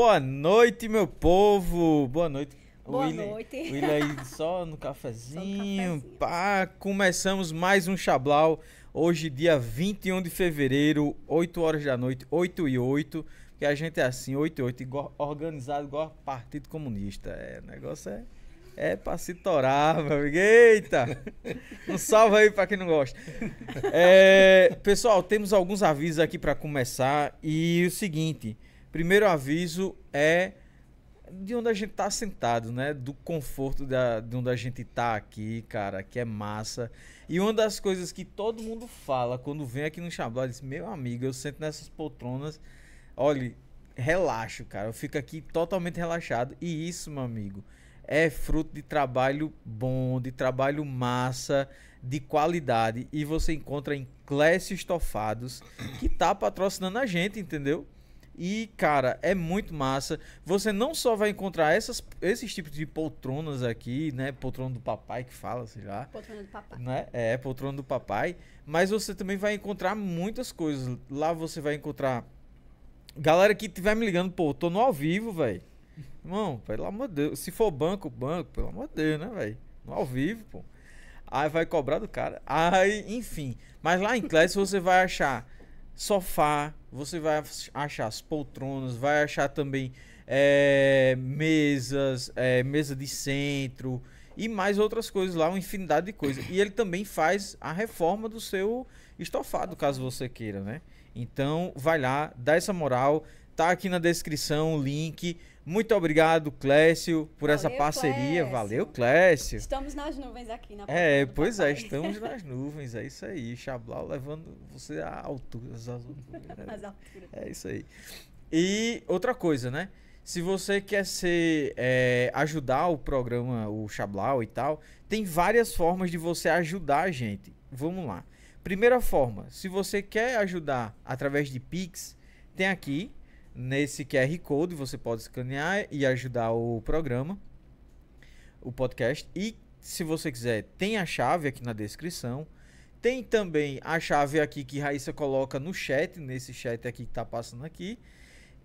Boa noite, meu povo. Boa noite. Boa William- noite. William aí só no cafezinho. cafezinho. Pá, começamos mais um Chablau. Hoje, dia 21 de fevereiro, 8 horas da noite, 8 e 8. Que a gente é assim, 8 e 8, igual, organizado igual Partido Comunista. É, o negócio é. É pra se torar, meu amigo. Eita! Um salve aí pra quem não gosta. É, pessoal, temos alguns avisos aqui pra começar. E o seguinte: primeiro aviso é de onde a gente tá sentado, né? Do conforto da, de onde a gente tá aqui, cara, que é massa. E uma das coisas que todo mundo fala quando vem aqui no Chablau, diz, meu amigo, eu sento nessas poltronas, olha, relaxo, cara. Eu fico aqui totalmente relaxado. E isso, meu amigo, é fruto de trabalho bom, de trabalho massa, de qualidade. E você encontra em Clécio Estofados, que tá patrocinando a gente, entendeu? E, cara, é muito massa. Você não só vai encontrar essas, esses tipos de poltronas aqui, né? Poltrona do papai que fala, sei lá. Poltrona do papai. Né? É, poltrona do papai. Mas você também vai encontrar muitas coisas. Lá você vai encontrar. Galera que estiver me ligando, pô, tô no ao vivo, velho. Irmão, pelo amor de Deus. Se for banco, banco, pelo amor de Deus, né, velho? No ao vivo, pô. Aí vai cobrar do cara. Aí, enfim. Mas lá em Class você vai achar sofá, você vai achar as poltronas, vai achar também é, mesas, é, mesa de centro e mais outras coisas lá, uma infinidade de coisas. E ele também faz a reforma do seu estofado, caso você queira, né? Então, vai lá, dá essa moral. Tá aqui na descrição o link. Muito obrigado, Clécio, por essa Valeu, parceria. Clécio. Valeu, Clécio. Estamos nas nuvens aqui na É, pois é, estamos nas nuvens, é isso aí. Chablau levando você à altura. às alturas. É isso aí. E outra coisa, né? Se você quer ser é, ajudar o programa, o Chablau e tal, tem várias formas de você ajudar a gente. Vamos lá. Primeira forma, se você quer ajudar através de Pix, tem aqui nesse QR Code, você pode escanear e ajudar o programa, o podcast. E se você quiser, tem a chave aqui na descrição. Tem também a chave aqui que Raíssa coloca no chat, nesse chat aqui que tá passando aqui.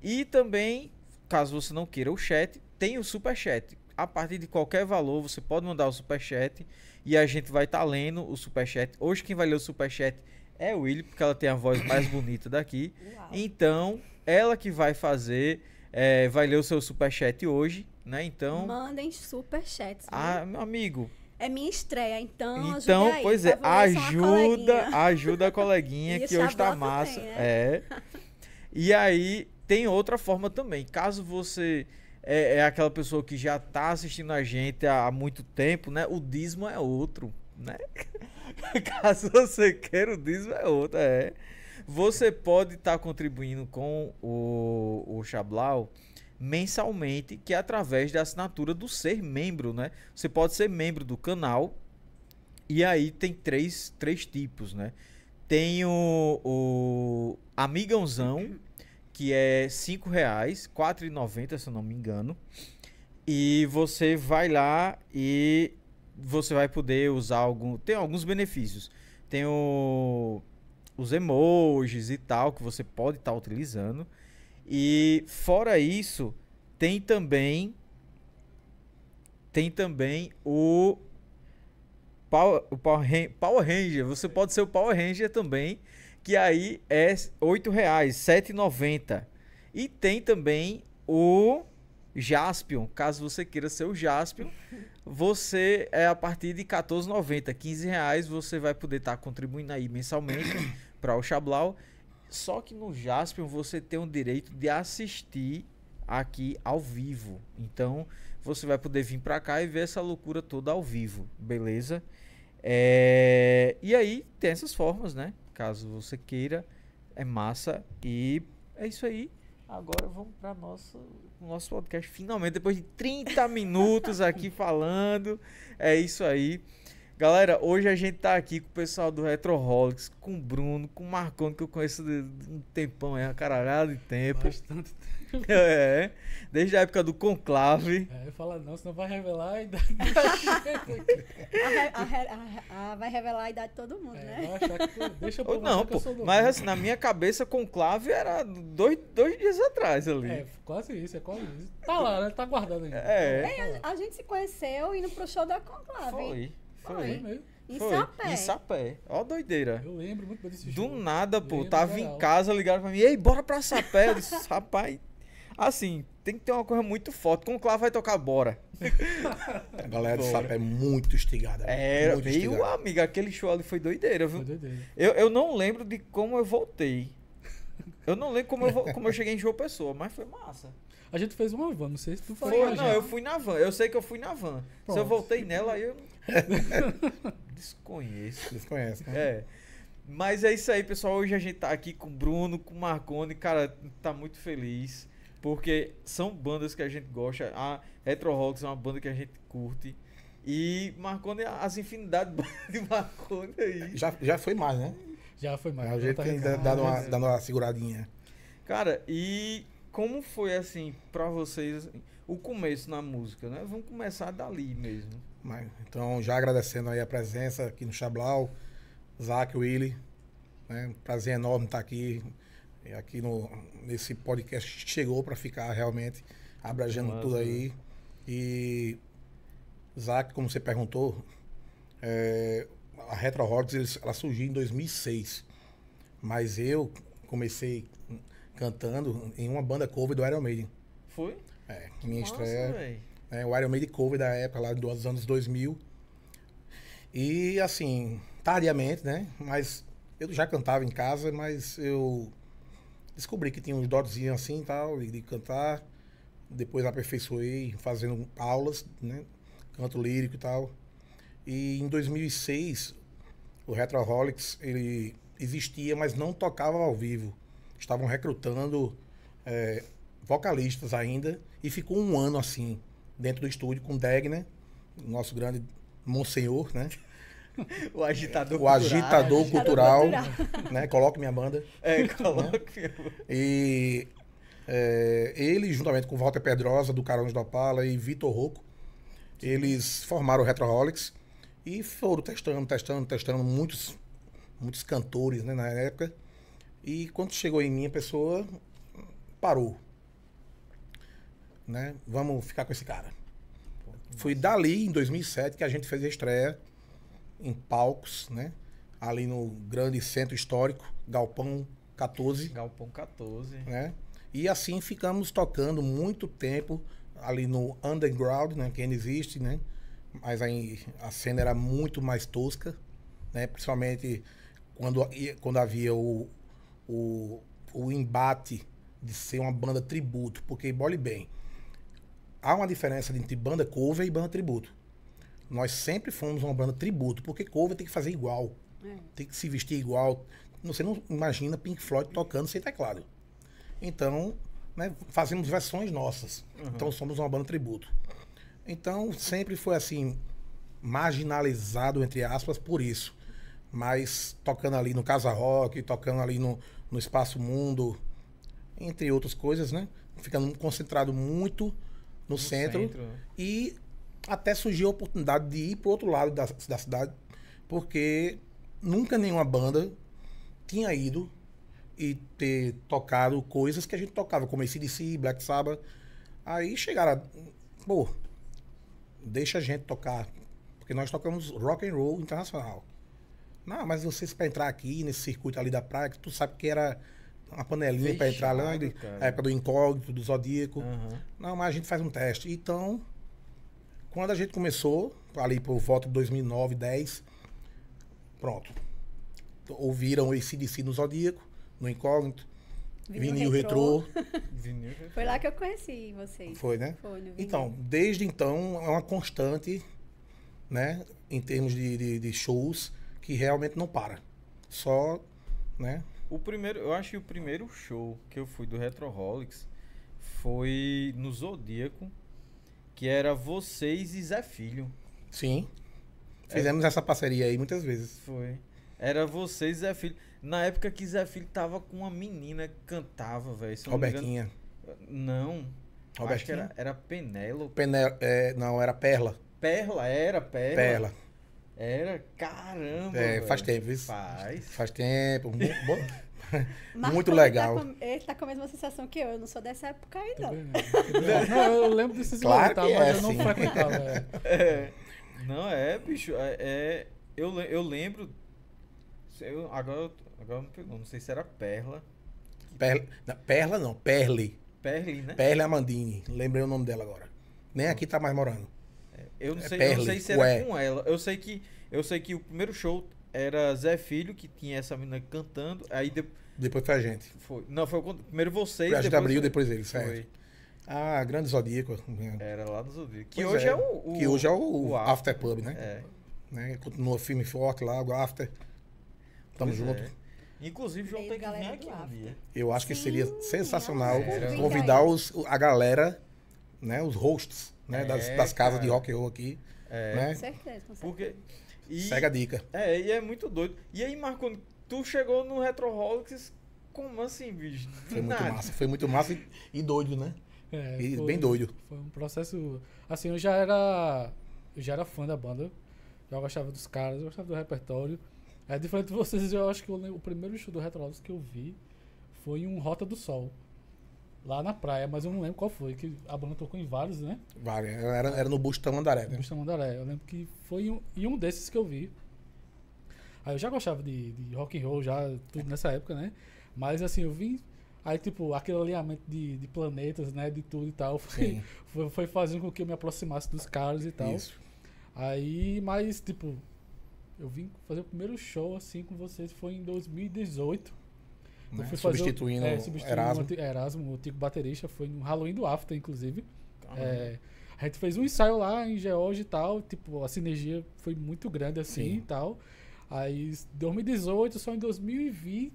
E também, caso você não queira o chat, tem o super chat. A partir de qualquer valor, você pode mandar o super chat e a gente vai estar lendo o super chat. Hoje quem vai ler o super chat é a Willy, porque ela tem a voz mais bonita daqui. Uau. Então, ela que vai fazer, é, vai ler o seu super chat hoje, né? Então, Mandem superchats. ah, meu amigo, É minha estreia, então. então, aí, pois é, favoreçam a ajuda, ajuda a coleguinha que hoje tá massa. também, né? É. E aí tem outra forma também. Caso você é, é aquela pessoa que já tá assistindo a gente há, há muito tempo, né? O dízimo é outro, né? Caso você queira, o dízimo é outro, é. Você pode estar contribuindo com o, o Chablau mensalmente, que é através da assinatura do ser membro, né? Você pode ser membro do canal e aí tem três, três tipos, né? Tem o, o Amigãozão, que é 5 reais, R$ 4,90 se eu não me engano. E você vai lá e você vai poder usar algum. Tem alguns benefícios. Tem o, os emojis e tal que você pode estar utilizando. E fora isso, tem também tem também o Power, o Power, Power Ranger. Você pode ser o Power Ranger também, que aí é 8 reais, R$ 7,90. E tem também o Jaspion, caso você queira ser o Jaspion, você é a partir de R$14,90, 15 reais você vai poder estar contribuindo aí mensalmente para o Chablau. Só que no Jaspion você tem o direito de assistir aqui ao vivo. Então você vai poder vir para cá e ver essa loucura toda ao vivo, beleza? É, E aí tem essas formas, né? Caso você queira, é massa e é isso aí. Agora vamos para nosso nosso podcast finalmente depois de 30 minutos aqui falando. É isso aí. Galera, hoje a gente tá aqui com o pessoal do Retroholics, com o Bruno, com o Marconi, que eu conheço de um tempão, é uma caralhada de tempo. Bastante tempo. É, desde a época do Conclave. É, fala não, senão vai revelar a idade. A re- a a- a- vai revelar a idade de todo mundo, É, né? que, deixa eu Ou não, pô. Mas assim, na minha cabeça, Conclave era dois, dois dias atrás ali. É, quase isso, é quase isso. Tá lá, né? Tá guardando ainda. É. Lá. a, a gente se conheceu indo pro show da Conclave. Foi, foi. Foi mesmo. Em Foi. Sapé. Em Sapé. Ó, doideira. Eu lembro muito bem desse Do show. nada, pô, Lembro, tava legal. em casa, ligaram pra mim, ei, bora pra Sapé. Eu disse, rapaz, assim, tem que ter uma coisa muito forte. Conclave vai tocar, bora. A galera de Bora. Sapé é muito instigada. Era, muito instigada. amigo, aquele show ali foi doideira, Foi viu? doideira. Eu, eu não lembro de como eu voltei. Eu não lembro como eu, como eu cheguei em João Pessoa, mas foi massa. A gente fez uma van, não sei se tu Foi, foi. não, eu fui na van. Eu sei que eu fui na van. Se eu Pronto. voltei nela, aí eu. Desconheço. Conhecem, né? É. Mas é isso aí, pessoal. Hoje a gente tá aqui com o Bruno, com o Marconi. Cara, tá muito feliz. Porque são bandas que a gente gosta. A Retro Rocks é uma banda que a gente curte. E Marconi, as infinidades de Marconi aí. Já, já foi mais, né? Já foi mais. A gente Tá tem reclamando. dado uma, dado uma seguradinha. Cara, e como foi assim pra vocês assim, o começo na música, né? Vamos começar dali mesmo. Mas, então, já agradecendo aí a presença aqui no Chablau, Zac, Willy. Né? Prazer enorme estar aqui. E aqui no, nesse podcast chegou para ficar realmente abrangendo Massa, tudo aí. E Zac, como você perguntou, é, a Retro eles- ela surgiu em 2006. Mas eu comecei cantando em uma banda cover do Iron Maiden. Foi? É, minha Massa, estreia né, o Iron Maiden cover da época, lá dos anos 2000. E assim, tardiamente, né? Mas eu já cantava em casa, mas eu descobri que tinha uns dotezinhos assim e tal, de de cantar. Depois aperfeiçoei fazendo aulas, né? Canto lírico e tal. E em 2006, o Retroholics, ele existia, mas não tocava ao vivo. Estavam recrutando eh, vocalistas ainda e ficou um ano assim, dentro do estúdio com Degner, nosso grande Monsenhor, né? O agitador O agitador Agitador cultural, né? Coloque minha banda. É, coloque. E é, ele, juntamente com Walter Pedrosa, do Carões do Opala, e Vitor Rocco, eles formaram o Retroholics e foram testando, testando, testando muitos, muitos cantores né, na época. E quando chegou em mim, a pessoa parou. Né? Vamos ficar com esse cara. Foi dali, em 2007, que a gente fez a estreia em palcos, né? Ali no grande centro histórico, Galpão 14 Galpão 14. né? E assim ficamos tocando muito tempo ali no underground, né? Que ainda existe, né? Mas aí a cena era muito mais tosca, né? Principalmente quando, quando havia o, o, o embate de ser uma banda tributo, porque bole bem, há uma diferença entre banda cover e banda tributo. Nós sempre fomos uma banda tributo, porque cover tem que fazer igual É. tem que se vestir igual. Você não imagina Pink Floyd tocando sem teclado. Então, né, fazemos versões nossas. Então somos uma banda tributo. Então sempre foi assim, marginalizado, entre aspas, por isso. Mas tocando ali no Casa Rock, tocando ali no, no Espaço Mundo, entre outras coisas, né? Ficando concentrado muito no, centro, centro. E até surgiu a oportunidade de ir para outro lado da, da cidade, porque nunca nenhuma banda tinha ido e ter tocado coisas que a gente tocava, como ACDC, Black Sabbath. Aí chegaram, a, pô, deixa a gente tocar, porque nós tocamos rock and roll internacional. Não, mas vocês para entrar aqui nesse circuito ali da praia, que tu sabe que era uma panelinha para entrar lá, cara. a época do incógnito, do Zodíaco. Aham. Não, mas a gente faz um teste. Então, Quando a gente começou, ali por volta de 2009, 10, pronto. Ouviram o ACDC no Zodíaco, no Incógnito, Vinil Vinil Retrô. Foi lá que eu conheci vocês. foi, né? Foi. Então, desde então, é uma constante, né? Em termos de, de, de shows, que realmente não para. Só, né? O primeiro, eu acho que o primeiro show que eu fui do Retroholics foi no Zodíaco, que era vocês e Zé Filho. Sim. Fizemos essa parceria aí muitas vezes. Foi. Era vocês e Zé Filho. Na época que Zé Filho tava com uma menina que cantava, velho. Robertinha. Não. Acho que Robertinha? era, era Penélope. Penel, é, não, era Perla. Perla, era Perla. Perla. Era, caramba. É, velho. faz tempo, viu? Faz. Faz tempo. mu- bo- Marco, muito tá legal. com- Ele tá com a mesma sensação que eu. Eu não sou dessa época aí, não. Não. Eu lembro desses Claro que tá, mas é, eu não sim. frequentava. é. É. Não, é, bicho. É, é- eu, eu lembro. eu- agora, eu- agora me pegou. Não sei se era Perla. Perla, não, Perla não, Perle. Perli, né? Perle Amandini. Lembrei o nome dela agora. Nem aqui tá mais morando. Eu não É sei, eu não sei se era ué. com ela. Eu sei que eu sei que o primeiro show era Zé Filho que tinha essa menina cantando. Aí de- Depois foi a gente. foi, não foi primeiro vocês. Foi a gente depois abriu, foi- depois ele, certo. Foi. Ah, Grande Zodíaco. Era lá no Zodíaco. Que Pois hoje é, o, o- Que hoje é o, o After Pub, né? É. né? Continua firme e forte lá, o After. Tamo Pois junto. é. Inclusive, João tem que vir galera aqui do um After. dia. Eu acho que Sim, seria sensacional nossa, convidar convida os, a galera, né? Os hosts, né? Das, É, das casas de rock and roll aqui. É. Né? Com certeza, com certeza. Porque. E, Segue a dica. É, e é muito doido. E aí, Marco, tu chegou no Retroholics, como assim, bicho? Do Foi muito nada. massa. Foi muito massa e, e doido, né? É, E foi- bem doido. Foi um processo. Assim, eu já era. Eu já era fã da banda. Já gostava dos caras, eu gostava do repertório. É diferente de vocês, eu acho que eu lembro- o primeiro show do Retrologos que eu vi foi em um Rota do Sol. Lá na praia, mas eu não lembro qual foi. Que a banda tocou em vários, né? Várias. Era, era no Bustão Andaré, No né? Mandaré. Eu lembro que foi um, em um desses que eu vi. Aí eu já gostava de, de rock and roll, já tudo nessa época, né? Mas assim, eu vim. Aí, tipo, aquele alinhamento de, de planetas, né? De tudo e tal. Foi, foi, foi fazendo com que eu me aproximasse dos caras e tal. Isso. Aí, mas, tipo, eu vim fazer o primeiro show assim com vocês foi em 2018. Eu Né? fui fazer o- Substituindo é, substituindo Erasmo. o anti- Erasmo, o antigo baterista, foi no Halloween do After, inclusive. É, a gente fez um ensaio lá em Geórgia e tal, tipo, a sinergia foi muito grande assim Sim. e tal. Aí, 2018, só em 2020,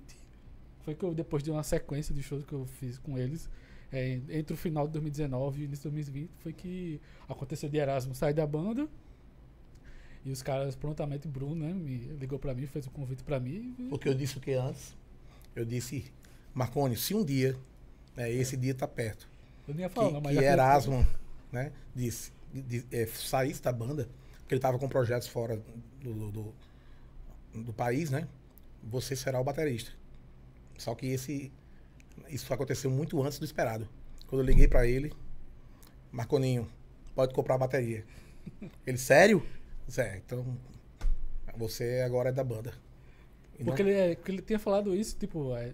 foi que eu, depois de uma sequência de shows que eu fiz com eles, é, entre o final de 2019 e o início de 2020, foi que aconteceu de Erasmo sair da banda. E os caras prontamente, Bruno, né, me ligou pra mim, fez um convite pra mim. Porque eu disse o que antes? Eu disse, Marconi, se um dia, né, esse dia tá perto, Eu nem ia falar, que, não, mas que Erasmo, né, disse, de- de- é, saísse da banda, que ele tava com projetos fora do, do, do- do país, né? Você será o baterista. Só que esse isso aconteceu muito antes do esperado. Quando eu liguei pra ele, Marconinho, pode comprar a bateria. Ele, sério? Zé, então você agora é da banda. E Porque não- ele, é- porque ele tinha falado isso, tipo. É,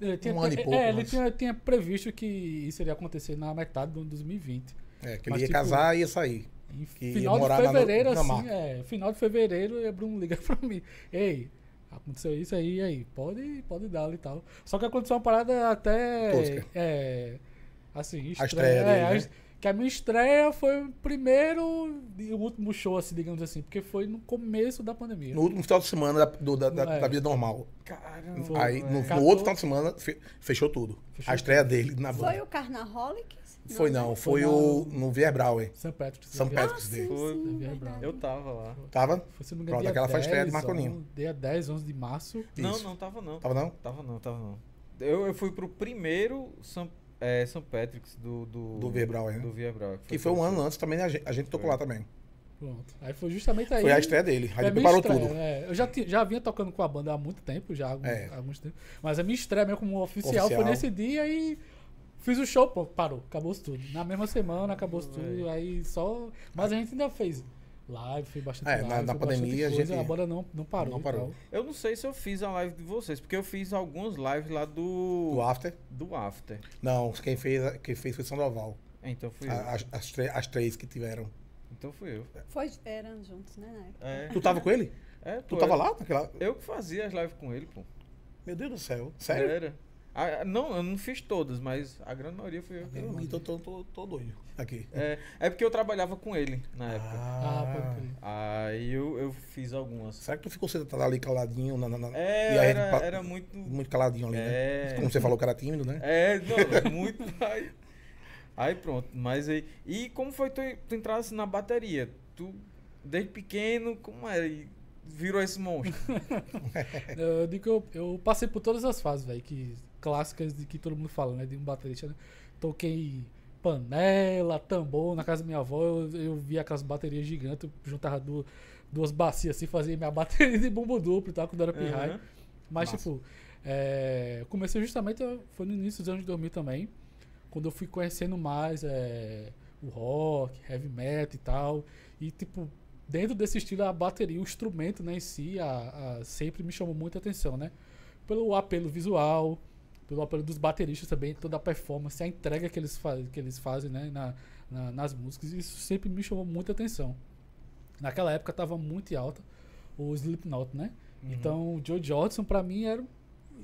ele tinha, Um ano e é, pouco é, ele tinha, tinha previsto que isso iria acontecer na metade do ano 2020. é, que ele mas, ia tipo, casar e ia sair. Final de fevereiro, na assim, é. Final de fevereiro, o Bruno liga pra mim. Ei, aconteceu isso aí, aí, pode, pode dar e tal. Só que aconteceu uma parada até. Tosca. É. Assim, estreia. estreia dele, é, a né? est- Que a minha estreia foi o primeiro e o último show, assim, digamos assim, porque foi no começo da pandemia. No último final de semana da, do- da, da- É. da vida normal. Caramba. Aí, no, no Catou- outro final de semana, fe- fechou tudo. Fechou a estreia dele na Foi banda. o Carnaholics? Foi não, né? foi Foi o na- no. Patrick's. São Day. Patrick's Ah, Day. sim, Foi. sim, Foi. verdade. Eu tava lá. Tava? Foi, se não me engano, Pronto, aquela foi a estreia de 10, Marconinho. on- Dia 10, 11 de março. Não, Isso. não tava não. Tava não? Tava não, tava não. Eu, eu fui pro primeiro São, é, São Patrick's do. Do, Do Vierbrauer, né? Do Vierbrauer. Que foi um ano antes também, a gente, a gente tocou lá também. Pronto. Aí foi justamente aí. Foi a estreia dele. Aí minha parou tudo. é. eu já, já vinha tocando com a banda há muito tempo, já há algum, É. há alguns tempo. Mas a minha estreia mesmo como oficial, Oficial. foi nesse dia e fiz o show, pô, parou, acabou tudo. Na mesma semana acabou tudo, aí só. Mas a gente ainda fez live, fez bastante É, na- live, na foi pandemia, bastante a gente- a banda não, não parou. não parou. Eu não sei se eu fiz a live de vocês, porque eu fiz algumas lives lá do. Do After? Do After. Não, quem fez, quem fez foi Sandoval. Então fui. A- As, as, as três que tiveram. Então fui eu. Foi, eram juntos, né? na. É, Tu tava com ele? é, Tu tava eu- lá naquela. Eu que fazia as lives com ele, pô. Meu Deus do céu. Sério? Era. Ah, não, eu não fiz todas, mas a grande maioria foi eu. que Eu fazia. tô, tô, tô, tô doido aqui. É, é porque eu trabalhava com ele na época. Ah, pode crer. Aí eu, eu fiz algumas. Será que tu ficou sentado ali caladinho? Na, na, na- É, e aí era, era muito. Muito caladinho ali, É. né? Como você falou que era tímido, né? É, não, muito. Aí, aí pronto, mas aí. E como foi tu, tu entrar assim, na bateria? Tu, desde pequeno, como era? E virou esse monstro. Eu digo que eu, eu passei por todas as fases, velho, que clássicas de que todo mundo fala, né, de um baterista, né? Toquei panela, tambor, na casa da minha avó, eu, eu via aquelas baterias gigantes, eu juntava duas, duas bacias assim, fazia minha bateria de bumbo duplo e tal, quando era pirraia. Mas, tipo, é, comecei justamente, foi no início dos anos 2000 também, quando eu fui conhecendo mais é, o rock, heavy metal e tal. E, tipo, dentro desse estilo, a bateria, o instrumento né, em si, a, a- sempre me chamou muita atenção, né? Pelo apelo visual, pelo apelo dos bateristas também, toda a performance, a entrega que eles, que eles fazem né, na, na- nas músicas, isso sempre me chamou muita atenção. Naquela época tava muito alta o Slipknot, né? Uhum. Então, o Joe Johnson, pra mim, era,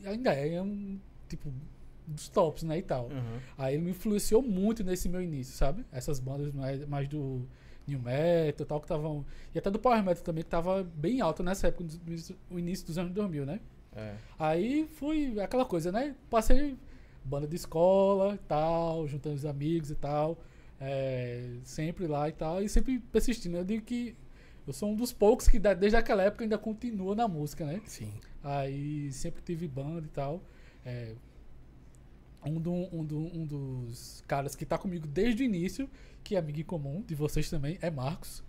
ainda é, é um, tipo, dos tops, né, e tal. Uhum. Aí ele me influenciou muito nesse meu início, sabe? Essas bandas mais, mais do New Metal e tal, que estavam... E até do Power Metal também, que tava bem alto nessa época, no início dos anos 2000, né? É. Aí fui aquela coisa, né? Passei banda de escola e tal, juntando os amigos e tal. é, sempre lá e tal, e sempre persistindo. Eu digo que eu sou um dos poucos que desde aquela época ainda continua na música, né? Sim. Aí sempre tive banda e tal. É, um, do- um do- um dos caras que tá comigo desde o início, que é amigo em comum de vocês também, é Marcos.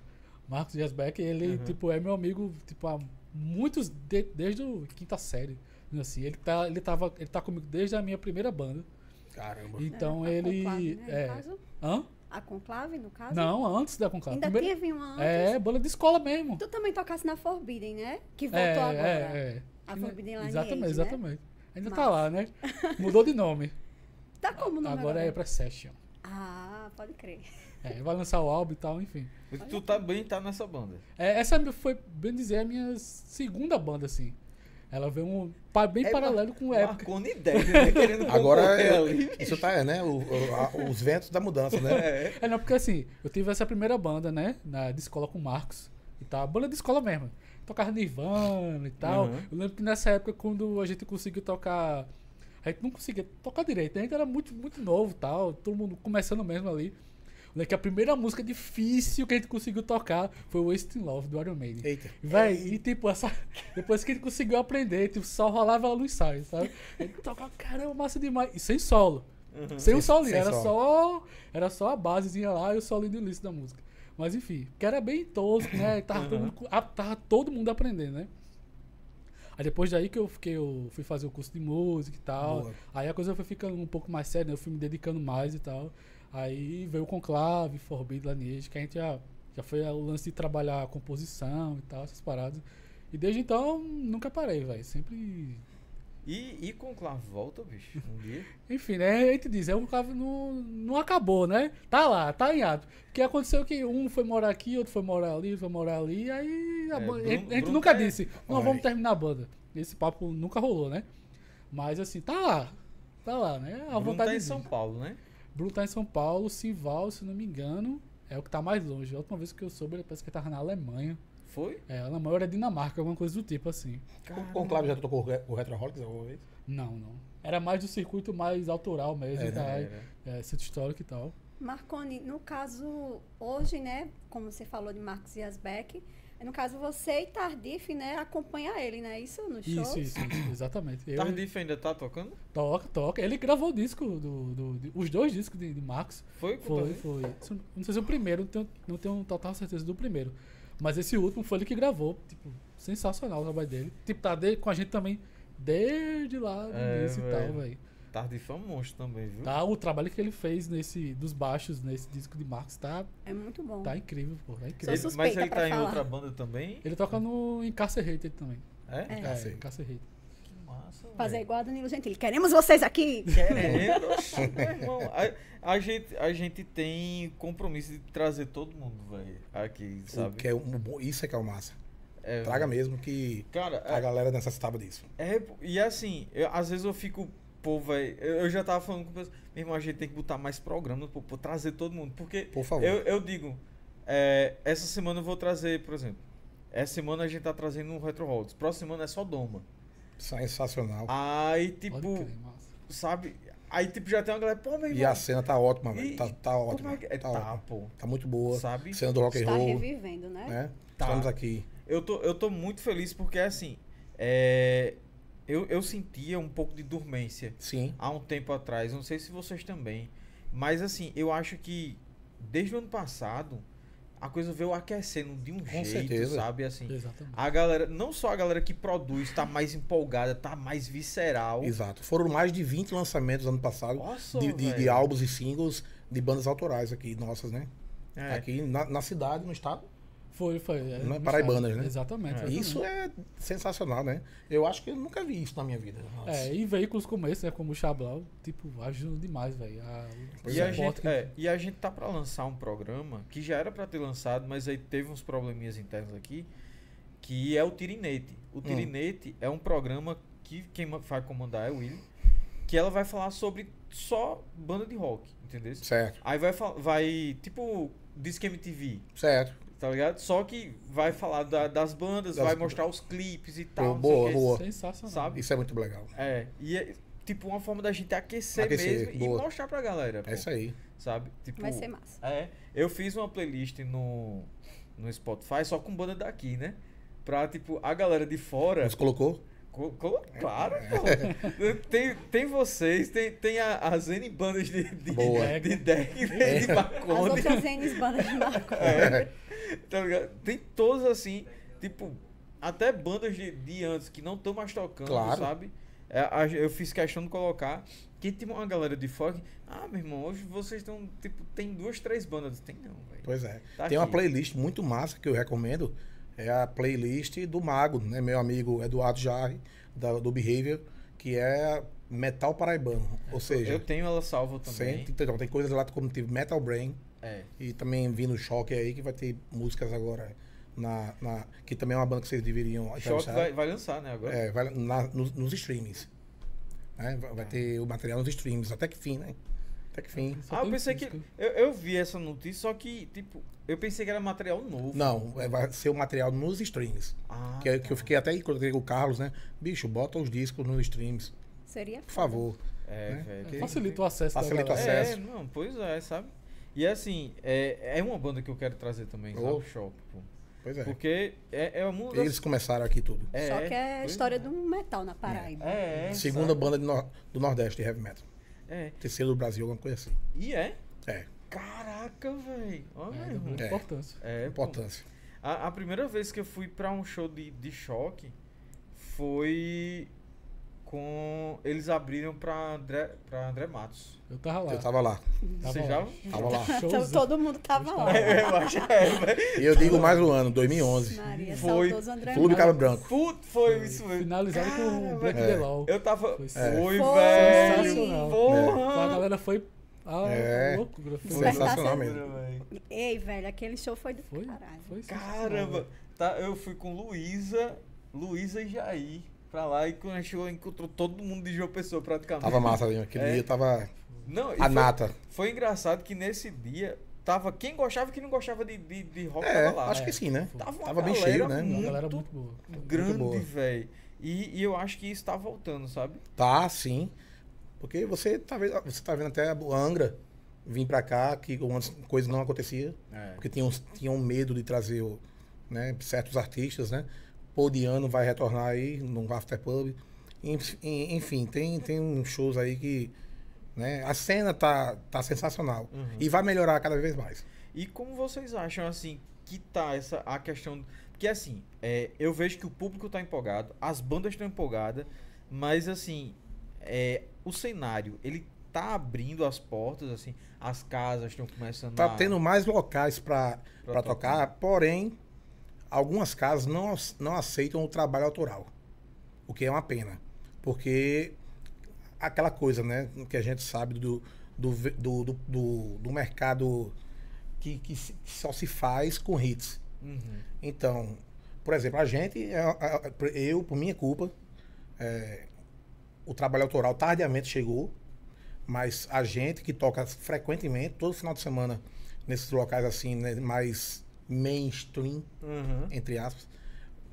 Marcos Dias Beck, ele Uhum. tipo, é meu amigo tipo, há muitos. de- desde a quinta série. Assim, ele, tá, ele, tava, ele tá comigo desde a minha primeira banda. Caramba. Então É, ele. Conclave, né, é, no caso? hã? A Conclave, no caso? Não, antes da Conclave. Ainda Primeiro- teve uma antes. É, banda de escola mesmo. Tu também tocasse na Forbidden, né? Que voltou É, agora. é, é. A Forbidden Lineage, Exatamente, né? exatamente. Ainda tá Massa. lá, né? Mudou de nome. Tá como o nome agora é Precession. Ah, pode crer. É, vai lançar o álbum e tal, enfim. Tu também tá nessa banda. É, essa foi, bem dizer, a minha segunda banda, assim. Ela veio um, bem É, paralelo com o Época. Marcou uma ideia, né? Querendo Agora, é- isso tá, é, né? o- o- a- os ventos da mudança, né? É. É, não, porque assim, eu tive essa primeira banda, né? Na, de escola com o Marcos e tal. Banda de escola mesmo. Tocava Nirvana e tal. Uhum. Eu lembro que nessa época, quando a gente conseguiu tocar. A gente não conseguia tocar direito, a gente era muito, muito novo e tal. Todo mundo começando mesmo ali. Lembro que a primeira música difícil que a gente conseguiu tocar foi o Wasting Love do Iron Maiden. Eita. Véi, e tipo, essa, depois que ele conseguiu aprender, tipo, só rolava ela no ensaio, sabe? Ele tocava, caramba, massa demais. E sem solo. Sem o solinho, sem era solo. só. Era só a basezinha lá e o solinho do início da música. Mas enfim, que era bem tosco, né? Tava, todo, mundo, a- tava todo mundo aprendendo, né? Aí depois daí que eu fiquei, eu fui fazer o curso de música e tal. Boa. Aí a coisa foi ficando um pouco mais séria, né? Eu fui me dedicando mais e tal. Aí veio o Conclave, Forbid, Lineage, que a gente já, já foi o lance de trabalhar a composição e tal, essas paradas. E desde então, nunca parei, velho. Sempre. E, e Conclave volta, bicho, um dia. Enfim, né? A gente diz, é um Conclave não, não acabou, né? Tá lá, tá em ato. Porque aconteceu que um foi morar aqui, outro foi morar ali, outro foi morar ali, aí a, É, ban- Bruno- a gente, Bruno nunca é- disse, não, vamos terminar a banda. Esse papo nunca rolou, né? Mas assim, tá lá. Tá lá, né? A Bruno vontade tá em de São Paulo, né? Bruno tá em São Paulo, Simval, se não me engano, é o que tá mais longe. A última vez que eu soube, ele parece que ele tava na Alemanha. Foi? É, a Alemanha era Dinamarca, alguma coisa do tipo assim. O Conclave já tocou o Retroholics alguma vez? Não, não. Era mais do circuito mais autoral mesmo, É, tá? É, né? É, centro histórico e tal. Marconi, no caso, hoje, né, como você falou de Marcos Yazbeck, no caso você e Tardif, né, acompanha ele, né, isso no show? Isso, isso, isso, exatamente. Eu, Tardif ainda tá tocando? Toca, toca. Ele gravou o disco, do, do- de- os dois discos de, de Marcos. Foi? Foi, foi. Não sei se é o primeiro, não tenho, não tenho total certeza do primeiro. Mas esse último foi ele que gravou. Tipo, sensacional o trabalho dele. Tipo, tá de- com a gente também desde lá no É, início e tal, velho. Tardif é um monstro também, viu? Tá, o trabalho que ele fez nesse, dos baixos nesse disco de Marcos tá, É muito bom. tá incrível, pô. Tá Sou incrível. Ele- mas ele tá em falar. outra banda também? Ele toca no Incarcerated também. É? É. É. Incarcerated. Que massa. Fazer igual a Danilo Gentili. Queremos vocês aqui! Querendo, meu irmão. A, a gente, a gente tem compromisso de trazer todo mundo, velho, aqui, O sabe? que é um bom- isso é que é o massa. É, Traga mesmo que Cara, a galera necessitava disso. É, e assim, eu- às vezes eu fico, pô, velho, eu, já tava falando com o pessoal, meu irmão, a gente tem que botar mais programas, pô, pô, trazer todo mundo. Porque Por favor. eu, eu digo, é, essa semana eu vou trazer, por exemplo, essa semana a gente tá trazendo um Retro Holds, próxima semana é só Doma. Sensacional. Aí, tipo, sabe, aí tipo já tem uma galera, pô, meu irmão. E a cena tá ótima, velho. Tá, tá como ótima. é que- é, Tá, tá, ótima. pô. Tá muito boa. Sabe? Cena do rock and Está roll. revivendo, né? Né? Tá. Estamos aqui. Eu tô, eu tô muito feliz porque, assim, é, eu, eu sentia um pouco de dormência Sim. há um tempo atrás. Não sei se vocês também. Mas assim, eu acho que desde o ano passado a coisa veio aquecendo de um Com jeito, certeza. sabe? Assim, Exatamente. a galera, não só a galera que produz tá mais empolgada, tá mais visceral. Exato. Foram mais de 20 lançamentos ano passado Nossa, de, de, de álbuns e singles de bandas autorais aqui, nossas, né? É. Aqui na, na cidade, no estado. Foi, foi. é, Não é paraibanas, estado. né? Exatamente. É. exatamente. Isso é sensacional, né? Eu acho que eu nunca vi isso na minha vida. Nossa. É, e veículos como esse, né, como o Chablau, tipo, ajudam demais, velho. E a, gente, que- é, e a gente tá pra lançar um programa que já era pra ter lançado, mas aí teve uns probleminhas internos aqui, que é o Tirinete. O Tirinete é um programa que quem vai comandar é o William, que ela vai falar sobre só banda de rock, entendeu? Certo, Aí vai, vai tipo, Disque MTV, certo. Tá ligado? Só que vai falar da- das bandas, Das vai mostrar os clipes e tal. não sei boa, boa. Sensacional. Sabe? Isso é muito legal. É, e é tipo uma forma da gente aquecer, Aquecer, mesmo boa. e mostrar pra galera. É pô, isso aí. Sabe? Tipo, Vai ser massa. é, eu fiz uma playlist no, no Spotify só com banda daqui, né? Pra, tipo, a galera de fora. Você colocou? Co- co- claro, pô. Tem, tem vocês, tem, tem a- as N bandas de, de, Boa. de deck, de As Marconi. outras N's bandas de Marco. É, tá ligado? Tem todas assim, tipo, até bandas de, de antes que não estão mais tocando, Claro. sabe? É, eu fiz questão de colocar que tem uma galera de que, ah, meu irmão, hoje vocês estão, tipo, tem duas, três bandas. Tem não, velho. Pois é. Tá Tem uma aqui. playlist muito massa que eu recomendo. É a playlist do Mago, né? Meu amigo Eduardo Jarre, da- do Behavior, que é metal paraibano. Ou seja, Eu tenho ela salva também. sempre- então, tem coisas lá como teve Metal Brain É. e também vindo Choque aí, que vai ter músicas agora na, na- que também é uma banda que vocês deveriam Choque vai, vai lançar, né, agora? É, vai na- nos, nos streamings. né? Vai, vai ter o material nos streams, até que fim, né? Até que fim. Ah, eu pensei que. Eu, eu vi essa notícia, só que, tipo, eu pensei que era material novo. Não, é, vai ser o material nos streams. Ah, Que, tá. que eu fiquei até encontrei com o Carlos, né? Bicho, bota os discos nos streams, Seria por favor. É, né? velho. É, Facilita o acesso Facilita o acesso. É, não, pois é, sabe? E assim, é, é uma banda que eu quero trazer também? Oh. O Choque, pô. Pois é. Porque é, é uma das... Eles começaram aqui tudo. é, Só que é a história é. do metal na Paraíba. É, é. Segunda sabe? banda nor- do Nordeste de heavy metal. É. Terceiro do Brasil, alguma coisa assim. E é? É, Caraca, velho. Olha, É, É. importância. É, importância. A, a primeira vez que eu fui pra um show de, de choque foi com. Eles abriram pra André, pra André Matos. Eu tava lá. Eu tava lá, Você já? tava lá. Então, Showzão. todo mundo tava lá. eu acho é. E eu digo mais um ano, 2011. Maria, Foi. saudoso André Clube. Cabo Branco. Puto, foi isso mesmo. Finalizaram com Cara, o Black É. Law. Eu tava. Foi Foi, Foi. velho. Sensacional. Porra. A galera foi. Ah, É. loucura. Foi, Sensacional mesmo. Ei, velho, aquele show foi do foi, caralho. foi Caramba. Tá, eu fui com Luísa, Luísa e Jair pra lá e quando a gente chegou, encontrou todo mundo de João Pessoa praticamente. Tava massa ali. Aquele É. dia tava Não, a foi- nata. Foi engraçado que nesse dia tava quem gostava e quem não gostava de, de, de rock É, tava lá. acho que sim, né? Tava, uma Tava bem cheio, né? Uma Muito galera muito boa. grande, velho. E, e eu acho que isso tá voltando, sabe? Tá, sim. Porque você tá vendo, você tá vendo até a Angra vir pra cá, que algumas coisas não acontecia. É. Porque tinham, tinham medo de trazer né, certos artistas, né? Podiano vai retornar aí no After Pub. Enf- en- Enfim, tem, tem uns shows aí que. Né, a cena tá, tá sensacional. Uhum. E vai melhorar cada vez mais. E como vocês acham, assim, que tá essa a questão. Porque, assim, é, eu vejo que o público tá empolgado, as bandas estão empolgadas, mas, assim, é, o cenário, ele tá abrindo as portas, assim, as casas estão começando Tá a. tendo mais locais para Pra tocar, porém, algumas casas não, não aceitam o trabalho autoral. O que é uma pena. Porque aquela coisa, né, que a gente sabe do, do, do, do, do- do mercado que, que só se faz com hits. Uhum. Então, por exemplo, a gente, é- é- eu, por minha culpa, é, o trabalho autoral tardiamente chegou, mas a gente que toca frequentemente, todo final de semana, nesses locais assim, né, mais mainstream, Uhum. entre aspas,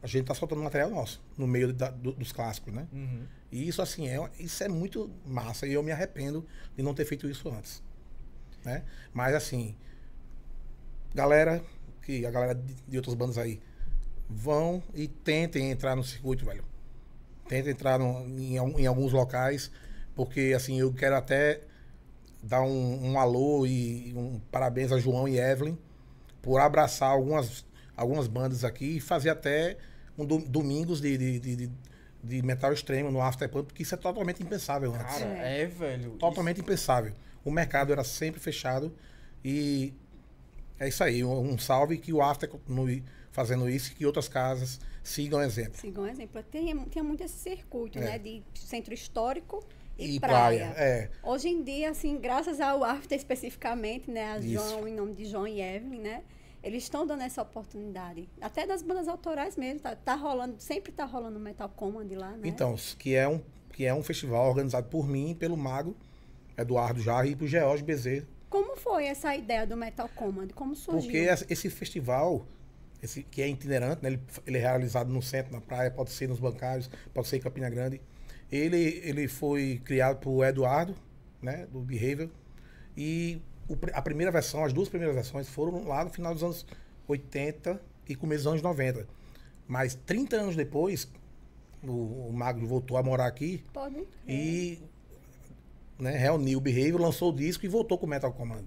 a gente tá soltando material nosso, no meio da- do- dos clássicos, né? Uhum. E isso, assim, é, isso é muito massa e eu me arrependo de não ter feito isso antes. Né? Mas, assim, galera, que a galera de, de outras bandas aí, vão e tentem entrar no circuito, velho. Tentem entrar no- em, em alguns locais, porque, assim, eu quero até dar um, um alô e um parabéns a João e Evelyn por abraçar algumas, algumas bandas aqui e fazer até um do- domingos de, de, de, de- de metal extremo no Afterpunk, porque isso é totalmente impensável antes. Cara, é, velho. Totalmente impensável. O mercado era sempre fechado e é isso aí. Um um salve que o After continue fazendo isso e que outras casas sigam o exemplo. Siga um exemplo. Tem, tinha muito esse circuito, É. né? De centro histórico e, E praia. praia, é. Hoje em dia, assim, graças ao After especificamente, né? A Isso. João, em nome de João e Evelyn, né? Eles estão dando essa oportunidade. Até das bandas autorais mesmo. Tá, tá rolando, sempre tá rolando o Metal Command lá, né? Então, que é, um, que é um festival organizado por mim pelo Mago Eduardo Jarre e por George Bezerra. Como foi essa ideia do Metal Command? Como surgiu? Porque esse festival, esse, que é itinerante, né? ele, ele é realizado no centro, na praia, pode ser nos bancários, pode ser em Campina Grande. Ele, ele foi criado por Eduardo, né? do Behavior. E o a primeira versão, as duas primeiras versões foram lá no final dos anos 80 e começo dos anos 90. Mas 30 anos depois, o, o Magno voltou a morar aqui Pode. crer. e né, reuniu o Behavior, lançou o disco e voltou com o Metal Command.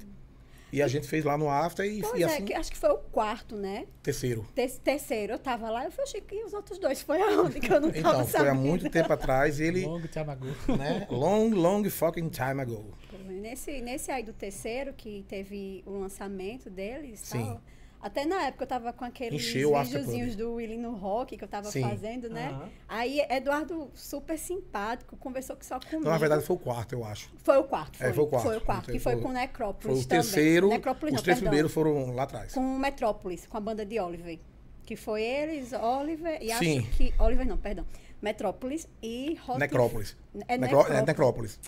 E a gente fez lá no After e, Pois e é, assim, que acho que foi o quarto, né? terceiro. Te- terceiro, eu tava lá, eu falei, "Achei que os outros dois foi aonde que eu não tava Então, foi há muito tempo atrás e ele, Long time ago. né, long, long fucking time ago. Nesse, nesse aí do terceiro, que teve o lançamento deles, Sim. tal, até na época eu tava com aqueles Encheu o videozinhos do Willy no Rock que eu tava Sim. fazendo, né? Aham. Aí Eduardo, super simpático, conversou que só comigo. Então, na verdade, foi o quarto, eu acho. Foi o quarto, foi, É, foi o quarto. Foi o quarto, que foi Foi- com Foi Necrópolis o também. terceiro, Necrópolis os não, três perdão. primeiros foram lá atrás. Com Metrópolis, com a banda de Oliver. Que foi eles, Oliver e Sim. acho que... Oliver não, perdão. Metrópolis e Hot Necrópolis. É Necró- Necrópolis. é Necrópolis.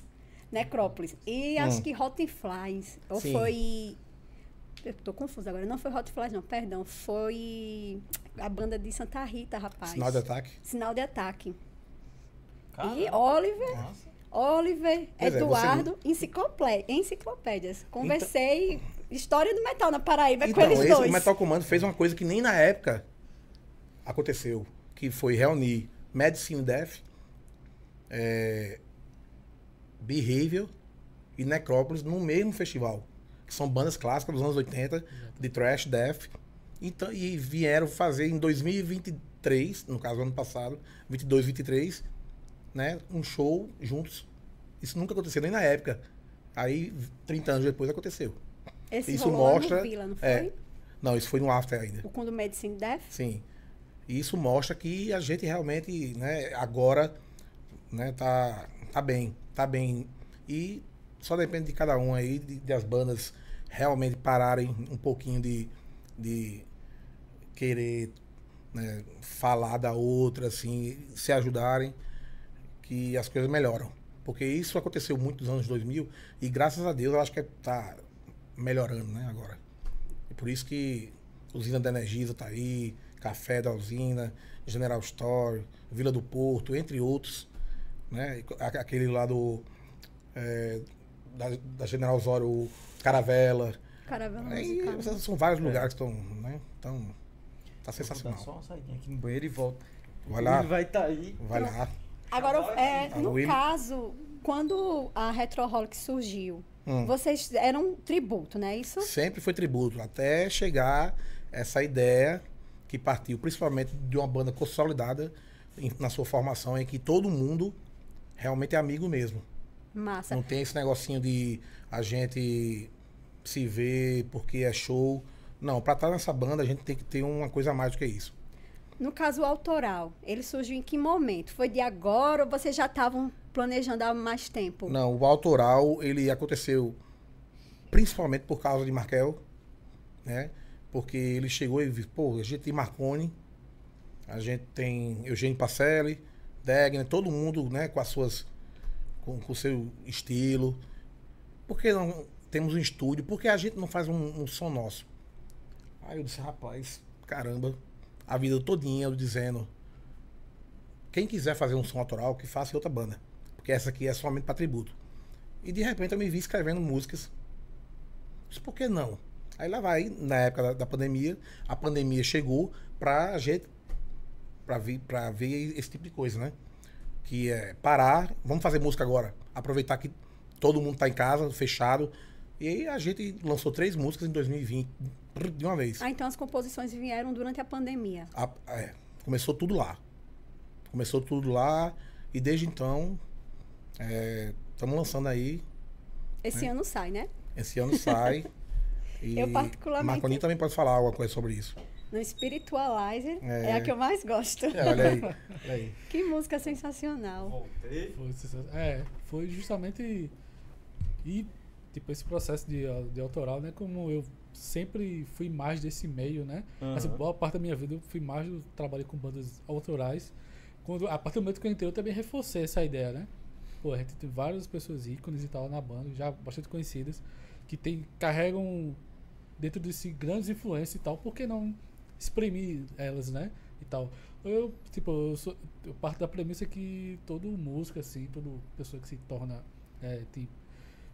Necrópolis. E acho Hum. que Rotten Flies. Ou Sim. foi. Tô confusa agora. Não foi Hot Flies, não, perdão. Foi a banda de Santa Rita, rapaz. Sinal de ataque. Sinal de ataque. E Caramba. Oliver, Nossa. Oliver, Pois é, Eduardo, enciclopé- enciclopédias. Conversei. História do metal na Paraíba com Então, eles esse, dois. o Metal Commando fez uma coisa que nem na época aconteceu, que foi reunir Medicine Death, é, Behavior e Necrópolis no mesmo festival, que são bandas clássicas dos anos 80, de thrash, death, então, e vieram fazer em 2023, no caso ano passado, 22, 23, né, um show juntos. Isso nunca aconteceu nem na época. Aí, 30 anos depois, aconteceu. Esse isso mostra- Vila, não foi? é. Não, isso foi no After ainda. O Kundo Medicine Death? Sim. E isso mostra que a gente realmente, né, agora, né, tá, tá bem, tá bem. E só depende de cada um aí, de, de as bandas realmente pararem um pouquinho de, de querer né, falar da outra, assim, se ajudarem, que as coisas melhoram. Porque isso aconteceu muito nos anos 2000 e graças a Deus eu acho que tá melhorando, né, agora. E por isso que Usina da Energisa tá aí, Café da Usina, General Store, Vila do Porto, entre outros. Né? Aquele lá do. é, da, da General Osório, o Caravela. Caravana Aí, musical. são vários lugares que estão. Né? Então, tá Vou dar sensacional. só uma saidinha aqui no banheiro e volto. Vai lá, Ele vai estar aí. vai lá. Agora, é, no o Willy- caso, quando a Retroholic surgiu, Hum. vocês eram um tributo, né? Isso? Sempre foi tributo, até chegar essa ideia que partiu principalmente de uma banda consolidada em- na sua formação, em que todo mundo realmente é amigo mesmo. Massa. Não tem esse negocinho de a gente se ver porque é show. Não, pra estar nessa banda a gente tem que ter uma coisa a mais do que isso. No caso autoral, ele surgiu em que momento? Foi de agora ou vocês já estavam planejando há mais tempo? Não, o autoral, ele aconteceu principalmente por causa de Markel, né? Porque ele chegou e disse, pô, a gente tem Marconi, a gente tem Eugênio Pacelli, Degner, todo mundo, né, com as suas com o seu estilo. Por que não temos um estúdio? Por que a gente não faz um, um som nosso? Aí eu disse, rapaz, caramba, a vida todinha eu dizendo, quem quiser fazer um som autoral, que faça em outra banda. Porque essa aqui é somente para tributo. E de repente eu me vi escrevendo músicas. Disse, por que não? Aí lá vai, na época da, da pandemia, a pandemia chegou pra gente, pra, vir, pra ver esse tipo de coisa, né? Que é parar, vamos fazer música agora. Aproveitar que todo mundo tá em casa, fechado. E aí a gente lançou três músicas em 2020, de uma vez. Ah, então as composições vieram durante a pandemia. A- é, começou tudo lá. Começou tudo lá e desde então estamos lançando aí. Esse ano sai, né? Esse ano sai. Eu particularmente- Marconi também pode falar alguma coisa sobre isso. No Spiritualizer é, É. a que eu mais gosto. É, olha aí. Olha aí. Que música sensacional. Voltei. Foi, é, foi justamente. E, tipo, esse processo de, de autoral, né? Como eu sempre fui mais desse meio, né? Assim, Aham. boa parte da minha vida eu fui mais. Eu trabalhei com bandas autorais. Quando, a partir do momento que eu entrei, eu também reforcei essa ideia, né? Pô, a gente tem várias pessoas ícones e tal na banda, já bastante conhecidas, que tem, carregam dentro de si grandes influências e tal, por que não exprimir elas, né? E tal. Eu, tipo, eu, sou, eu parto da premissa que todo músico, assim, toda pessoa que se torna, é, tem,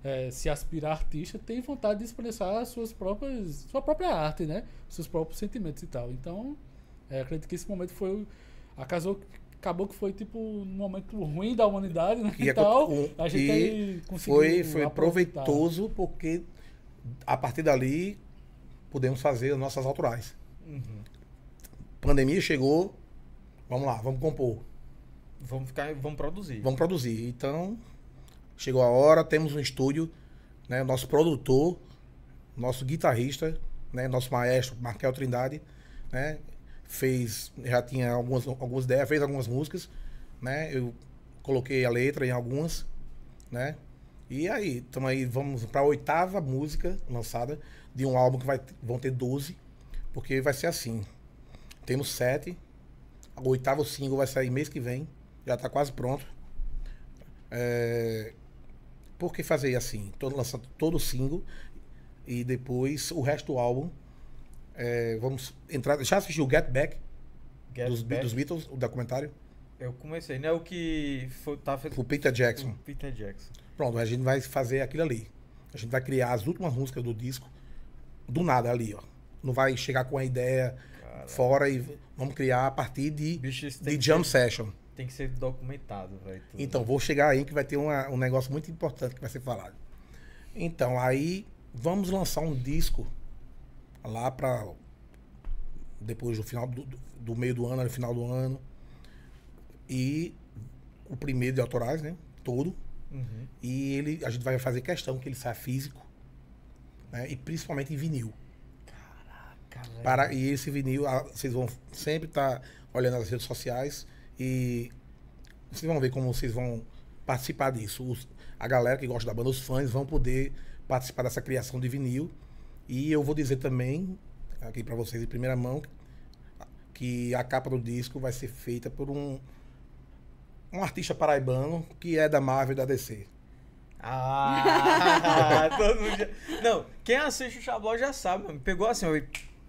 é, se aspirar artista, tem vontade de expressar suas próprias, sua própria arte, né? Seus próprios sentimentos e tal. Então, é, acredito que esse momento foi, o- acasou, acabou que foi, tipo, um momento ruim da humanidade, né? E, E, é tal. co- A gente aí conseguiu foi, foi aproveitar. proveitoso porque a partir dali podemos fazer as nossas autorais. Uhum. Pandemia chegou, vamos lá, vamos compor, Vamos ficar, vamos produzir. vamos produzir. Então, chegou a hora, temos um estúdio, né? Nosso produtor, nosso guitarrista, né? Nosso maestro, Markel Trindade, né? Fez, já tinha algumas, algumas ideias, fez algumas músicas, né? Eu coloquei a letra em algumas, né? E aí, estamos aí, vamos para a oitava música lançada de um álbum que vai, vão ter 12, porque vai ser assim. Temos sete, o oitavo single vai sair mês que vem, já está quase pronto. É, por que fazer assim? Todo, lançando todo o single e depois o resto do álbum. é, vamos entrar. Já assistiu Get Back, Get dos, Back. dos Beatles, o documentário? Eu comecei, né? O que foi, tá feito O Peter Jackson. o Peter Jackson. Pronto, a gente vai fazer aquilo ali. A gente vai criar as últimas músicas do disco do nada ali, ó. Não vai chegar com a ideia fora e vamos criar a partir de, Bicho, de jam ser- session. Tem que ser documentado, velho. Então, vou chegar aí que vai ter uma- um negócio muito importante que vai ser falado. Então, aí vamos lançar um disco lá para depois do final do, do meio do ano, no final do ano. E o primeiro de autorais, né? Todo. Uhum. E ele, a gente vai fazer questão que ele saia físico, né? E principalmente em vinil. Para, e esse vinil, ah, vocês vão sempre estar olhando nas redes sociais e vocês vão ver como vocês vão participar disso. Os- a galera que gosta da banda, os fãs, vão poder participar dessa criação de vinil. E eu vou dizer também, aqui para vocês em primeira mão, que a capa do disco vai ser feita por um, um artista paraibano que é da Marvel e da DC. Ah, todo mundo já... Não, quem assiste o Xabló já sabe, mano. Pegou assim, ó, e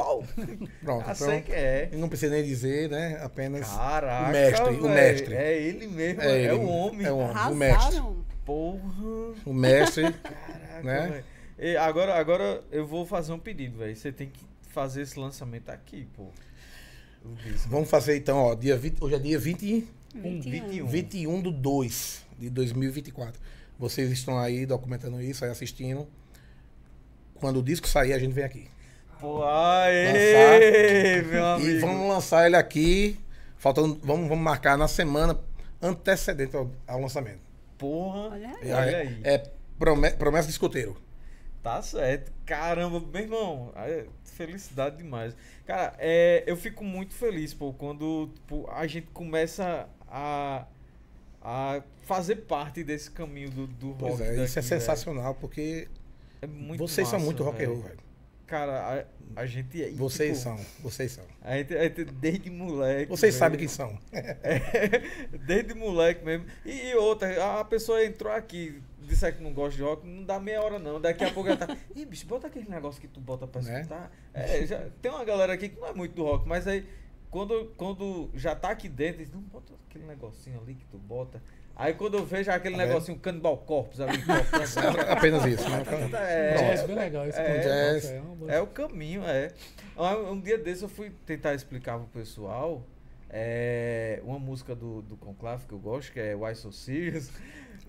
pau. Pronto, então, sei que é. eu não preciso nem dizer, né? Apenas Caraca, o mestre, o velho. mestre. É ele mesmo, É é, ele, o homem. é o homem. mestre. Arrasaram. Porra. o mestre. Caraca, Né? E agora, agora eu vou fazer um pedido, velho. Você tem que fazer esse lançamento aqui, pô. O. Vamos fazer então, ó, dia 20, hoje é dia 20, 21. 21 do 2 de 2024. Vocês estão aí documentando isso, aí assistindo. Quando o disco sair, a gente vem aqui. Pô, aê, meu E vamos lançar ele aqui, faltando, vamos, vamos marcar na semana antecedente ao, ao lançamento. Porra. Olha aí. É, Olha aí. é prome- promessa de escoteiro. Tá certo. Caramba, meu irmão, é felicidade demais. Cara, é, eu fico muito feliz, pô, quando tipo, a gente começa a, a fazer parte desse caminho do, do Pois rock. é, isso é daqui, sensacional, porque É muito vocês são massa, muito rock and roll, velho. Cara, a, a gente Vocês tipo, são, vocês são. A gente, a gente desde moleque. Vocês sabem velho. quem são. É, desde moleque mesmo. E, e outra, a pessoa entrou aqui, disser que não gosta de rock, não dá meia hora não. Daqui a pouco ela tá. Ih, bicho, bota aquele negócio que tu bota pra Né? escutar. É, já, tem uma galera aqui que não é muito do rock, mas aí quando, quando já tá aqui dentro, diz, não bota aquele negocinho ali que tu bota. Aí quando eu vejo aquele Tá negocinho Cannibal Corpse ali, cortando, Apenas isso. Né? é, Jazz, bem legal esse É, é boa- é o caminho, é. Um, um dia desse eu fui tentar explicar pro pessoal é, uma música do, do Conclave que eu gosto, que é Why So Serious.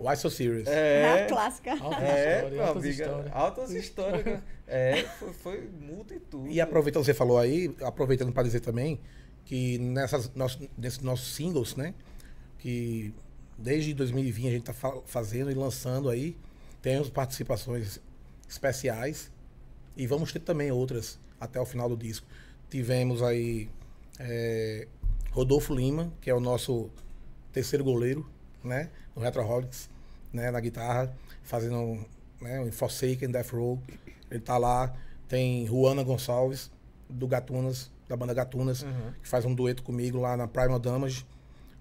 Why so serious? É, É, a clássica. Altas é, histórias, altas histórias. altas histórias. cara. É, foi, foi multa e tudo. E aproveitando, você falou aí, aproveitando para dizer também que nessas, nossos, nesses nossos singles, né? Que desde 2020 a gente tá fa- fazendo e lançando aí, temos participações especiais e vamos ter também outras até o final do disco. Tivemos aí é, Rodolfo Lima, que é o nosso terceiro goleiro, né? No Retroholics, né? Na guitarra, fazendo né, o Forsaken Death Row. Ele tá lá. Tem Juana Gonçalves, do Gatunas, da banda Gatunas, Uhum. que faz um dueto comigo lá na Primal Damage.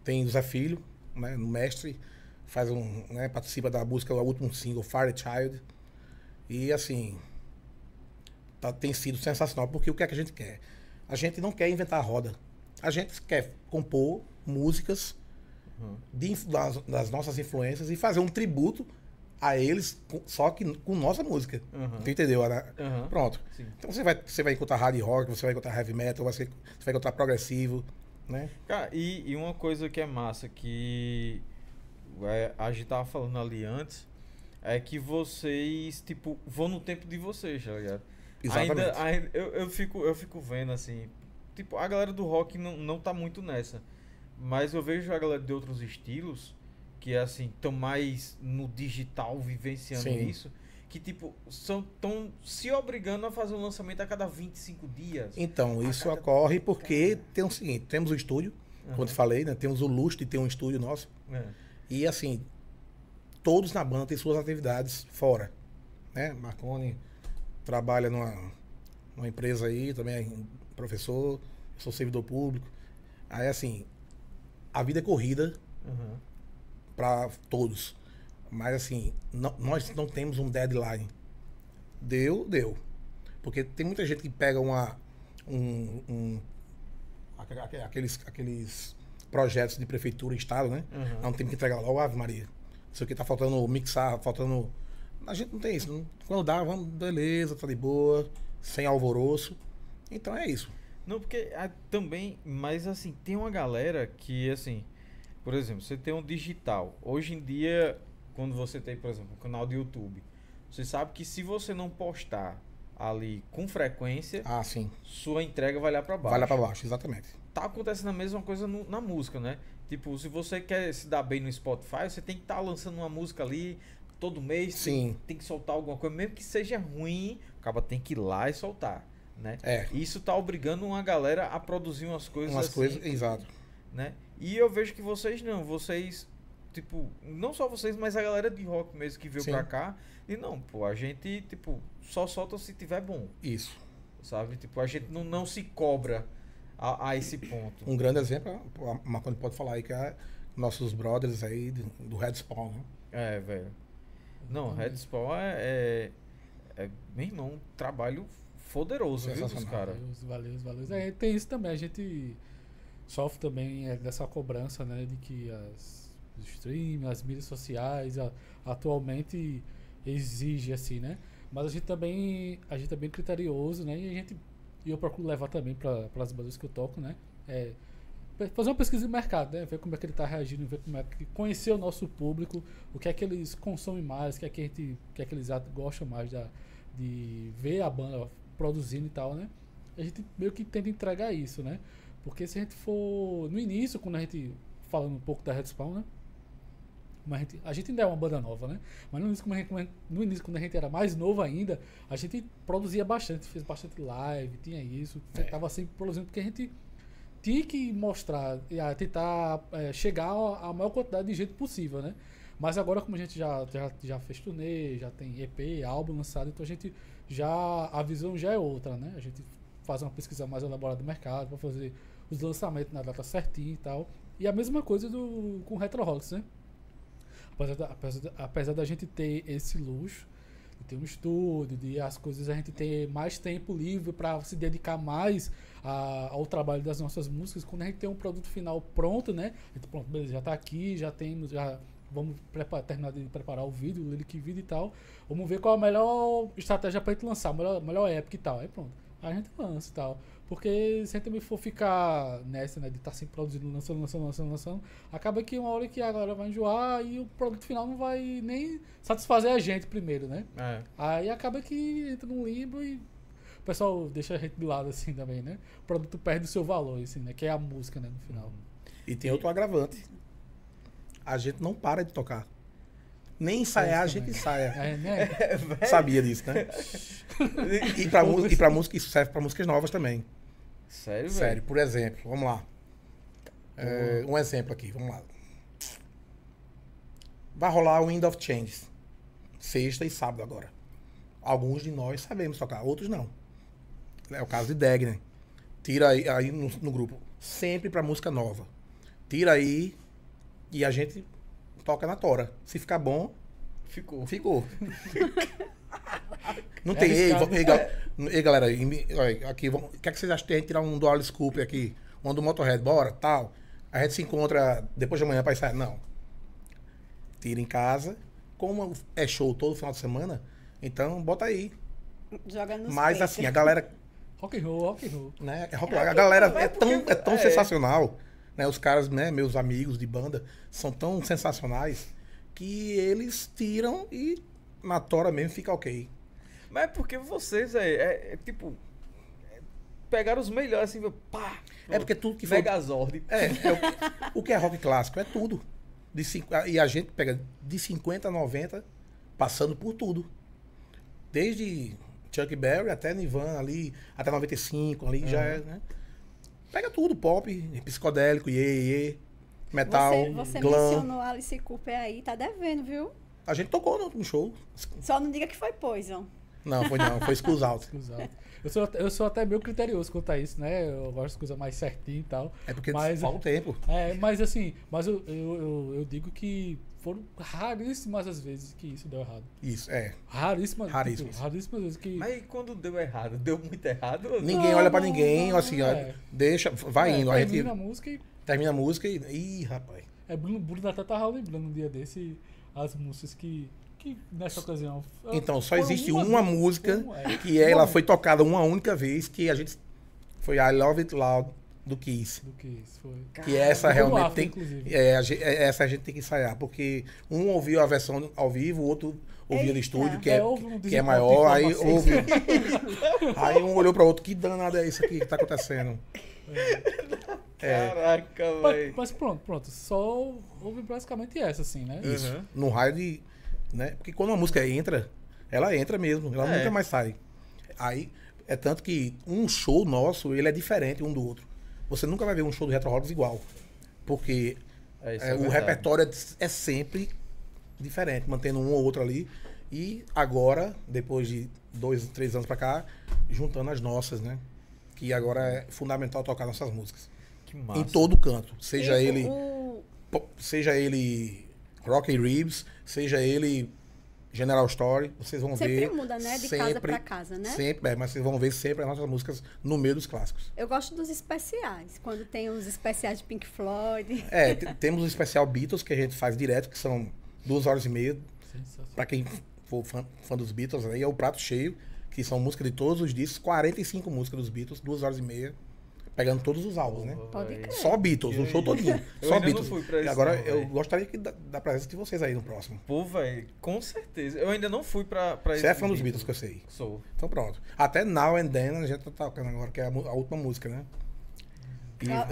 Tem Zé Filho, né, no mestre, faz um, né, participa da música, o último single, Fire Child. E assim, tá- tem sido sensacional, porque o que é que a gente quer? A gente não quer inventar a roda. A gente quer compor músicas Uhum. de das, das nossas influências e fazer um tributo a eles, só que com nossa música. Uhum. Tu entendeu? né? Uhum. Pronto. Sim. Então você vai, você vai encontrar hard rock, você vai encontrar heavy metal, você, vai encontrar progressivo, né? Cara, e, e uma coisa que é massa, que é, a gente tava falando ali antes, é que vocês, tipo, vão no tempo de vocês, tá ligado? Exatamente. Ainda, ainda eu, eu, fico, eu fico vendo assim, tipo, a galera do rock não, não tá muito nessa. Mas eu vejo a galera de outros estilos, que assim, estão mais no digital, vivenciando Sim. isso, que tipo, são tão se obrigando a fazer um lançamento a cada 25 dias. Então, isso cada- ocorre porque tem o seguinte, temos o estúdio, Aham. como eu te falei, né? Temos o luxo de ter um estúdio nosso. É. E assim, todos na banda têm suas atividades fora. Né? Marconi trabalha numa, numa empresa aí, também é professor, sou servidor público. Aí assim, a vida é corrida Uhum. Para todos. Mas assim, não- nós não temos um deadline. Deu, deu. Porque tem muita gente que pega uma. Um, um- aque- aque- aqueles, aqueles projetos de prefeitura e estado, né? Uhum. Não tem que entregar logo, Ave Maria. Isso aqui tá faltando mixar, faltando. A gente não tem isso. não- Quando dá, vamos, beleza, tá de boa, sem alvoroço. Então é isso. Não, porque ah, também, mas assim, tem uma galera que, assim, por exemplo, você tem um digital. Hoje em dia, quando você tem, por exemplo, um canal de YouTube, você sabe que se você não postar ali com frequência, Ah, sim. sua entrega vai lá pra baixo. Vai lá pra baixo, exatamente. Tá acontecendo a mesma coisa no- na música, né? Tipo, se você quer se dar bem no Spotify, você tem que estar lançando uma música ali todo mês. Sim. Tem, tem que soltar alguma coisa, mesmo que seja ruim, o cara tem que ir lá e soltar, né? É. Isso tá obrigando uma galera a produzir umas coisas Umas assim, coisas. Exato. né? E eu vejo que vocês não, vocês tipo, não só vocês, mas a galera de rock mesmo que veio Sim. pra cá, e não, pô, a gente tipo só solta se tiver bom, Isso. sabe? Tipo, a gente não, não se cobra a, a esse ponto. Um grande exemplo, a Marconi pode falar aí, que é nossos brothers aí do, Red Spawn, né? É, velho. Não, Red Spawn é, é, é, meu irmão, um trabalho foderoso, viu, dos caras. Valeu, valeu, valeu. É, tem isso também, a gente sofre também é, dessa cobrança, né, de que as streams, as mídias sociais a- atualmente exige assim, né? Mas a gente também, a gente é bem criterioso, né? E a gente e eu procuro levar também para as bandas que eu toco, né? É, fazer uma pesquisa de mercado, né? Ver como é que ele está reagindo, ver como é que conhecer o nosso público, o que é que eles consomem mais, o que é que a gente, o que é que eles gostam mais da, de ver a banda produzindo e tal, né? A gente meio que tenta entregar isso, né? Porque se a gente for no início, quando a gente falando um pouco da Red Spawn, né? como a gente, a gente ainda é uma banda nova, né? Mas no início, gente- no início, quando a gente era mais novo ainda, a gente produzia bastante, fez bastante live, tinha isso, É. tava sempre produzindo, porque a gente tinha que mostrar, tentar é, chegar a a maior quantidade de gente possível, né? Mas agora, como a gente já, já, já fez turnê, já tem EP, álbum lançado, então a gente já. A visão já é outra, né? A gente faz uma pesquisa mais elaborada do mercado para fazer os lançamentos na data certinha e tal. E a mesma coisa do, com o Retroholics, né? Apesar da, apesar, da, apesar da gente ter esse luxo, de ter um estúdio, de as coisas a gente ter mais tempo livre para se dedicar mais a- ao trabalho das nossas músicas, quando a gente tem um produto final pronto, né? Gente, pronto, beleza, já tá aqui, já temos, já vamos preparar, terminar de preparar o vídeo, o lyric vídeo e tal. Vamos ver qual a melhor estratégia pra gente lançar, a melhor, melhor época e tal. Aí pronto. A gente lança e tal. Porque se a gente também for ficar nessa, né, de estar sempre produzindo, lançando, lançando, lançando, lançando, acaba que uma hora que a galera vai enjoar e o produto final não vai nem satisfazer a gente primeiro, né? É. Aí acaba que entra num limbo e o pessoal deixa a gente de lado assim também, né? O produto perde o seu valor, assim, né? Que é a música, né, no final. E tem outro agravante. A gente não para de tocar. Nem ensaiar, a gente ensaia. É, né? Sabia disso, né? E pra, mu- e pra música, isso serve pra músicas novas também. Sério, velho? Sério, por exemplo, vamos lá. É, um exemplo aqui, vamos lá. Vai rolar o Wind of Change. Sexta e sábado agora. Alguns de nós sabemos tocar, outros não. É o caso de Degner. Tira aí, aí no, no grupo. Sempre pra música nova. Tira aí e a gente toca na tora. Se ficar bom, Ficou. ficou. Não É tem. Ei, ei, gal- ei, galera, aqui, vamos- o que, é que vocês acham de a gente tirar um Dual Scoop aqui? Um do Motorhead, bora, tal. A gente se encontra depois de amanhã pra ensaiar. Não. Tira em casa. Como é show todo final de semana, então bota aí. Joga nos Mas peitos. assim, a galera Rock and roll, rock and roll. né? é rock- A galera é tão, é tão é. sensacional. Né? Os caras, né, meus amigos de banda, são tão sensacionais que eles tiram e na tora mesmo fica ok. Mas é porque vocês, velho, é, é tipo. é, pegaram os melhores assim, pá! É porque tudo que for. Megazord. É, é o, o que é rock clássico é tudo. De cinco, e a gente pega de 50 a 90, passando por tudo. Desde Chuck Berry até Nirvana ali, até 95 ali, já é, né? Pega tudo, pop, psicodélico, iê, iê, metal, Você, você glam. mencionou Alice Cooper aí, tá devendo, viu? A gente tocou no, no show. Só não diga que foi Poison. Não, foi não, foi Schools Out. Eu sou, eu sou até meio criterioso quanto a isso, né? Eu gosto de coisa mais certinha e tal. É porque Mas- falta o tempo. É, mas assim, mas eu, eu, eu, eu digo que foram raríssimas as vezes que isso deu errado. Isso, é. Raríssimas. Raríssimas. tipo, raríssimas vezes que. Mas e quando deu errado? Deu muito errado? Ninguém Não, olha pra ninguém, não, assim, ó, é. deixa, vai é, indo. A gente termina a música e. termina a música e. Ih, rapaz. É, Bruno, Bruno até tava lembrando um dia desse as músicas que. Que nessa ocasião. Então, só existe uma, vez, música uma, é. que ela Uma foi tocada uma única vez, que a gente. Foi I Love It Loud do Kiss. Do que isso foi. Que essa Como realmente afro, tem. inclusive. É, é, essa a gente tem que ensaiar, porque um ouviu a versão ao vivo, o outro ouvia no Eita. estúdio, que É, é, um que é maior, aí ouve. aí um olhou para outro, que danado é isso aqui que tá acontecendo? É, Caraca, Mas, velho. mas pronto, pronto. Só houve basicamente essa, assim, né? isso. Uhum. No raio de. Né? Porque quando uma música entra, ela entra mesmo, ela É. nunca mais sai. Aí, é tanto que um show nosso, ele é diferente um do outro. Você nunca vai ver um show do Retro Rods igual. Porque É, é, é o verdade. repertório é, é sempre diferente, mantendo um ou outro ali. E agora, depois de dois, três anos pra cá, juntando as nossas, né? Que agora é fundamental tocar nossas músicas. Que massa. Em todo canto. Seja ele o- seja ele Rock and Ribs, seja ele General Story, vocês vão Sempre ver. muda, né? De casa pra casa, né? Sempre, é, mas vocês vão ver sempre as nossas músicas no meio dos clássicos. Eu gosto dos especiais. Quando tem os especiais de Pink Floyd. É, temos o especial Beatles que a gente faz direto, que são duas horas e meia. Pra quem for fã, fã dos Beatles, aí é o prato cheio, que são músicas de todos os discos, 45 músicas dos Beatles, duas horas e meia, pegando todos os álbuns, né? Pode crer. Só Beatles, o show todinho. Eu Só ainda não Beatles. fui pra e esse agora não, eu velho. gostaria que da, da presença de vocês aí no próximo. Pô, velho, com certeza. Eu ainda não fui pra, pra Você é fã dos. Beatles, que eu sei. Sou. Então pronto. Até Now and Then a gente tá tocando agora, que é a, a última música, né?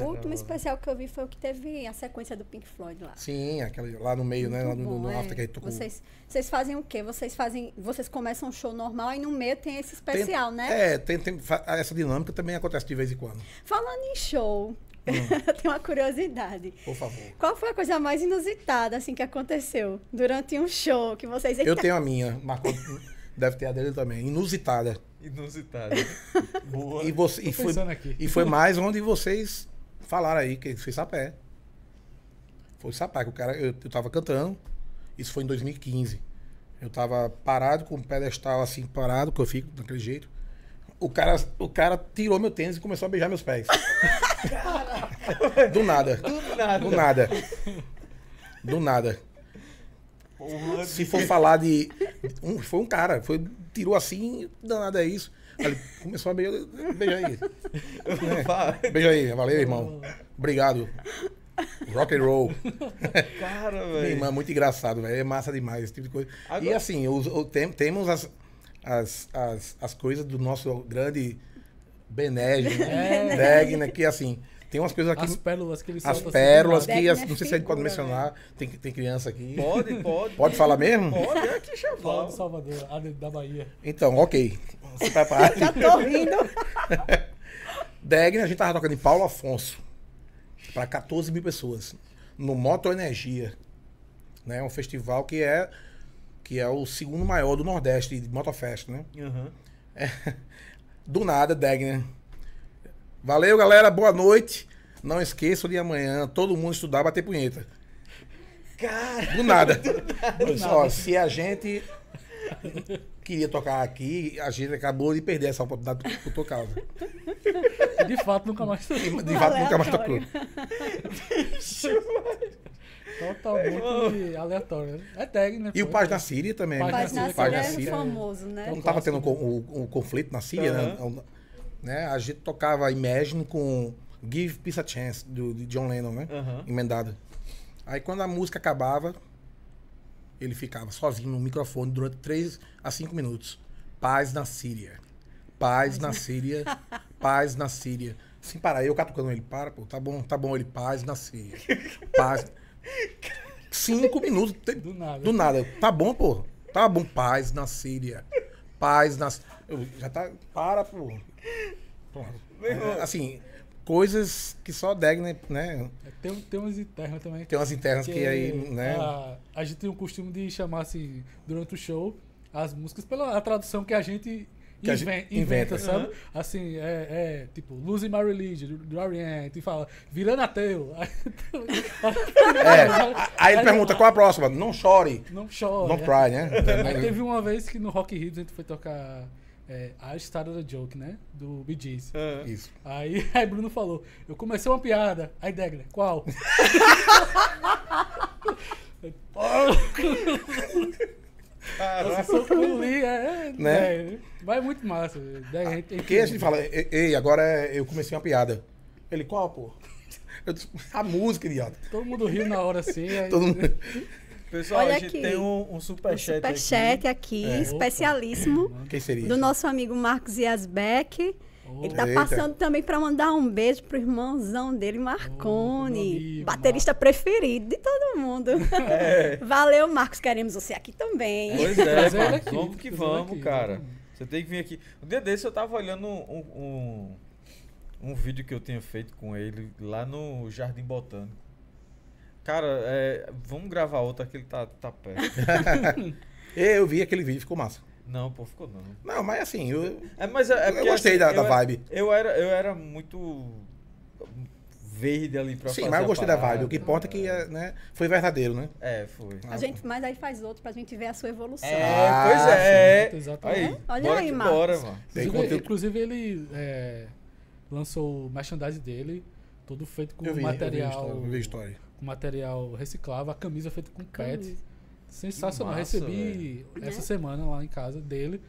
O último especial que eu vi foi o que teve a sequência do Pink Floyd lá. Sim, aquele, lá no meio, né? Lá Muito no, no bom, é. after que a tocou. Vocês, vocês fazem o quê? Vocês fazem. Vocês começam um show normal e no meio tem esse Tem- especial, né? É, tem, tem, essa dinâmica também acontece de vez em quando. Falando em show, Hum. eu tenho uma curiosidade. Por favor. Qual foi a coisa mais inusitada assim que aconteceu durante um show que vocês Eu tenho a minha, Marco deve ter a dele também. Inusitada. Inusitado. Boa. E, você, e, Tô foi, e foi mais onde vocês falaram aí, que foi Sapé. Foi Sapé, que o cara, eu, eu tava cantando. Isso foi em 2015. Eu tava parado com o pedestal assim, parado, que eu fico daquele jeito. O cara, o cara tirou meu tênis e começou a beijar meus pés. Do nada. Do nada. Do nada. Do nada. Porra, Se for falar de. um- foi um cara, foi, tirou assim, danado é isso. Aí ele começou a beijar. Beija aí. Beija aí, valeu, irmão. Obrigado. Rock and roll. Cara, Minha irmã, é velho. muito engraçado, velho. É massa demais esse tipo de coisa. E Agora- assim, os- o- tem- temos as, as, as, as coisas do nosso grande Benégio, né? É. Degna, que assim, tem umas coisas aqui. As pérolas que ele As assim, pérolas do que, as- é não sei se a gente pode mencionar. Tem, tem criança aqui. Pode, pode. Pode falar mesmo? Pode, é aqui, chaval. Do Salvador, da Bahia. Então, ok. Se prepare. Já tô rindo. Degna, a gente tava tocando em Paulo Afonso. Para 14 mil pessoas. No Moto Energia. Né? Um festival que é, que é o segundo maior do Nordeste de Motofest, né? Aham. Do nada, Degner. Valeu, galera. Boa noite. Não esqueçam de amanhã todo mundo estudar bater punheta. Cara, Do nada. Eu disse, ó, se a gente queria tocar aqui, a gente acabou de perder essa oportunidade por tua causa. De fato nunca mais. De fato, nunca mais tocou. Totalmente aleatório. né? É tag, né? E o pô? Paz na Síria também. Paz Mas na na Síria, Paz na é Síria. famoso, né? Não estava tendo co- o, o conflito na Síria, né? Né? A gente tocava Imagine com Give Peace a Chance, do, de John Lennon, né? Aham. Emendada. Aí quando a música acabava, ele ficava sozinho no microfone durante 3 a 5 minutos. Paz na Síria. Paz na Síria. Paz na Síria. Sem parar, eu catucando ele, para, pô, tá bom, tá bom, ele, paz na Síria. Paz. Cinco minutos. Do nada. Do nada. Tá bom, pô. Tá bom, paz na Síria. Paz na. Eu, já tá. Para, pô. É, assim, coisas que só Degner, né? Tem, tem umas internas também. Tem umas internas que, aí, né? A, a gente tem o costume de chamar assim, durante o show, as músicas pela a tradução que a gente. Que a gente inventa, inventa. sabe? Assim, é, é tipo, Losing My Religion, do, do Orient, e fala, virando ateu. É. Aí ele pergunta qual a próxima? Não chore. Não chora. Don't é. cry, né? Aí teve uma vez que no Rock Rio a gente foi tocar é, I Started a Joke, né? Do Bee Gees. Ah. Isso. Aí, aí Bruno falou, eu comecei uma piada. Aí Degner, qual? Caraca. Ali, é, Né? é, Vai muito massa. Daí a gente- Porque a gente fala, "Ei, ei, agora é- eu comecei uma piada. Ele, qual, pô? Eu disse, a música, idiota. Todo mundo riu na hora assim. Aí, Todo mundo. Pessoal, Olha a gente aqui. tem um, um Um superchat superchat aqui, É. especialíssimo, Quem seria? do nosso amigo Marcos Iasbeck. Ele tá Eita. passando também para mandar um beijo pro irmãozão dele, Marcone, amigo, baterista preferido de todo mundo. É. Valeu, Marcos, queremos você aqui também. Pois é, Marcos, aqui, vamos que vamos, aqui, cara. Você tem que vir aqui. Um dia desse eu tava olhando um, um, um vídeo que eu tinha feito com ele lá no Jardim Botânico. Cara, é, vamos gravar outra que ele tá, tá perto. Eu vi aquele vídeo, ficou massa. Não, pô, ficou não. Não, mas assim, eu, É, mas é, é Eu gostei assim, da- da eu era- vibe. Eu era, eu era muito verde ali pra sim, fazer mas eu gostei da vibe. O que importa é que é, né, foi verdadeiro, né? É, foi. A gente, mas aí faz outro pra gente ver a sua evolução. É, Ah, pois é. sim, exatamente. Aí, Olha bora aí, que Marcos. bora, mano. Inclusive, inclusive, ele é, lançou o merchandise dele, todo feito com Eu vi, material, eu vi, história, eu vi história. Com material reciclável, a camisa feita com pet. Sensacional. Massa, Recebi velho. essa Né? semana lá em casa dele.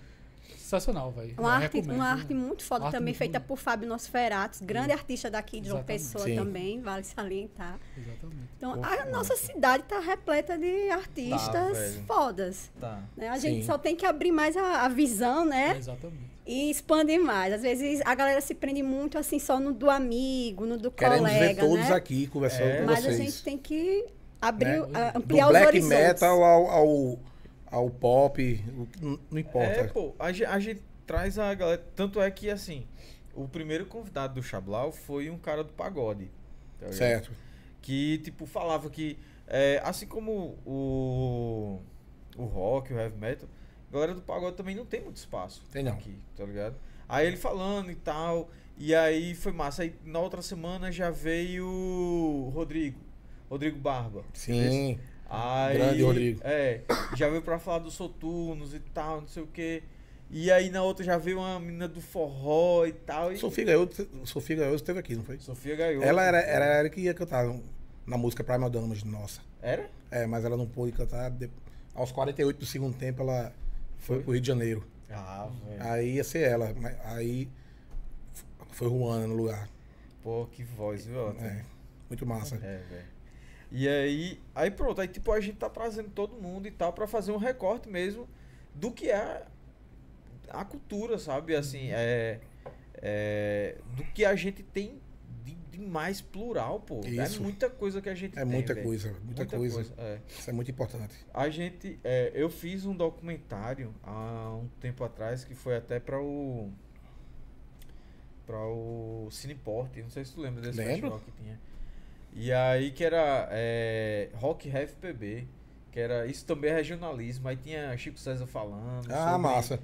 Sensacional, velho. Uma arte, uma arte muito foda Arte também, muito feita por Fábio Nosferatos, grande artista daqui de João. Pessoa Sim. também, vale salientar. Exatamente. Então, Pô, a nossa cidade tá repleta de Tá, artistas velho. fodas. Tá. né? A gente Sim. só tem que abrir mais a, a visão, né? Exatamente. E expande mais. Às vezes a galera se prende muito assim só no do amigo, no do Queremos colega, ver todos né? aqui conversando É. com Mas vocês. a gente tem que abrir, né? a- Do ampliar os black horizontes. metal ao, ao, ao pop, não importa. É, pô, a, ge- a gente traz a galera. Tanto é que, assim, o primeiro convidado do Chablau foi um cara do pagode. tá certo. Que, tipo, falava que, é, assim como o, o rock, o heavy metal, a galera do pagode também não tem muito espaço Tem não. aqui, tá ligado? Aí ele falando e tal, e aí foi massa. Aí na outra semana já veio o Rodrigo, Rodrigo Barba. Sim. Aí, Grande Rodrigo. É, já veio pra falar dos soturnos e tal, não sei o quê. E aí na outra já veio uma menina do forró e tal. E... Sofia Gaioso, Sofia Gaioso esteve aqui, não foi? Sofia Gaioso. Ela era, era ela que ia cantar na música Primal Damage, nossa. Era? É, mas ela não pôde cantar. Aos 48 do segundo tempo, ela foi, Foi? pro Rio de Janeiro. Ah, velho. Aí ia ser ela. mas Aí foi Juana no lugar. Pô, que voz, viu? Otto? É, muito massa. É, velho. E aí, aí pronto, aí tipo a gente tá trazendo todo mundo e tal pra fazer um recorte mesmo do que é a cultura, sabe? Assim, é, é do que a gente tem de, de mais plural, pô. É Isso. muita coisa que a gente É tem. muita velho. coisa, muita, coisa. é. Isso é muito importante. A gente, é, eu fiz um documentário há um tempo atrás que foi até para o para o Cineport, não sei se tu lembra desse Lembro. festival que tinha. E aí que era é, Rock Heavy PB, que era isso também é regionalismo. Aí tinha Chico César falando Ah, sobre, massa.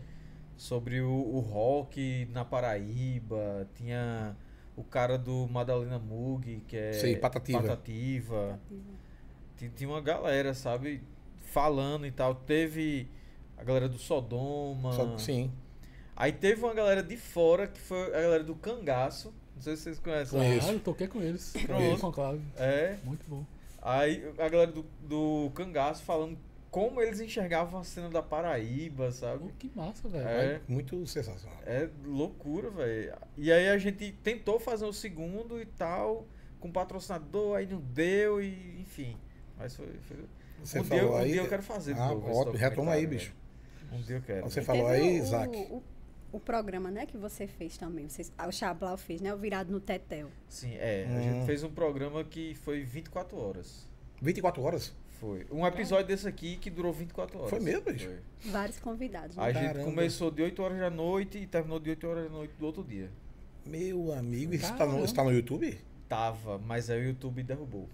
sobre o, o rock na Paraíba, tinha o cara do Madalena Mug, que é Sei, Patativa. Patativa. Ti- Tinha uma galera, sabe, falando e tal. Teve a galera do Sodoma. Só- sim, Aí teve uma galera de fora, que foi a galera do Cangaço. Não sei se vocês conhecem. Conheço. Claro, toquei com eles. Pronto. Com. É. Muito bom. Aí a galera do, do Cangaço falando como eles enxergavam a cena da Paraíba, sabe? Pô, que massa, velho. É, muito sensacional. é loucura, velho. E aí a gente tentou fazer o segundo e tal, com patrocinador, aí não deu, e enfim. Mas foi. foi- Você um dia, falou um aí. dia eu quero fazer. Ah, ótimo, retoma aí, bicho. velho. Um dia eu quero. Você E falou teve aí, o- Isaac. O, o programa, né, que você fez também. Vocês, ah, o Chablau fez, né? O Virado no Tetel. Sim, é. A Hum. gente fez um programa que foi 24 horas. 24 horas? Foi. Um episódio desse aqui que durou 24 horas. Foi mesmo, bicho? Foi. Vários convidados. né? A gente Caramba. começou de 8 horas da noite e terminou de 8 horas da noite do outro dia. Meu amigo, isso tá no, isso tá no YouTube? Tava, mas aí o YouTube derrubou.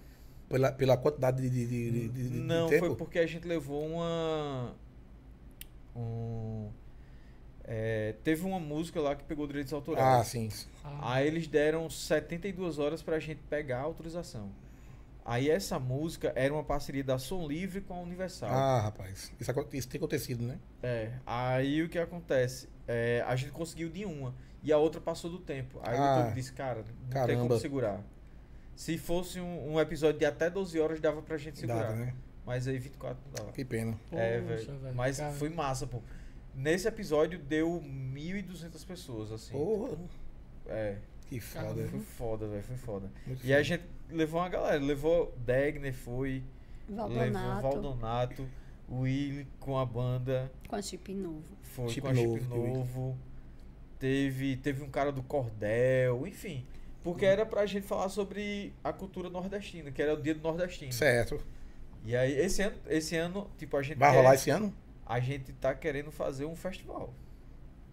Pela, pela quantidade de, de, de, de- de- de Não, tempo? foi porque a gente levou uma. Um, é, teve uma música lá que pegou direitos Ah, autorais. sim. Ah, Aí eles deram 72 horas pra gente pegar a autorização. Aí essa música era uma parceria da Som Livre com a Universal. Ah, rapaz. Isso, isso tem acontecido, né? É, aí o que acontece? É, a gente conseguiu de uma e a outra passou do tempo. Aí o Ah, YouTube disse, cara, não tem caramba. como segurar. Se fosse um, um episódio de até 12 horas, dava pra gente segurar. Dava, né? Mas aí 24 não dava. Que pena. é, poxa, velho. Mas cara. foi massa, pô. Nesse episódio deu 1.200 pessoas, assim. Porra, É, que foda. Caramba. foi foda, velho, foi foda. Muito E a foda. gente levou uma galera, levou Degner, foi, levou Valdonato, Valdonato, o Will com a banda. com a chip novo. Foi Chip com a Chip novo. Teve, teve um cara do Cordel, enfim. Porque era pra gente falar sobre a cultura nordestina, que era o dia do nordestino. Certo. E aí, esse ano, esse ano, tipo, a gente Vai quer- rolar esse ano? a gente tá querendo fazer um festival.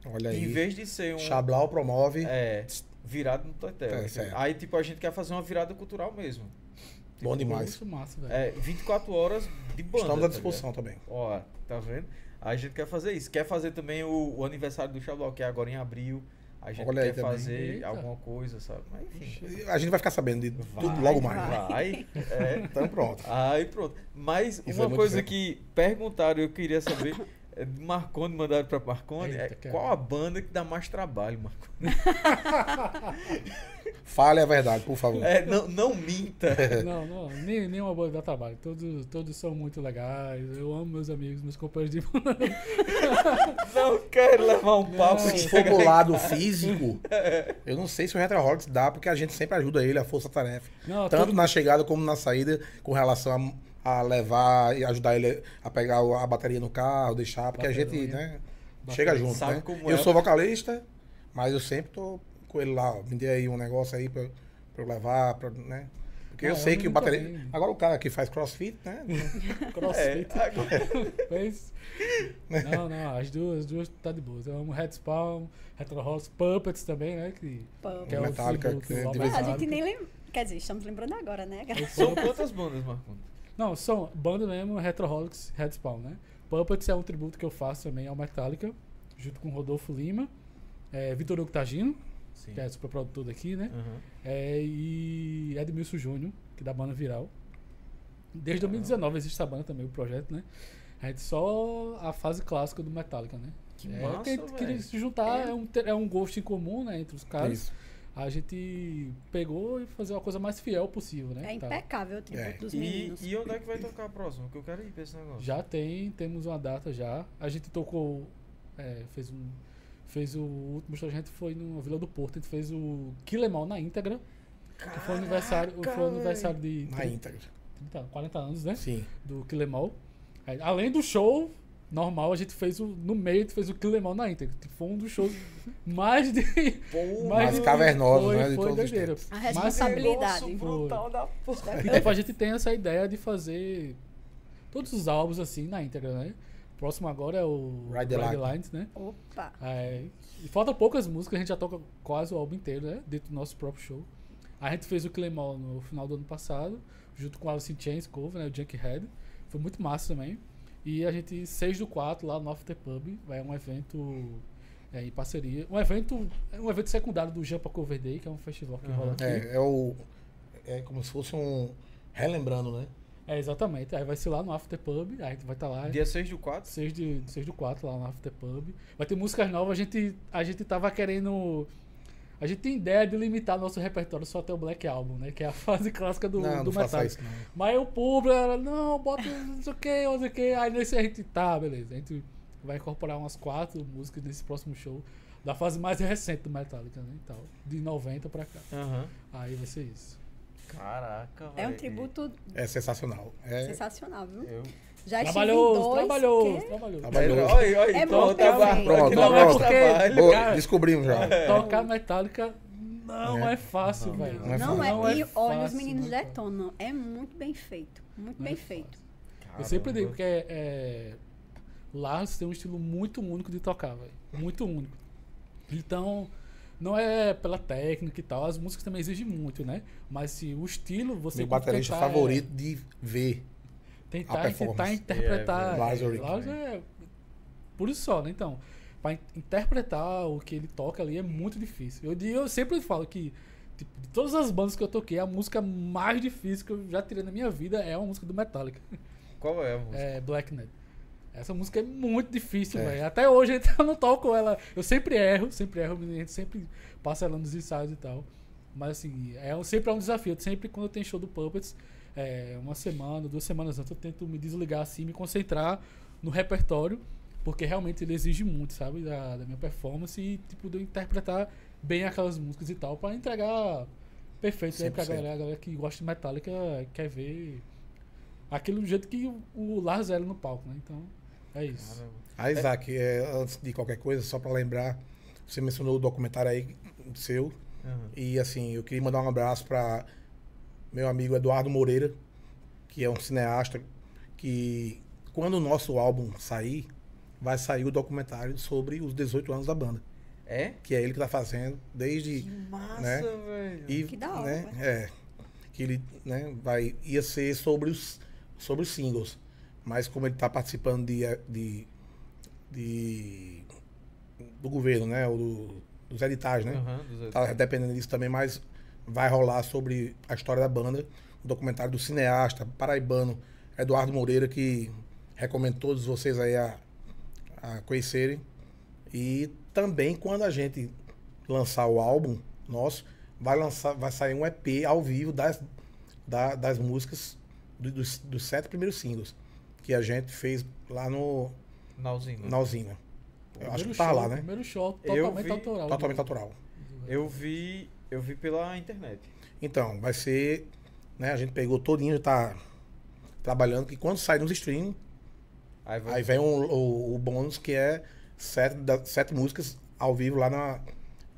Olha aí. Em vez de ser um. Chablau promove. É, virado no Totel. É, entendeu? certo. aí, tipo, a gente quer fazer uma virada cultural mesmo. Bom demais. Muito massa, velho. É, 24 horas de banda. Estamos à tá disposição também. ligado? Ó, tá vendo? A gente quer fazer isso. Quer fazer também o, o aniversário do Chablau, que é agora em abril. A gente Olha aí quer também. fazer Eita. alguma coisa, sabe? Mas enfim. A gente vai ficar sabendo de Vai, tudo logo mais. Vai. É, Então pronto. Aí pronto. Mas Isso é uma muito coisa que perguntaram, eu queria saber. É de Marconi, mandaram pra Marconi. Eita, é, qual a banda que dá mais trabalho, Marconi? Fale a verdade, por favor. É, não, não minta. Não, não, nem, nenhuma banda dá trabalho. Todos, todos são muito legais. Eu amo meus amigos, meus companheiros de banda. Não quero levar um papo. Se for pro lado físico, eu não sei se o Retroholics dá, porque a gente sempre ajuda ele, a força-tarefa. Tanto todo- na chegada como na saída, com relação a, a levar e ajudar ele a pegar a bateria no carro, deixar, porque a gente, Bateria. né? chega junto, Sabe né? como eu é. sou vocalista, mas eu sempre tô com ele lá, ó, me dê aí um negócio aí pra, pra eu levar, pra, né? Porque eu Ah, sei eu que o não bateria. Agora o cara que faz crossfit, né? É, Crossfit. agora- Mas- Não, não, as duas, as duas tá de boa. Eu amo Headspawn, Retroholics, Puppets também, né? Que, Pump. que é o Metallica, tributo que é de Ah, vez em a gente nem lembra. Quer dizer, estamos lembrando agora, né? São quantas bandas, Marco? Não, são banda mesmo, Retroholics, Headspawn, né? Puppets é um tributo que eu faço também ao Metallica, junto com Rodolfo Lima, é, Vitor Hugo Tagino, Sim. que é super produtor daqui, né? Aham. É, e Edmilson Júnior, que é da banda Viral. Desde 2019 existe essa banda também, o projeto, né? A gente só a fase clássica do Metallica, né? Que é, massa, que velho. se juntar, é. um, ter- é um gosto em comum, né, entre os caras. Isso. A gente pegou e fazer uma coisa mais fiel possível, né? É Tá. impecável o tributo É. dos E, meninos. e onde é que vai tocar a próxima? Que eu quero ir pra esse negócio. Já tem, temos uma data já. A gente tocou, é, fez um, fez o último show, a gente foi no Vila do Porto, a gente fez o Quilemol na íntegra, que foi o aniversário, Caraca, foi o aniversário de Na 30, íntegra. 30, 40 anos, né? Sim. Do Quilemol. Além do show normal, a gente fez o, no meio, a gente fez o Quilemol na íntegra. que Foi um dos shows mais de... Pô, Mais cavernosos, foi, né, de Foi todos os doideira. A Mas, responsabilidade. negócio brutal da porra. E tipo, a gente tem essa ideia de fazer todos os álbuns assim na íntegra, né? O próximo agora é o Ride Line. Lines, né? Opa. É, e falta poucas músicas, a gente já toca quase o álbum inteiro, né? Dentro do nosso próprio show. A gente fez o Claymore no final do ano passado, junto com o Alice in Chains cover, né? O Junkhead. Foi muito massa também. E a gente, 6 do 4, lá no After Pub, é um evento é, em parceria. Um evento, é um evento secundário do Jampa Cover Day, que é um festival que Aham. rola aqui. É, é o. É como se fosse um. Relembrando, né? É, exatamente. Aí vai ser lá no After Pub, aí a gente vai estar lá. Dia 6 do 4? 6 de, 6 do 4 lá no After Pub. Vai ter músicas novas, a gente, a gente tava querendo. A gente tem ideia de limitar nosso repertório só até o Black Album, né? Que é a fase clássica do, não, do não faça metal. isso, não. Mas o público, era, não, bota não sei o que, não sei o que. Aí nesse a gente, tá, beleza. A gente vai incorporar umas quatro músicas nesse próximo show. Da fase mais recente do Metallica, né? E tal, de 90 pra cá. Aham. Aí vai ser isso. Caraca, velho. É um tributo É sensacional. É, sensacional, viu? Eu... Já Trabalhoso, dois. trabalhouse, que-. Trabalhoso. Olha, olha, É pronto, bom trabalho. também. Pronto, Não, é porque-. Boa, cara. descobrimos já. Tocar Metallica não É. é fácil, Não, velho. não é Não fácil. é, e olha, os fácil, meninos não é fácil. detonam. É muito bem feito. Muito Não é bem fácil. feito. Eu sempre Caramba. digo que é, é, Lars tem um estilo muito único de tocar, velho. Muito único. Então, não é pela técnica e tal, as músicas também exigem muito, né? Mas se o estilo você Meu baterista favorito de ver. É, tentar, tentar interpretar. É, Lars é, Ulrich, Lars é por isso só, né? Então, para interpretar o que ele toca ali é muito difícil. Eu, eu sempre falo que tipo, de todas as bandas que eu toquei, a música mais difícil que eu já tirei na minha vida é uma música do Metallica. Qual é a música? É Blacknet. Essa música é muito difícil, É. velho. Até hoje eu não toco ela. Eu sempre erro, sempre erro, a gente sempre passa ela nos ensaios e tal. Mas assim, é sempre é um desafio. Sempre quando tem show do Puppets, é, uma semana, duas semanas antes, eu tento me desligar assim, me concentrar no repertório, porque realmente ele exige muito, sabe, da, da minha performance e tipo, de eu interpretar bem aquelas músicas e tal, pra entregar perfeito, né? Pra 100%. galera, a galera que gosta de Metallica quer ver aquilo do jeito que o, o Lars era no palco, né? Então, é isso. Caramba. Ah, Isaac, é, antes de qualquer coisa, só pra lembrar, você mencionou o documentário aí seu. Aham. E assim, eu queria mandar um abraço para meu amigo Eduardo Moreira, que é um cineasta que quando o nosso álbum sair, vai sair o documentário sobre os 18 anos da banda, É? que é ele que tá fazendo desde Que massa, né? velho. e Que da hora, né, é que ele, né, vai ia ser sobre os sobre os singles, mas como ele tá participando de de, de do governo, né, ou do, dos editais, né? Aham, dos outros. tá dependendo disso também, mas vai rolar sobre a história da banda, um documentário do cineasta paraibano Eduardo Moreira, que recomendo todos vocês aí a, a conhecerem. E também quando a gente lançar o álbum nosso, vai lançar, vai sair um EP ao vivo das, da- das músicas do- dos, dos sete primeiros singles que a gente fez lá no Na usina. na usina. Eu acho que tá show, lá, né? Primeiro show totalmente vi- autoral. Totalmente do- autoral. Eu vi, eu vi pela internet. Então, vai ser. Né, a gente pegou todinho, tá trabalhando, que quando sai nos streaming, Aí vai aí vem o, o, o bônus que é sete, da- sete músicas ao vivo lá na,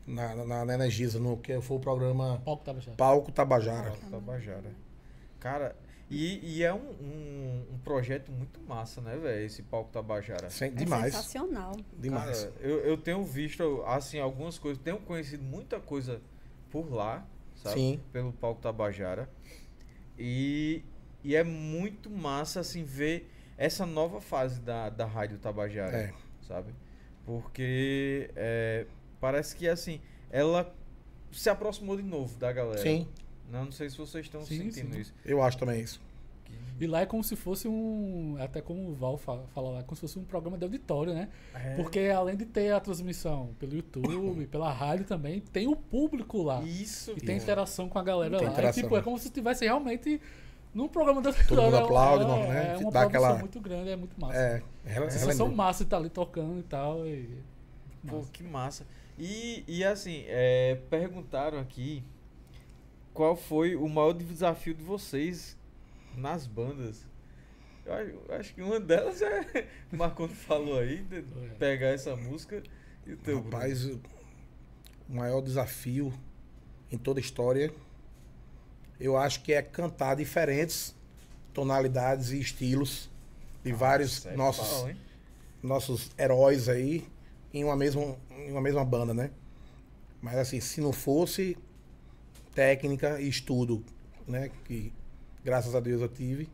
na, na, na Energisa, no que foi o programa Palco tava já. Palco Tabajara. Alto Tabajara. Cara, e, e é um, um, um projeto muito massa, né, velho? Esse palco Tabajara. Sem- É demais. sensacional. Demais. Cara, eu, eu tenho visto, assim, algumas coisas, tenho conhecido muita coisa por lá, sabe? Sim. Pelo palco Tabajara. E, e é muito massa, assim, ver essa nova fase da, da Rádio Tabajara, É. sabe? Porque é, parece que, assim, ela se aproximou de novo da galera. Sim, Não, não sei se vocês estão Sim, sentindo sim. isso. eu acho também isso. E lá é como se fosse um. Até como o Val fa- fala lá, como se fosse um programa de auditório, né? É. Porque além de ter a transmissão pelo YouTube, pela rádio também, tem o público lá. Isso. E tem Isso. interação com a galera Tem lá. É, tipo, é como se estivesse realmente num programa de auditório. mundo É- aplaude, é, não, né? É uma Dá aquela- muito grande, é muito massa. É, A sensação massa de estar ali tocando e tal. E... Pô, Massa. que massa. E, e assim, é, perguntaram aqui qual foi o maior desafio de vocês nas bandas. Eu acho, que uma delas é. O Marconi falou aí, de pegar essa música e o teu. Rapaz, o o maior desafio em toda a história, eu acho que é cantar diferentes tonalidades e estilos de vários Isso é nossos, nossos heróis aí em uma, mesma, em uma mesma banda, né? Mas assim, se não fosse técnica e estudo, né? Que graças a Deus eu tive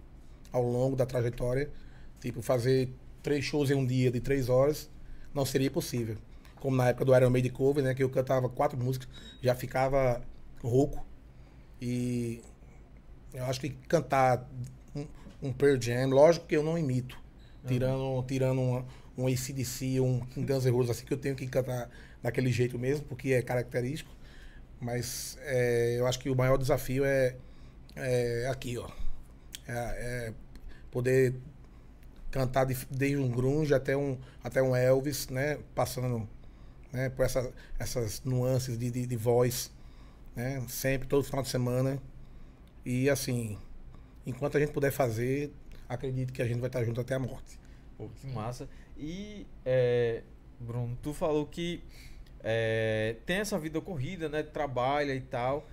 ao longo da trajetória, tipo, fazer três shows em um dia de três horas não seria possível. Como na época do Iron Maiden Cover, né? Que eu cantava quatro músicas, já ficava rouco. E eu acho que cantar um, um Pearl Jam, lógico que eu não imito. Tirando, tirando uma, um ACDC, um, um Guns N' Roses, assim, que eu tenho que cantar daquele jeito mesmo, porque é característico. Mas é, eu acho que o maior desafio é, é aqui, ó. É, é poder cantar de- desde um grunge até um, até um Elvis, né? Passando né, por essa, essas nuances de, de, de voz, né? Sempre, todo final de semana. E assim, enquanto a gente puder fazer, acredito que a gente vai estar junto até a morte. Pô, que massa. E, é, Bruno, tu falou que é, tem essa vida corrida, né? Trabalha e tal.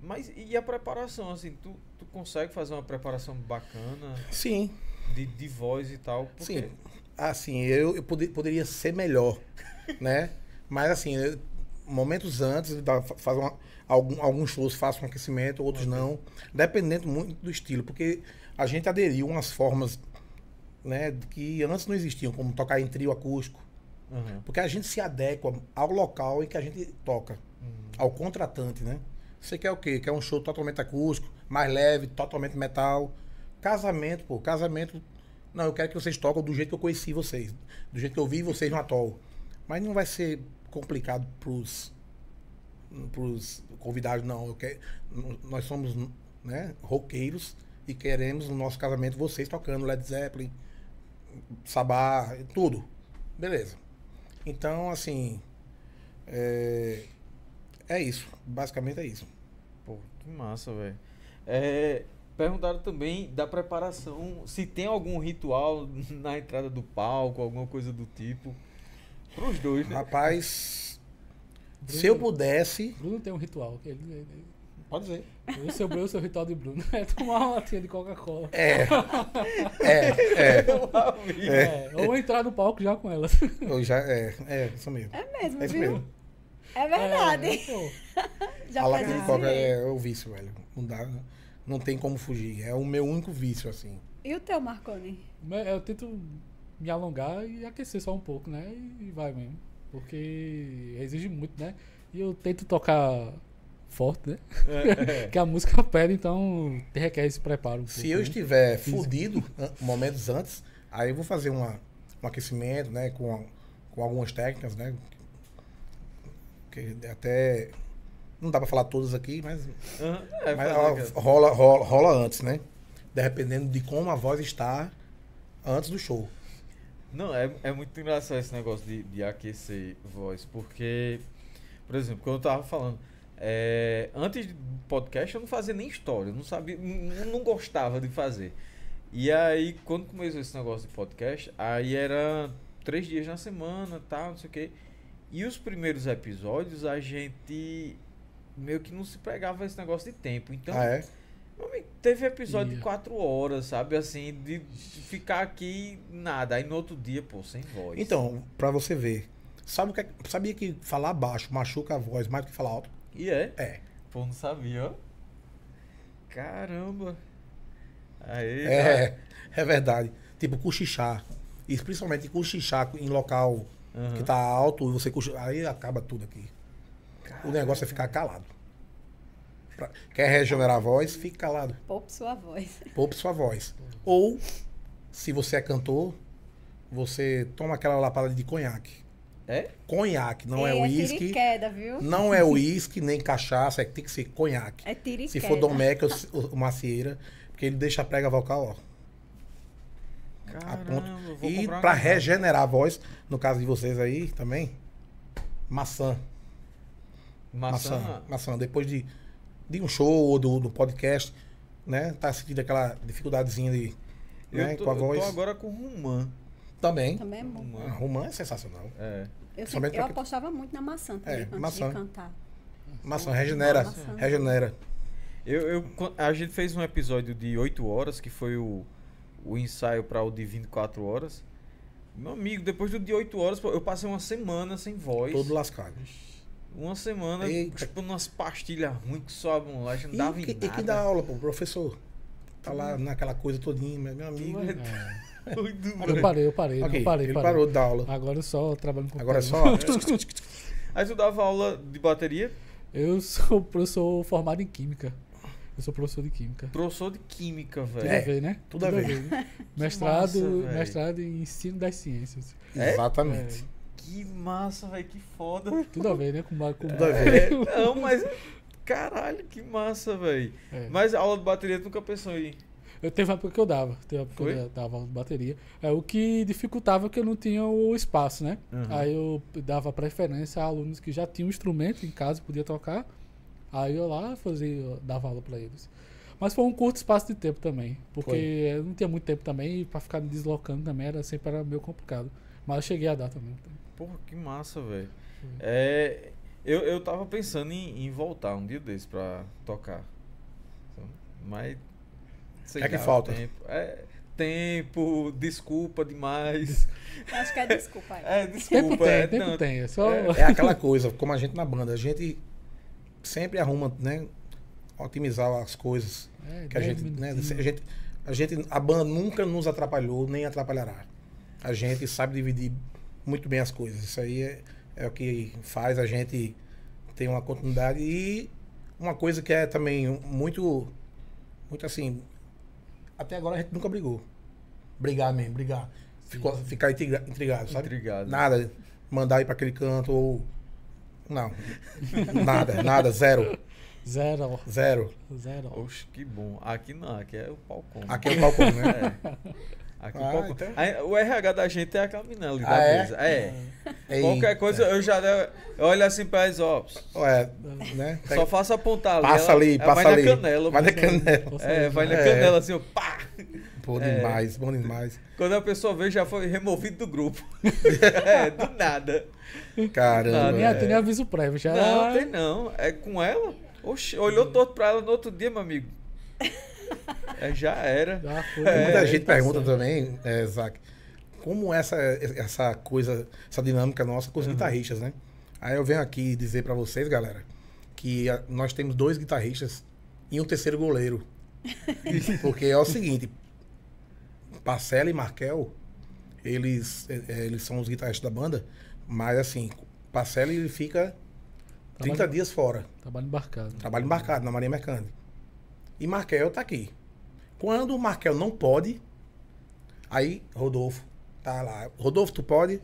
Mas e a preparação, assim, tu, tu consegue fazer uma preparação bacana Sim, de, de voz e tal? Porque, sim. Assim, eu, eu pode- poderia ser melhor, né? Mas assim, eu- momentos antes, faz uma, algum, alguns shows faço um aquecimento, outros não. Dependendo muito do estilo, porque a gente aderiu umas formas né, que antes não existiam, como tocar em trio acústico. Aham. Porque a gente se adequa ao local em que a gente toca, Hum. ao contratante, né? Você quer o quê? Quer um show totalmente acústico, mais leve, totalmente metal. Casamento, pô, casamento. Não, eu quero que vocês tocam do jeito que eu conheci vocês, do jeito que eu vi vocês no atol. Mas não vai ser complicado pros, pros convidados, não. Eu quero, nós somos né, roqueiros e queremos no nosso casamento vocês tocando Led Zeppelin, Sabá, tudo. Beleza. Então, assim. É, é isso. Basicamente é isso. Que massa, velho. É, perguntaram também da preparação, se tem algum ritual na entrada do palco, alguma coisa do tipo. Pros dois, né? Rapaz, se eu pudesse. Bruno tem um ritual. que Ele, ele, Pode dizer. o seu, o seu ritual de Bruno é tomar uma latinha de Coca-Cola. É. É, é. É, ou entrar no palco já com elas. Eu já, é, é, isso mesmo. É mesmo, É isso viu? mesmo. É verdade. É. Já a faz lágrima de esse coca jeito. é o vício, velho. Não dá. Não tem como fugir. É o meu único vício, assim. E o teu, Marconi? Eu tento me alongar e aquecer só um pouco, né? E vai mesmo. Porque exige muito, né? E eu tento tocar forte, né? É, que a música pede, então requer esse preparo. Um Se pouco, eu né? estiver fudido an- momentos antes, aí eu vou fazer uma, um aquecimento, né? Com, com algumas técnicas, né? Que até. Não dá pra falar todas aqui, mas, Aham, é, mas ela rola, rola, rola antes, né? Dependendo de como a voz está antes do show. Não, é, é muito engraçado esse negócio de, de aquecer voz, porque, por exemplo, quando eu tava falando, é, antes do podcast eu não fazia nem história, não sabia, não gostava de fazer. E aí, quando começou esse negócio de podcast, aí era três dias na semana, tal, não sei o quê. E os primeiros episódios a gente meio que não se pegava esse negócio de tempo. Então, Ah, é? teve episódio Ia. de quatro horas, sabe? Assim, de ficar aqui nada. Aí no outro dia, pô, sem voz. Então, pra você ver. Sabe o que é- sabia que falar baixo machuca a voz mais do que falar alto? E é? É. Pô, não sabia, ó. Caramba. Aí, É, é verdade. Tipo, cochichar. E principalmente cochichar em local Aham. que tá alto e você. Aí acaba tudo aqui. O negócio é ficar calado. Pra- Quer regenerar a voz? Fique calado. Poupe sua voz. Poupe sua voz. Ou, se você é cantor, você toma aquela lapada de conhaque. É? Conhaque, não é é uísque. e queda, viu? Não é uísque, nem cachaça, é que tem que ser conhaque. É tiro e Se for Domecq ou macieira, porque ele deixa a prega vocal, ó. A ponto. Caramba, eu vou E garrafa. regenerar a voz, no caso de vocês aí também, maçã. Maçã. Maçã. Maçã. Depois de, de um show ou do, do podcast, né? Tá sentindo aquela dificuldadezinha de. Eu, Né, tô, com a eu voz. tô agora com rumã. Também. Também é bom. A romã é sensacional. É. Eu, sempre, eu apostava muito na maçã também, É, antes maçã. de cantar. Maçã regenera. Maçã. Regenera. Eu, eu, a gente fez um episódio de 8 horas, que foi o, o ensaio para o de 24 horas. Meu amigo, depois do de 8 horas, pô, eu passei uma semana sem voz. Todo lascado. Uma semana, Eita. tipo, umas pastilhas ruins que sobem lá, a gente não E, dava que, em e nada. que dá aula, pô, professor. Tá lá naquela coisa todinha, mas meu amigo. É. Doido, Eu parei, eu parei, Ok, eu parei, ele parei. parou de dar aula. Agora eu só trabalho com Agora é só. Aí tu dava aula de bateria? Eu sou professor formado em Química. Eu sou professor de Química. Professor de química, Tudo velho. É, a ver, né? tudo a ver. né? Mestrado, massa, mestrado em ensino das ciências. É? Exatamente. Que massa, velho, que foda. Tudo a ver, né? Com, com... Tudo a ver. É, não, mas. Caralho, que massa, velho. É. Mas aula de bateria tu nunca pensou em. Eu teve uma época que eu dava, teve uma época que Foi? eu dava aula de bateria. É, o que dificultava é que eu não tinha o espaço, né? Uhum. Aí eu dava preferência a alunos que já tinham um instrumento em casa, podia tocar. Aí eu lá fazia, eu dava aula pra eles. Mas foi um curto espaço de tempo também, porque não tinha muito tempo também e pra ficar me deslocando também era sempre era meio complicado. Mas eu cheguei a dar também. Porra, que massa, velho. É. Eu, eu tava pensando em, em voltar um dia desse pra tocar. Mas. sei É que lá, falta. Tempo, é, tempo, desculpa demais. Acho que é desculpa aí. É, Tempo desculpa. tem, é, tempo não, tem. É só. É aquela coisa, como a gente na banda, a gente sempre arruma, né? Otimizar as coisas. É, Que a 10 gente, né? A gente, a gente, a banda nunca nos atrapalhou, nem atrapalhará. A gente sabe dividir muito bem as coisas. Isso aí é, é o que faz a gente ter uma continuidade e uma coisa que é também muito, muito assim. Até agora a gente nunca brigou. Brigar mesmo, brigar. Ficou, ficar intriga- intrigado, sabe? Intrigado. Nada. Mandar ir para aquele canto ou. Não. nada, nada, zero. Zero. Zero. Zero. Oxe, que bom. Aqui não, aqui é o palcão. Aqui é o palco, né? É. Aqui Ah, o palcão. então- Aí, o RH da gente é aquela menina ali Ah, da é? mesa. É. Eita. Qualquer coisa eu já eu olho assim pra eles, ó. Ué, né? Só faço apontar ali. Passa ela- ali, ela passa vai ali. na canela. Vai na pô. canela. É, vai na É. canela assim, ó, pá! Bom É. demais, bom demais. Quando a pessoa vê, já foi removido do grupo. é, do nada. Caramba. Nem, é. tem nem aviso prévio. Já Não, tem não. É com ela. Oxe, olhou todo pra ela no outro dia, meu amigo. É, já era. Já foi. Muita É, gente pergunta também, é, Isaac, como essa, essa coisa, essa dinâmica nossa com os guitarristas, né? Aí eu venho aqui dizer pra vocês, galera, que a- nós temos dois guitarristas e um terceiro goleiro. Porque é o seguinte, Parcela e Markel, eles, é, é, eles são os guitarristas da banda, mas assim, Parcela ele fica 30 Trabalho- dias fora. Trabalho embarcado. Trabalho embarcado na Marinha Mercante. E Markel tá aqui. Quando o Markel não pode, aí Rodolfo tá lá. Rodolfo, tu pode?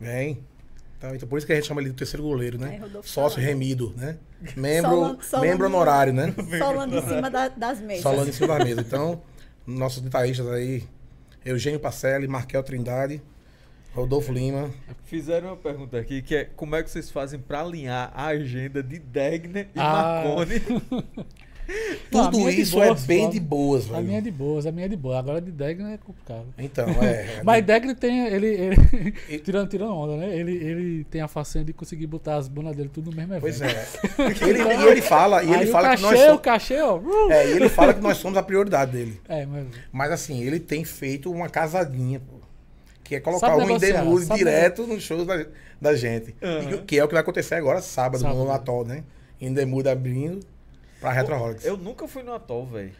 Vem. Então, então por isso que a gente chama ele de terceiro goleiro, né? Rodolfo Sócio tá remido, né? Membro, Solando- solando- membro honorário, né? Solando em cima da- das mesas. Solando em cima da mesa. Então, nossos guitarristas aí, Eugênio Pacelli, Markel Trindade, Rodolfo Lima. Fizeram uma pergunta aqui que é como é que vocês fazem pra alinhar a agenda de Degner e Ah. Marconi? A Tudo é isso é bem de boas, A velho. minha é de boas, a minha é de boa. Agora de Degner é complicado. Então, é. Mas Degner tem. Ele, ele- E- tirando, tirando onda, né? Ele, ele tem a façanha de conseguir botar as bunas dele tudo no mesmo evento. Pois é. Ele, e ele fala, e ele o fala cachê, que nós o somos. cachê, ó. uh! É, e ele fala que nós somos a prioridade dele. É, mas. Mas assim, ele tem feito uma casadinha, pô. Que é colocar Sabe o sabe direto nos shows da, da gente. Aham. E que é o que vai acontecer agora sábado, Sábado. no Atol, né? Indemude abrindo pra Retroholics. Eu nunca fui no Atol, velho.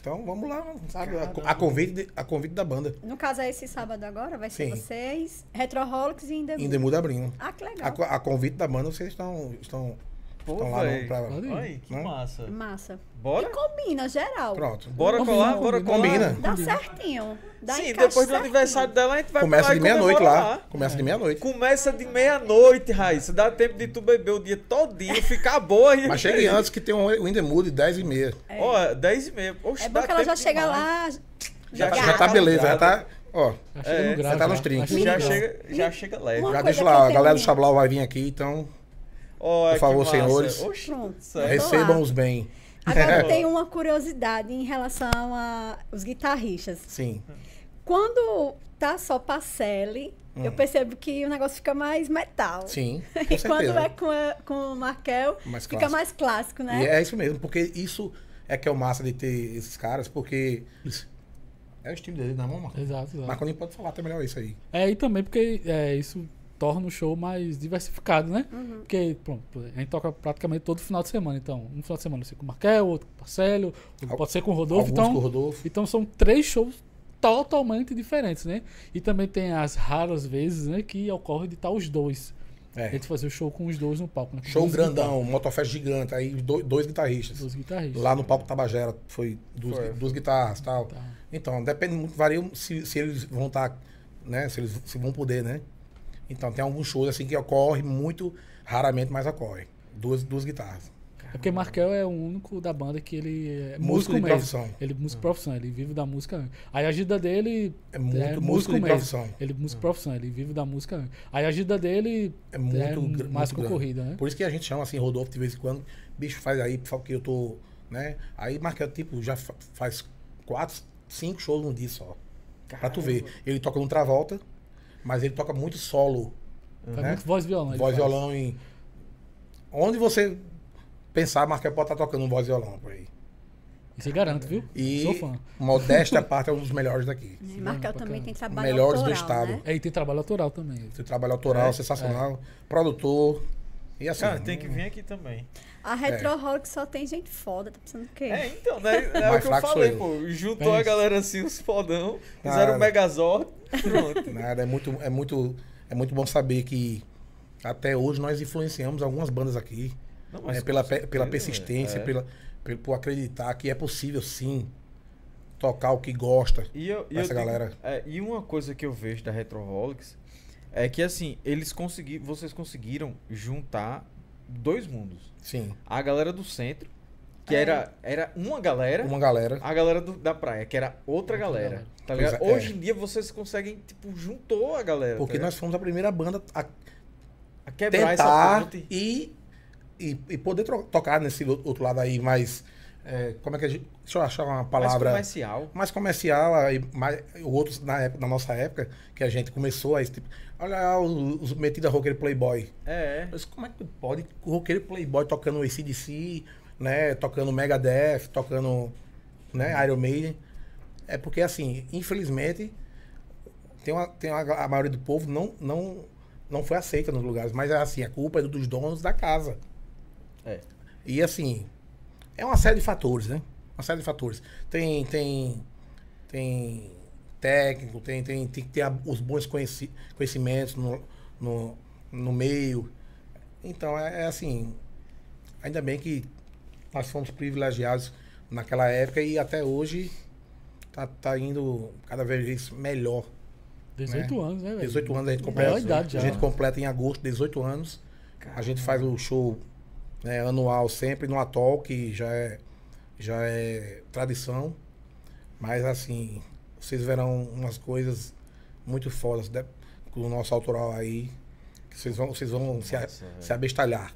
Então vamos lá, sabe? A, a convite, de- a convite da banda. No caso, é esse sábado agora, vai ser Sim. vocês, Retroholics e Indemude. Indemude abrindo. Ah, que A, legal. co- a convite da banda, vocês estão, estão, Pô, estão lá no, pra... Ai, que Né? massa. Massa. Bora? E combina, geral. Pronto. Bora Combina, colar, bora combina. colar. Combina. Dá certinho. Dá Sim, depois do certinho. aniversário dela a gente vai Começa de lá meia-noite comemora lá. Começa de meia-noite. Começa de meia-noite, Raíssa. Dá tempo de tu beber o dia todinho, ficar boa. Mas chegue antes que tem um Indemude 10 e meia. Ó, 10 e meia. Oxe, É bom que ela já chega demais. lá. Já, tá- Já já tá tá beleza, já tá. Ó, Já chega É, no grau. já tá nos trinques. chega Já grau. chega, já chega leve. Já deixa lá, a galera do Chablau vai vir aqui, então Ó, Por favor, senhores. Oxe, Pronto. certo. recebam-os bem. Agora tem uma curiosidade em relação aos guitarristas. Sim. Quando tá só Pacelli, eu percebo que o negócio fica mais metal. Hum. Sim, com E quando é com, com o Markel, Mais fica clássico. mais clássico, né? E é isso mesmo, porque isso é que é o massa de ter esses caras, porque é o estilo dele, não, mano. Exato, exato. Marconinho pode falar até melhor isso aí. É, e também porque é, isso torna o show mais diversificado, né? Uhum. Porque, pronto, a gente toca praticamente todo final de semana. Então, um final de semana você com o Markel, outro com o Marcelo, Al- pode ser com o Rodolfo. Alguns Então, com o Rodolfo. então são três shows totalmente diferentes, né? E também tem as raras vezes, né, que ocorre de estar os dois. A É. gente fazer o show com os dois no palco, né? Show dois grandão, motofest gigante, aí do- dois guitarristas. Dos guitarristas. Lá no palco Tabajara foi duas, Foi. duas guitarras e tal. Tá. Então, depende muito, varia se, se eles vão estar, né? Se eles se vão poder, né? Então, tem alguns shows assim que ocorre muito raramente, mas ocorre. Duas, duas guitarras. É porque Markel é o único da banda que ele é Músico músico de mesmo. profissão. Ele é músico profissional, ele vive da música. Aí a agenda dele É muito músico de mesmo. profissão. Ele é músico profissional, ele vive da música. Aí a agenda dele É muito gr- mais muito grande. concorrida, né? Por isso que a gente chama assim, Rodolfo, de vez em quando, bicho, faz aí, fala que eu tô, né? Aí marca, tipo, já fa- faz quatro, cinco shows num dia só. Pra tu ver. Ele toca no Travolta, mas ele toca muito solo. Faz né? muito voz e violão. voz e violão em. Onde você pensar, Marquinhos pode estar tocando um voz e violão por aí. Isso eu garanto, viu? E Sou fã. modéstia à parte é um dos melhores daqui. E Markel também tem trabalho Melhores do autoral, estado. né? É, e tem trabalho autoral também. Seu trabalho autoral É, sensacional, produtor. E assim. Cara, tem que vir aqui também. A Retroholic só tem gente foda, tá pensando o quê? É, então, né? É o que eu falei, eu. pô. Juntou É a galera assim, os fodão, fizeram o Megazord, pronto. Nada, é muito, é muito, é muito bom saber que até hoje nós influenciamos algumas bandas aqui. Não, né, pela, pe- certeza, pela persistência, é. pela, pelo, por acreditar que é possível sim tocar o que gosta. E, eu, Essa eu digo- galera. é, e uma coisa que eu vejo da Retroholics é que assim, eles conseguiram, vocês conseguiram juntar dois mundos. Sim. A galera do centro, que É. era, era uma galera, Uma galera. a galera do- da praia, que era outra, Outra galera. galera. Tá Pois ligado? é, Hoje em dia vocês conseguem, tipo, juntou a galera. Porque tá nós fomos a primeira banda a a quebrar essa tentar ponte. e, e, e poder tocar nesse o- outro lado aí mais. é, como é que a gente. Deixa eu achar uma mais palavra. comercial. mais comercial, aí, mais, outros na, época, na nossa época, que a gente começou a esse tipo. Olha lá os, os metidos a roqueiro playboy. É, Mas como é que pode o roqueiro playboy tocando ACDC, né? Tocando Megadeth, tocando né, Iron Maiden? É porque, assim, infelizmente, tem uma, tem uma, a maioria do povo não, não, não foi aceita nos lugares. Mas, assim, a culpa é dos donos da casa. é. E assim, é uma série de fatores, né? Uma série de fatores. Tem, tem, tem técnico, tem, tem, tem que ter os bons conheci- conhecimentos no, no, no meio. Então, é, é assim, ainda bem que nós fomos privilegiados naquela época e até hoje tá, tá indo cada vez melhor. 18 anos, né, velho? 18 anos a gente Maior completa. idade já. A gente completa em agosto, 18 anos. A gente faz o show né, anual sempre no Atol, que já é, já é tradição. Mas assim, vocês verão umas coisas muito fodas né, com o nosso autoral aí. Que vocês vão, vocês vão se, a- se abestalhar.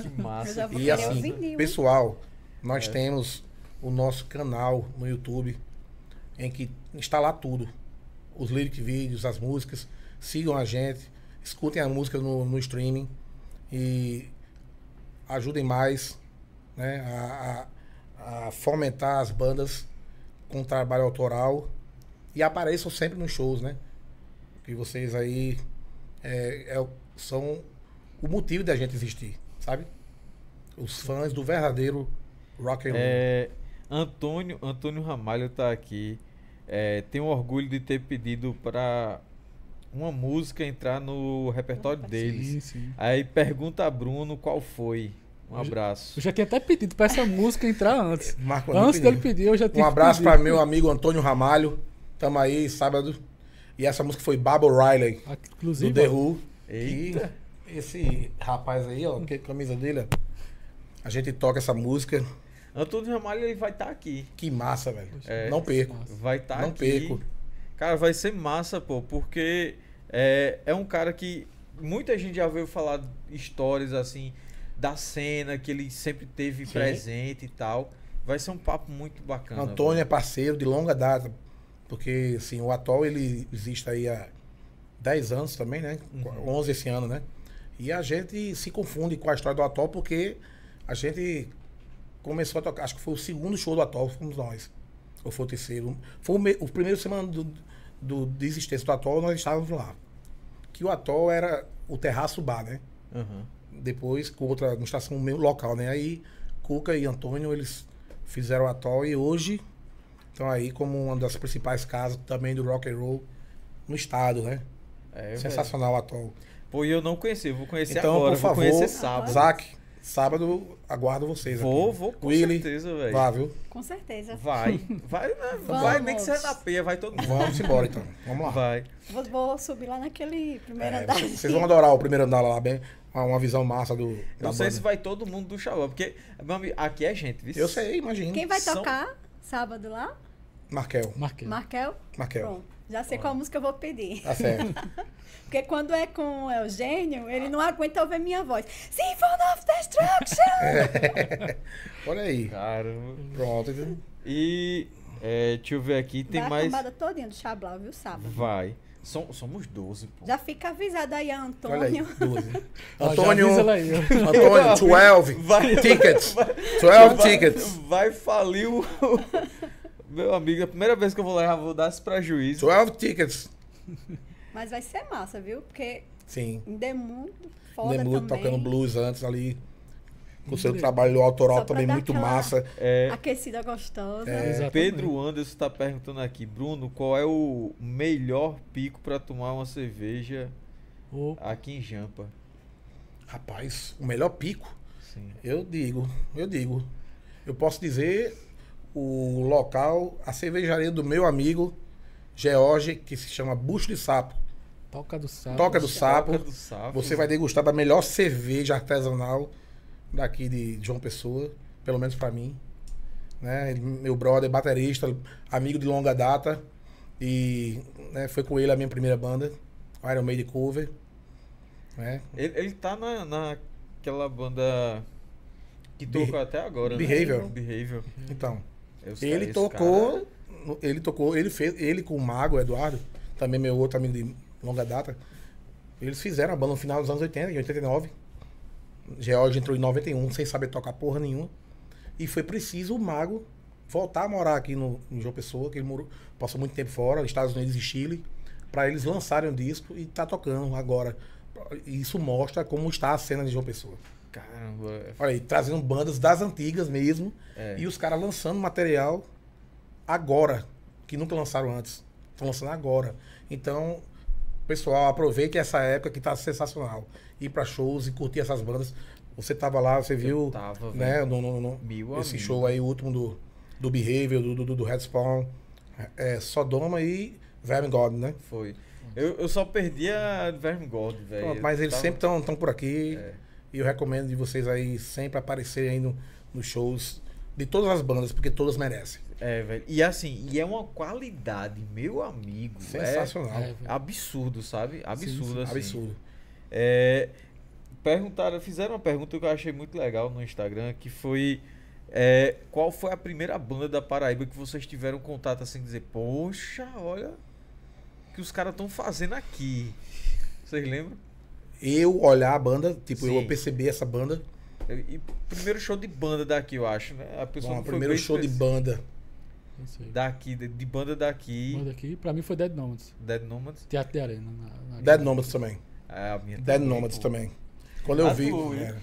Que massa. E assim, vinil, pessoal, Nós temos o nosso canal no YouTube, em que está lá tudo. Os lyric vídeos, as músicas. Sigam a gente, escutem a música no, no streaming e ajudem mais né, a, a- a fomentar as bandas com trabalho autoral e apareçam sempre nos shows, né? Que vocês aí é, é são o motivo da gente existir, sabe? Os fãs do verdadeiro rock and roll. É, Antônio, Antônio Ramalho tá aqui. É, tenho orgulho de ter pedido para uma música entrar no repertório deles. Sim, sim. Aí pergunta a Bruno qual foi. Um abraço. Eu já tinha até pedido pra essa música entrar antes. Marco Antes dele pediu. pedir, eu já tinha Um abraço pedido. para meu amigo Antônio Ramalho. Tamo aí, sábado. E essa música foi Bubble Riley, Ah, do Inclusive, The ó, Who. Eita. E esse rapaz aí, ó, que camisa dele, ó. A gente toca essa música. Antônio Ramalho ele vai estar aqui. Que massa, velho. É. Não perco. Vai estar Não aqui. perco. Cara, vai ser massa, pô, porque é, é um cara que muita gente já veio falar histórias assim da cena que ele sempre teve Sim. presente e tal. Vai ser um papo muito bacana. Antônio é parceiro de longa data. Porque, assim, o Atol, ele existe aí há 10 anos também, né? Uhum. 11 esse ano, né? E a gente se confunde com a história do Atol porque a gente começou a tocar, acho que foi o segundo show do Atol, fomos nós. Ou foi o terceiro. Foi o, me- o primeiro semana do, do, de existência do Atol, nós estávamos lá. Que o Atol era o terraço bar, né? Aham. Depois com outra uma estação meio local, né? Aí Cuca e Antônio eles fizeram o Atol e hoje estão aí como uma das principais casas também do rock and roll no estado, né? É. Sensacional o Atol. Pô, e eu não conheci, vou conhecer Então, agora, por vou favor, conhecer sábado. Zac, sábado aguardo vocês Vou, aqui. vou com Willy, certeza, velho. Vá, viu? Com certeza. Vai, vai, né? vai, nem que seja na peia, vai todo mundo. Vamos embora então. Vamos lá. Vai. Vou, vou subir lá naquele primeiro É, andar. vocês vocês vão adorar o primeiro andar lá, bem, uma uma visão massa do da Não sei banda. se vai todo mundo do Xaló, porque amigo, aqui é gente, viu? Eu sei, imagino. Quem vai São- tocar sábado lá? Markel. Markel? Markel. Pronto. Já sei qual música eu vou pedir. Tá certo. Porque quando é com o Eugênio, ele não aguenta ouvir minha voz. Symphony of Destruction! Olha aí. Caramba. Pronto. E é, deixa eu ver aqui, tem Vai a mais. cambada todinha do Chablau, viu, sábado? Vai. Som- somos 12, pô. Já fica avisado aí, Olha aí. Antônio. 12. Ó, já Antônio. Antônio, 12 Vai- tickets. 12 vai, tickets. Vai falir o. Meu amigo, a primeira vez que eu vou lá, eu vou dar esse prejuízo. 12 tickets. Mas vai ser massa, viu? Porque Sim. em Demundo, foda Demudo também. tocando blues antes ali. Com seu trabalho autoral também muito massa. É, Aquecida gostosa. É. Pedro Anderson está perguntando aqui, Bruno, qual é o melhor pico para tomar uma cerveja Ô, aqui em Jampa? Rapaz, o melhor pico, Sim. eu digo, eu digo. Eu posso dizer o local, a cervejaria do meu amigo George, que se chama Bucho de Sapo. Toca do Sapo. Toca do Sapo. Toca do Sapo. Você vai degustar da melhor cerveja artesanal daqui de João Pessoa, pelo menos pra mim. Né? Ele- Meu brother, baterista, amigo de longa data. E né, foi com ele a minha primeira banda, Iron Maiden Cover. Né? Ele, ele tá na, naquela banda que tocou Be- até agora, Behavior. né? Behavior. Então, Esse- ele esse tocou, cara- ele tocou, ele fez, ele com o Mago Eduardo, também meu outro amigo de longa data. Eles fizeram a banda no final dos anos 80, em 89. George entrou em 91 sem saber tocar porra nenhuma. E foi preciso o Mago voltar a morar aqui no, em João Pessoa, que ele morou, passou muito tempo fora, nos Estados Unidos e Chile, para eles lançarem um disco e tá tocando agora. Isso mostra como está a cena de João Pessoa. Caramba. Olha aí, trazendo bandas das antigas mesmo. É. E os caras lançando material agora, que nunca lançaram antes. Estão lançando agora. Então, pessoal, aproveite essa época que tá sensacional. Ir pra shows e curtir essas bandas. Você tava lá, você viu, tava, né, velho. no, no- no- Meu esse amigo. show aí, o último do, do Behavior, do, do, do Red Spawn, é, Sodoma e Vermin God, né? Foi. Eu, eu só perdi a Vermigod, velho. Pronto, mas eles Tava- sempre estão por aqui. É. E eu recomendo de vocês aí sempre aparecerem aí no, nos shows de todas as bandas, porque todas merecem. É, velho. E assim, e é uma qualidade, meu amigo. Sensacional. É, É absurdo, sabe? Absurdo, sim. assim. Absurdo. É, perguntaram, fizeram uma pergunta que eu achei muito legal no Instagram, que foi É, qual foi a primeira banda da Paraíba que vocês tiveram contato assim, dizer, poxa, olha o que os caras estão fazendo aqui. Vocês lembram? Eu olhar a banda, tipo, Sim. eu perceber essa banda. E primeiro show de banda daqui, eu acho, né? A pessoa Bom, primeiro show de específica. banda. Daqui, de, de banda daqui. Banda aqui, pra mim foi Dead Nomads. Dead Nomads. Teatro de Arena. Na, na Dead Nomads também. É, a minha Dead também, Nomads pô. também. Quando eu Ah, vi. tu, é,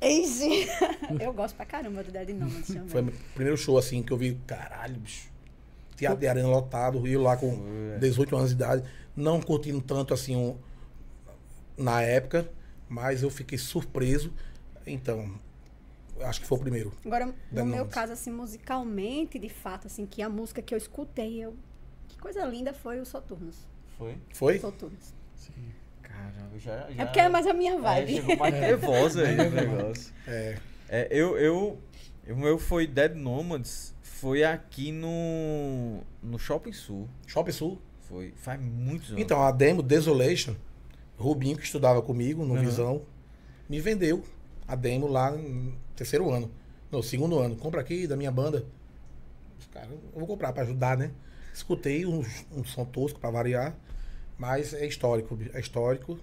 Easy. eu gosto pra caramba do Dead Nomads também. foi o primeiro show assim que eu vi, caralho, bicho. Teatro de arena lotado, eu lá com Foi, é. 18 anos de idade, não curtindo tanto assim um- na época, mas eu fiquei surpreso. Então, acho que foi o primeiro. Agora, no meu caso, assim, musicalmente, de fato, assim, que a música que eu escutei, eu... Que coisa linda foi o Soturnos. Foi? Foi? Soturnos. Sim. Caramba, já. já É porque é mais a minha é, vibe. chegou mais nervosa aí o negócio. É. É, eu, eu, o meu foi Dead Nomads, foi aqui no, no Shopping Sul. Shopping Sul. Foi, faz muitos anos. Então, a demo Desolation, Rubinho, que estudava comigo no Aham. Visão, me vendeu a demo lá no terceiro ano. No segundo ano. Compra aqui da minha banda. Cara, eu vou comprar pra ajudar, né? Escutei um, um som tosco pra variar, mas é histórico, é histórico.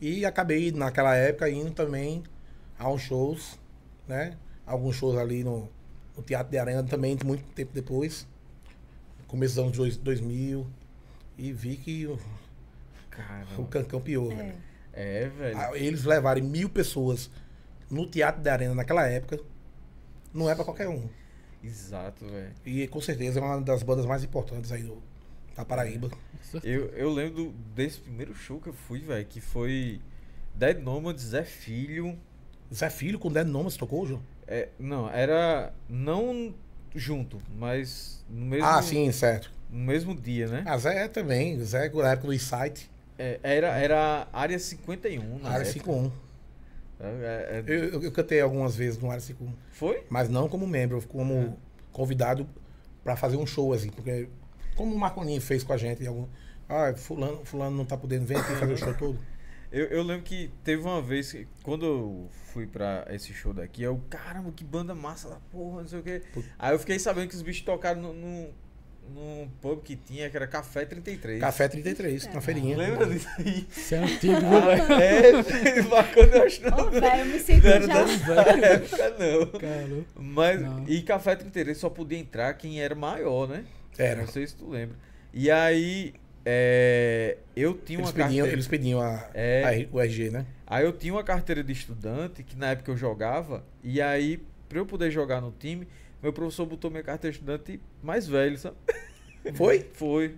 E acabei, naquela época, indo também a uns shows, né? Alguns shows ali no, no Teatro de Arena também, muito tempo depois. Começo dos anos dois- 2000. E vi que o, o. Cancão piou, velho. É. É, velho. Ah, Eles levarem mil pessoas no Teatro da Arena naquela época, não é pra qualquer um. Exato, velho. E com certeza é uma das bandas mais importantes aí do, da Paraíba. Eu, eu lembro desse primeiro show que eu fui, velho, que foi Dead Nomads, Zé Filho. Zé Filho com Dead Nomads tocou, João? É, não, era não junto, mas no mesmo, Ah, sim, certo. no mesmo dia, né? Ah, Zé também. Zé na época do Insight, É, era, era Área 51 na Área época. 51. É, é, é, Eu, eu, cantei algumas vezes no 51. Foi? Mas não como membro, como É. convidado pra fazer um show, assim. Porque, como o Marconinho fez com a gente, algum, ah, fulano, fulano não tá podendo, vem aqui fazer o show todo. Eu, eu lembro que teve uma vez que, quando eu fui pra esse show daqui, eu, caramba, que banda massa da porra, não sei o quê. Aí eu fiquei sabendo que os bichos tocaram num no, num pub que tinha, que era Café 33. Café 33, na feirinha. Lembra disso aí? Isso é antigo, viu, velho? é, bacana, eu acho que Ô, não. velho, eu me sinto Não já... dessa época, não. Cara, Mas, Não. e Café 33 só podia entrar quem era maior, né? Era. Não sei se tu lembra. E aí, é, eu tinha Eles uma pediam, carteira... eles pediam a, É. a o RG, né? Aí eu tinha uma carteira de estudante, que na época eu jogava, e aí, pra eu poder jogar no time, meu professor botou minha carteira de estudante mais velho, sabe? Foi? Foi.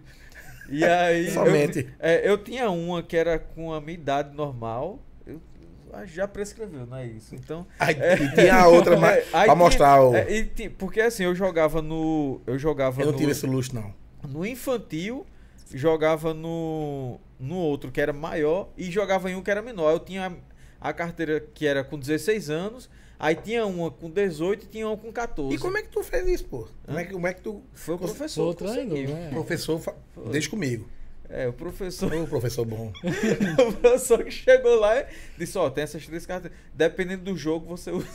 E aí. Somente. Eu, é, eu tinha uma que era com a minha idade normal. Eu, ah, já prescreveu, não é isso? Então. Aí, e tinha a outra é, pra tinha- mostrar o. é, e porque assim, eu jogava no. Eu jogava eu não no, tive esse luxo, não. no infantil, jogava no, no outro que era maior e jogava em um que era menor. Eu tinha a, a carteira que era com 16 anos, aí tinha uma com 18 e tinha uma com 14. E como é que tu fez isso, pô? Como é que, como é que tu. Foi o professor treinador, conseguiu. né? O professor fa... deixa comigo. É, o professor, Ô, professor bom. o professor que chegou lá e disse, ó, tem essas três cartas. Dependendo do jogo, você usa.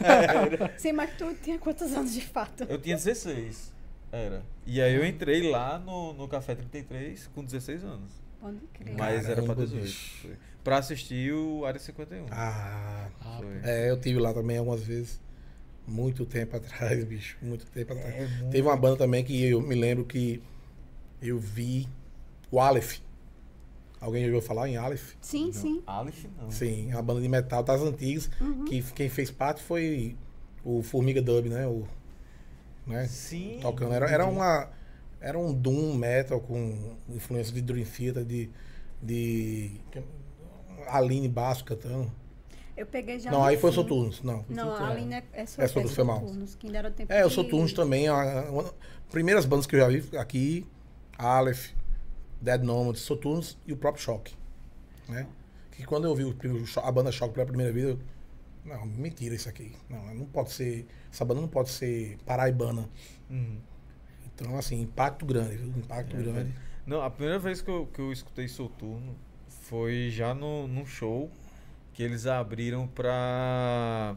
Sim, mas tu tinha quantos anos de fato? Eu tinha 16. Era. E aí eu entrei lá no, no Café 33 com 16 anos. Pode crer. Mas era pra Caramba, 18. bicho. Foi. Pra assistir o Área 51. Ah, Ah, Foi. é, eu tive lá também algumas vezes. Muito tempo atrás, bicho. Muito tempo atrás. É muito- Teve uma banda também que eu me lembro que eu vi o Aleph. Alguém já ouviu falar em Aleph? Sim, sim. Aleph não. Sim, é uma banda de metal das antigas. Uhum. Que quem fez parte foi o Formiga Dub, né? O, né? Sim. Tocando. Era, era uma. Era um Doom metal com influência de Dream Theater, de. de Aline Basso cantando. Eu peguei já. não, aí foi. Soturnos, não. Não, a Aline é, é, É Soturnos. Soturnos, que ainda era o tempo É, o que- Soturnos também. A, uma- primeiras bandas que eu já vi aqui: Aleph, Dead Nomads, Soturnos e o próprio Choque. Né? Que quando eu vi o, a banda Choque pela primeira vez, eu. Não, mentira isso aqui. Não, não pode ser. Essa banda não pode ser paraibana. Uhum. Então, assim, impacto grande, viu? Impacto É, grande. Não, a primeira vez que eu, que eu escutei Soturno foi já no, num show que eles abriram pra.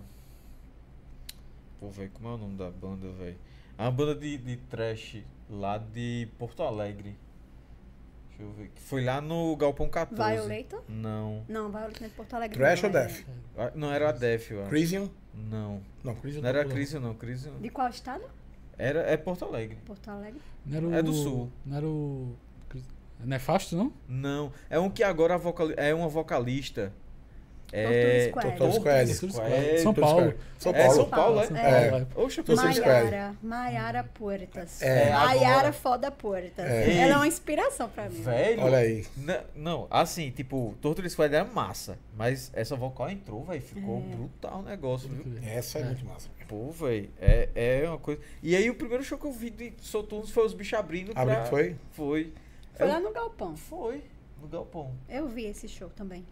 Pô, velho, como é o nome da banda, velho? É uma banda de, de trash lá de Porto Alegre. Deixa eu ver. Foi lá no Galpão 14. Violator? Não. Não, Violator não é de Porto Alegre. Trash não, ou é- Death? Ah, Não era a Def, eu acho. Crisium? Não. Não, Crisium Não era tá Crisium, não. Crisium. De qual estado? Era, é Porto Alegre. Porto Alegre. Não era o, É do Sul. Não era o. Nefasto, não? Não. É um que agora a vocali- é uma vocalista. É. Squad. Torture Squad. Squad. São Paulo. São É Paulo. São Paulo, é? São É. Paulo, é. Oxe, pensei- Squad. Maiara. Maiara Puertas. É, Maiara agora. Foda Puertas. É. Ela é uma inspiração pra mim. Velho. Olha aí. N- Não, assim, tipo, Torture Squad era massa. Mas essa vocal entrou, velho. Ficou É. brutal o negócio, viu? Essa é, É. muito massa. Pô, velho. É, é uma coisa. E aí o primeiro show que eu vi de Soturnos foi os bichos abrindo. Pra- foi? Foi. Foi Eu- lá no Galpão. Foi. No Galpão. Eu vi esse show também.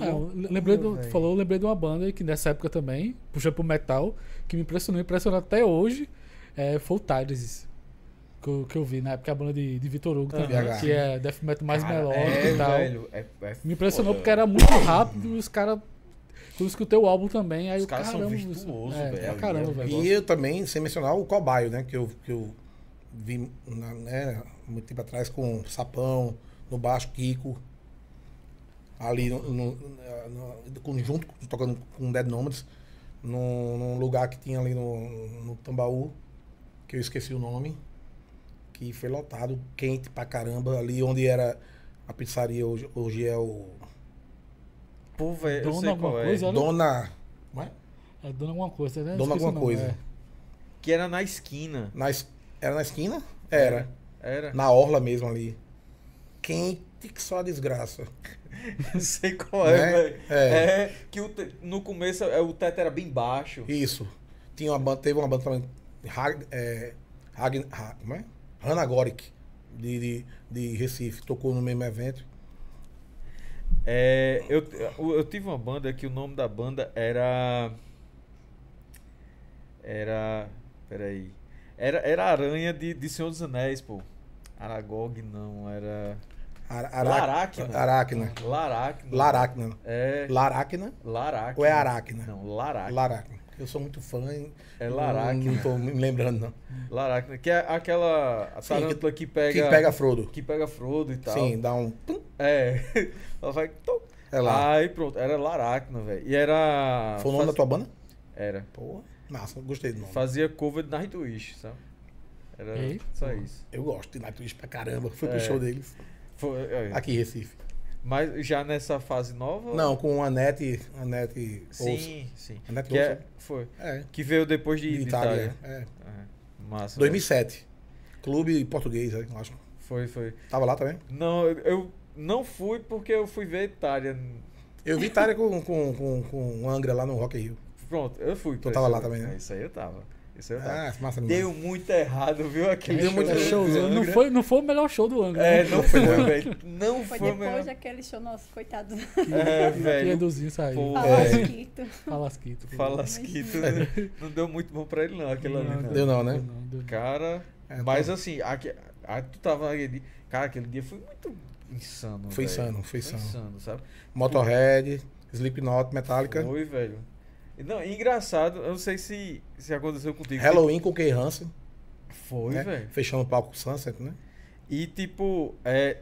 É, eu lembrei do, falou, eu lembrei de uma banda que nessa época também, puxou pro metal, que me impressionou, impressionou até hoje, é, foi o Tyresis. Que eu, que eu vi na época, a banda de, de Vitor Hugo também, que é death metal mais melódico é, e tal. Velho, é, é Me impressionou foda, porque era muito rápido e os caras. Eu escutei o álbum também, aí Os o caras são caramba, virtuosos, é, velho, caramba, velho. E eu também, sem mencionar o Cobaio, né? Que eu, que eu vi na, né, muito tempo atrás com Sapão, no baixo, Kiko. Ali no, no, no- com- junto, tocando com Dead Nomads, num, num lugar que tinha ali no, no Tambaú, que eu esqueci o nome, que foi lotado, quente pra caramba, ali onde era a pizzaria, hoje, hoje é o Pô, velho, eu Dona sei alguma qual é. coisa, Olha. Dona. Como é? É dona alguma coisa, né? Dona alguma nome, coisa. é. Que era na esquina. Na, es- era na esquina? Era. Era. Na orla mesmo ali. Quente que só a desgraça. Não sei qual é, Né? velho. É. É. que o te- no começo é, o teto era bem baixo. Isso. Tinha uma banda, teve uma banda também. Hag, é, Hag, Ha- como é? Hannah Gorick, de, de, de Recife. Tocou no mesmo evento. É, eu, eu, tive uma banda que o nome da banda era. Era. Peraí. Era, era Aranha de, de Senhor dos Anéis, pô. Aragog não, era. Ara- Laracna. Aracna. Laracna. Laracna. É. Laracna Laracna. ou é Aracna? Não, Laracna. Laracna. Eu sou muito fã. É Não, Laracna. não tô me lembrando, não. Laracna. Que é aquela a Sim, tarântula que, pega. Que pega Frodo. que pega Frodo e tal. Sim, dá um. pum, É. Ela vai. É lá. Aí pronto, era Laracna, velho. E era. Foi o nome faz- da tua banda? Era. Pô, massa, gostei do nome. Fazia cover de Nightwish, sabe? Era Ei, só isso. Eu gosto de Nightwish pra caramba. Fui pro É. show deles. Foi, é. Aqui em Recife. Mas já nessa fase nova? Não, com a Nete. A. Olson. Sim, sim. A Nete Que é, foi. É. Que veio depois de, De Itália. Itália. É. É, Massa. 2007. Clube português, eu acho. velho. Foi, foi. Tava lá também? Não, eu- não fui porque eu fui ver Itália. Eu vi Itália com, com, com, com Angra lá no Rock Rio. Pronto, eu fui. Tu tava lá também, né? É, Isso aí eu tava. Isso aí tava. Ah, massa. Deu muito errado, viu? Aquele Deu muito show do show, Não foi, não foi o melhor show do Angra. É, né? não foi, não. velho. Não Foi foi, depois melhor. daquele show, nosso, coitado. É, velho. Eduzinho saiu. Falasquito. Falasquito. Falasquito. Não deu muito bom pra ele, não, aquele ali. Não. Deu não, né? deu não, deu não. Cara, É, mas tá. assim, aque- a, tu tava naquele dia. Cara, aquele dia foi muito insano. Foi velho. insano, foi insano. sabe? Motorhead, Slipknot, Metallica. Foi, velho. Não, engraçado, eu não sei se, se aconteceu contigo. Halloween com Kay Hansen. Foi, né? velho. Fechando o palco com Sunset, né? E tipo, é,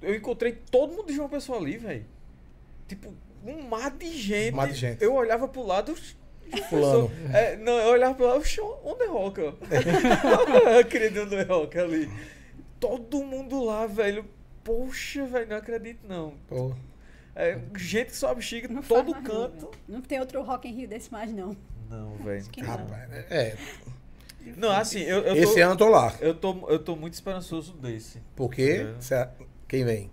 eu encontrei todo mundo de João Pessoa ali, velho. Tipo, um mar de gente. Um mar de gente. Eu olhava pro lado. Fulano. É, não, eu olhava pro lado, "Oxe, onde é Roca? Querido, onde é Roca ali. Todo mundo lá, velho. Poxa, velho, não acredito não. Pô, É, gente que sobe chique em todo canto. Não tem outro Rock in Rio desse mais, não. Não, velho. Rapaz. É, Não, assim, eu, eu tô, esse ano eu tô lá. eu tô, eu tô muito esperançoso desse. Porque É. quem vem?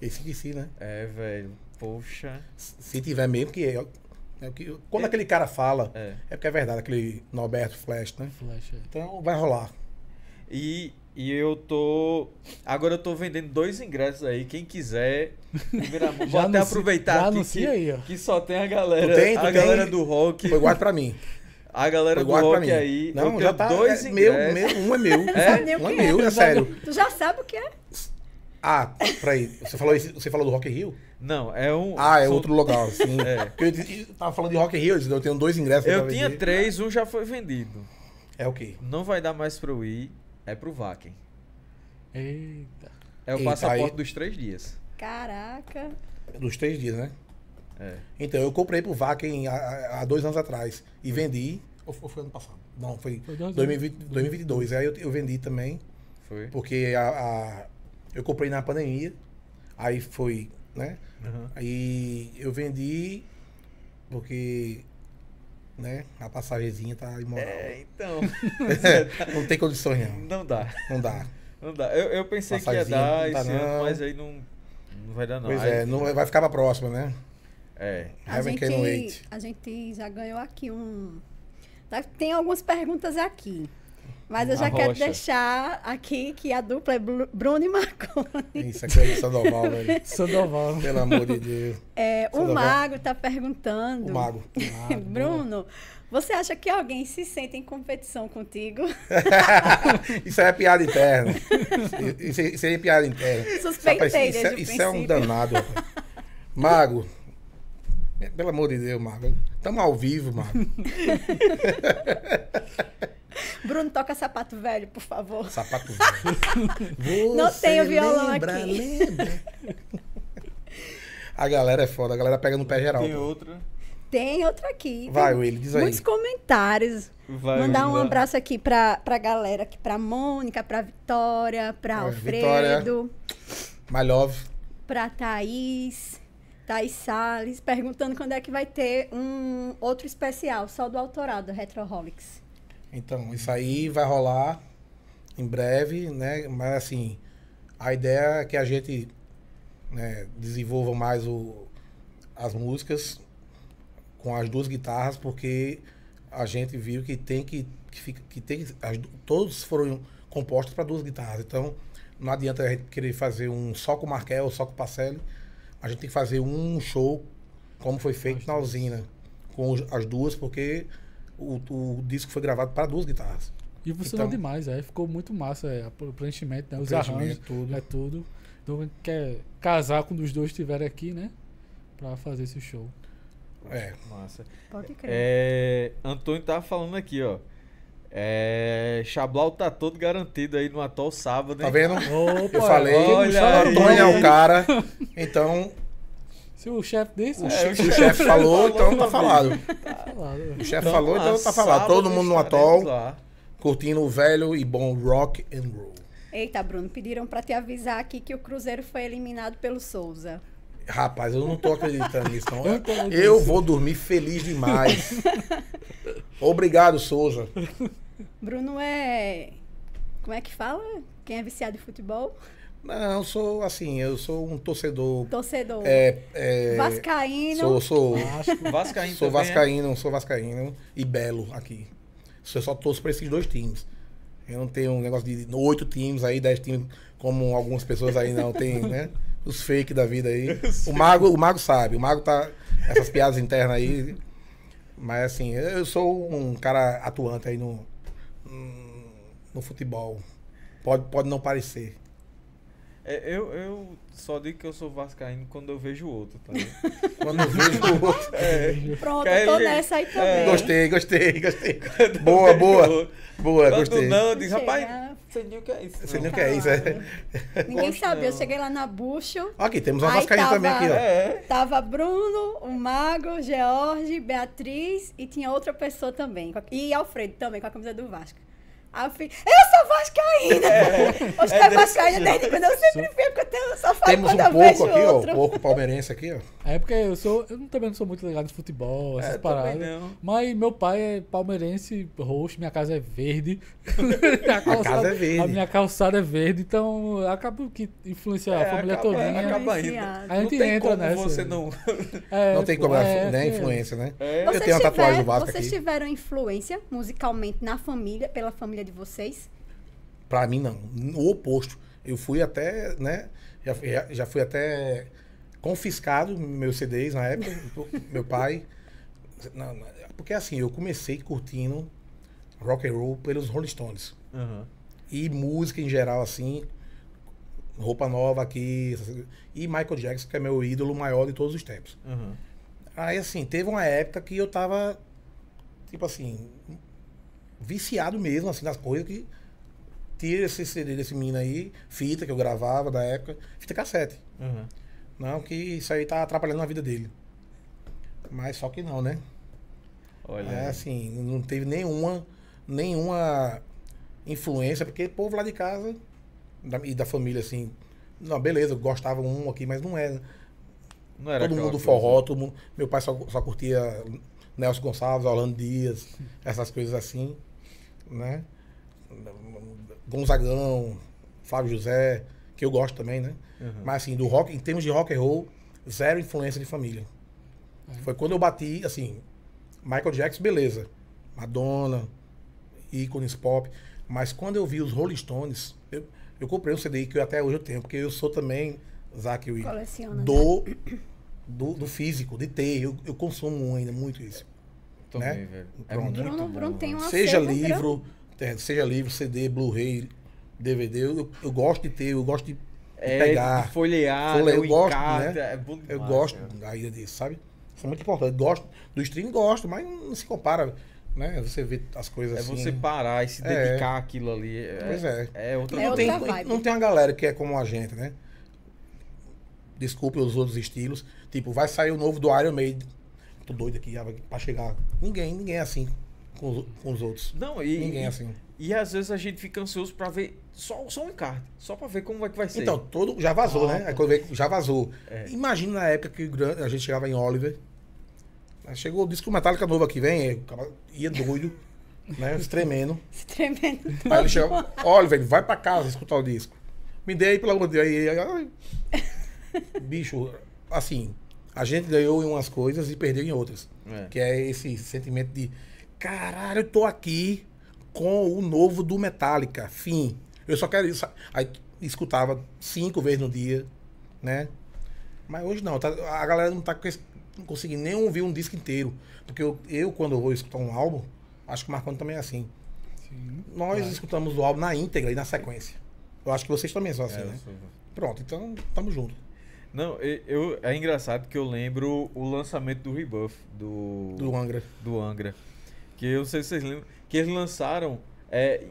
Esse de si, né? É, velho. Poxa. Se tiver mesmo, que é. é o que, quando aquele cara fala, É. é porque é verdade, aquele Norberto Flash, né? Flash, é. Então vai rolar. E, e eu tô. Agora eu tô vendendo dois ingressos aí. Quem quiser. Primeira mão. Vou Já até aproveitar já aqui que, aí, ó. que só tem a galera. Tu tem? Tu a tem? galera do rock. Foi guarda pra mim. A galera do rock mim. aí. Não, eu já tá. dois é meu, ingressos. meu, um é meu. É? Um é que meu, é sério. Tu já sabe o que é? Ah, peraí. Você falou, esse- você falou do Rock Rio? Não, é um. Ah, é são- outro lugar, sim. É. Porque eu, disse- eu tava falando de Rock Rio, eu tenho dois ingressos. Eu tinha vender. três, um já foi vendido. É o quê? Não vai dar mais pra eu ir, é pro Vaken. Eita. É o Eita, passaporte aí- dos três dias. Caraca. Dos três dias, né? É. Então, eu comprei pro Vaken há, há dois anos atrás. E vendi. Ou foi, ou foi ano passado? Não, foi Foi dois 2020, 2022. Aí eu, eu vendi também. Foi? Porque a, a- eu comprei na pandemia. Aí foi, né? Aham. Aí eu vendi porque, né? A passagenzinha tá imoral. É, então. não tem condições, não. não dá. Não dá. Não dá. Eu, eu pensei que ia dar dá, esse ano, não. mas aí não, não vai dar não. Pois Aí- é, não, vai ficar pra próxima, né? É. A gente, a gente já ganhou aqui um. tá- Tem algumas perguntas aqui. Mas eu já A quero rocha. deixar aqui que a dupla é Bru- Bruno e Marconi. Isso aqui é de Sandoval, velho. Sandoval. Pelo amor de Deus. É, o. Mago tá perguntando. O mago. Bruno, você acha que alguém se sente em competição contigo? Isso aí é piada interna. Isso, isso aí é piada interna. Suspeitei Rapaz, isso, desde é, o isso é um danado. rapaz. Mago. Pelo amor de Deus, Mago. Estamos ao vivo, Mago. Bruno, toca sapato velho, por favor. Sapato velho. Não tenho violão lembra, aqui. lembra? A galera é foda, a galera pega no pé geral. Tem pô. outra. Tem outro aqui. Vai, Tem Willy, diz aí. Muitos comentários. Vai, Mandar um vai. abraço aqui pra, pra galera, aqui pra Mônica, pra Vitória, pra Ah, Alfredo, My love. pra Thaís, Thaís Salles, perguntando quando é que vai ter um outro especial, só do autorado, Retroholics. Então, isso aí vai rolar em breve, né? Mas assim, a ideia é que a gente né, desenvolva mais o, as músicas com as duas guitarras, porque a gente viu que tem que, que, fica, que tem que- as todos foram compostos para duas guitarras. Então, não adianta a gente querer fazer um só com o Markel, só com o Pacelli. A gente tem que fazer um show como foi feito na usina, com as duas, porque o, o disco foi gravado para duas guitarras. E funcionou Então- demais, é. Ficou muito massa é, o preenchimento, né? Os preenchimento, arranjos, tudo. é tudo. Então quer casar quando os dois estiverem aqui, né? Pra fazer esse show. É. Massa. Pode crer. É, Antônio tava falando aqui, ó. É, Chablau tá todo garantido aí no atol sábado, Tá hein? vendo? Opa, Eu falei, olha. Antônio é o cara. Então, Se o chefe desse, o, É, che- o chefe falou, falou então tá falado. tá? O chefe Então, falou, então lá, tá falado. Todo mundo no atol, lá. curtindo o velho e bom rock and roll. Eita, Bruno, pediram pra te avisar aqui que o Cruzeiro foi eliminado pelo Souza. Rapaz, eu não tô acreditando nisso, não. Eu Eu vou dormir feliz demais. Obrigado, Souza. Bruno é. Como é que fala? Quem é viciado em futebol? Não, eu sou assim, eu sou um torcedor. Torcedor. É, é, Vascaíno. Sou, sou, Vascaíno sou é? vascaíno, sou vascaíno e belo aqui. Eu só torço pra esses dois times. Eu não tenho um negócio de oito times aí, dez times, como algumas pessoas aí não tem, né? Os fake da vida aí. O mago, o mago sabe, o mago tá essas piadas internas aí. Mas assim, eu sou um cara atuante aí no no futebol. Pode, pode não parecer. É, eu, eu só digo que eu sou vascaíno quando eu vejo o outro, tá ligado? Quando eu vejo o outro. Pronto, Quer eu tô nessa aí é, também. Gostei, gostei, gostei. Boa, boa. Boa, Quando gostei. não, eu digo, rapaz, você nem o que é isso. Você nem o que é isso, é? Ninguém sabia. Eu cheguei lá na Bucho. Aqui, temos uma Aí vascaína também aqui, ó. É, Tava Bruno, o Mago, George, Beatriz e tinha outra pessoa também. E Alfredo também, com a camisa do Vasco. Aí eu eu sou Vascaína! É, Hoje é Vascaína desde quando eu sempre fico, eu tenho- só falo Temos quando um eu pouco vejo aqui, ó. outro. Um pouco palmeirense aqui, ó. É porque eu sou. Eu não- também não sou muito ligado em futebol, essas É, paradas. não. Mas meu pai é palmeirense roxo, minha casa é verde. minha casa é verde. A minha calçada é verde, então acaba que influencia a É, família acaba- todinha. acaba indo. A Não gente tem entra como nessa. você não... É, Não tem como, é, né? que- Influência, né? É. Eu tenho uma tatuagem tiver- do Vasco vocês aqui. tiveram influência musicalmente na família, pela família de vocês? Pra mim, não. O oposto. Eu fui até, né? Já, já, já fui até confiscado meus CDs na época. meu pai. Não, não, porque assim, eu comecei curtindo rock and roll pelos Rolling Stones. Aham. E música em geral, assim, roupa nova aqui. E Michael Jackson, que é meu ídolo maior de todos os tempos. Aham. Aí, assim, teve uma época que eu tava, tipo assim, viciado mesmo, assim, nas coisas que. Tira esse CD desse menino aí, fita que eu gravava da época, fita cassete. Aham. Não, que isso aí tá atrapalhando a vida dele. Mas só que não, né? Olha. É assim, não teve nenhuma, nenhuma influência, porque o povo lá de casa da- e da família, assim, não, beleza, gostava um aqui, mas não é. Não era todo mundo forró, todo mundo. Meu pai só, só curtia Nelson Gonçalves, Orlando Dias, essas coisas assim, né? Gonzagão, Flávio José, que eu gosto também, né? Uhum. Mas assim, do rock, em termos de rock and roll, zero influência de família. Foi quando eu bati, assim, Michael Jackson, beleza. Madonna, ícones pop. Mas quando eu vi os Rolling Stones, eu, eu comprei um CD que eu até hoje eu tenho, porque eu sou também, Zac Will, Coleciona, né? do, do, do físico, de ter. Eu, eu consumo ainda muito isso. Também, né? velho. É Pronto. muito Bruno, bom, Bruno tem velho. um Seja livro, é, seja livro, CD, Blu-ray, DVD, eu, eu gosto de ter, eu gosto de, de É, pegar. de folhear, folhear, né, o eu gosto, encarte, né? é bom Eu gosto cara. ainda disso, sabe? Isso é muito importante. Gosto do stream, gosto, mas não se compara, né? Você vê as coisas É assim. você parar e se É. dedicar àquilo ali. É, Pois é. É outra É não, coisa. tem, outra vibe. não tem uma galera que é como a gente, né? Desculpe os outros estilos. Tipo, vai sair o novo do Iron Maiden. Tô doido aqui pra chegar. Ninguém, ninguém é assim com os, com os outros. Não, e, Ninguém é e, assim. e às vezes a gente fica ansioso pra ver só, só um encarte. Só pra ver como é que vai ser. Então, todo, já vazou, Ah, né? Aí quando veio, já vazou. É. Imagina na época que a gente chegava em Oliver. Aí Chegou o disco Metallica novo aqui, vem, aí ia doido, né? Tremendo. Tremendo. Aí ele chegou, Oliver, vai pra casa escutar o disco. Me dê aí, pelo amor de Deus. Aí, aí, ai. Bicho, assim, a gente ganhou em umas coisas e perdeu em outras. É. Que é esse sentimento de, caralho, eu tô aqui com o novo do Metallica, fim. Eu só quero isso. Aí escutava cinco vezes no dia, né? Mas hoje não, tá- a galera não tá não conseguindo nem ouvir um disco inteiro. Porque eu, eu, quando eu vou escutar um álbum, acho que o Marconi também é assim. Sim. Nós escutamos o álbum na íntegra e na sequência. Eu acho que vocês também são assim, É, né? sou- Pronto, então tamo junto. Não, eu, é engraçado que eu lembro o lançamento do Rebuff, do, Do Angra. do Angra. Que eu não sei se vocês lembram. Que eles lançaram é,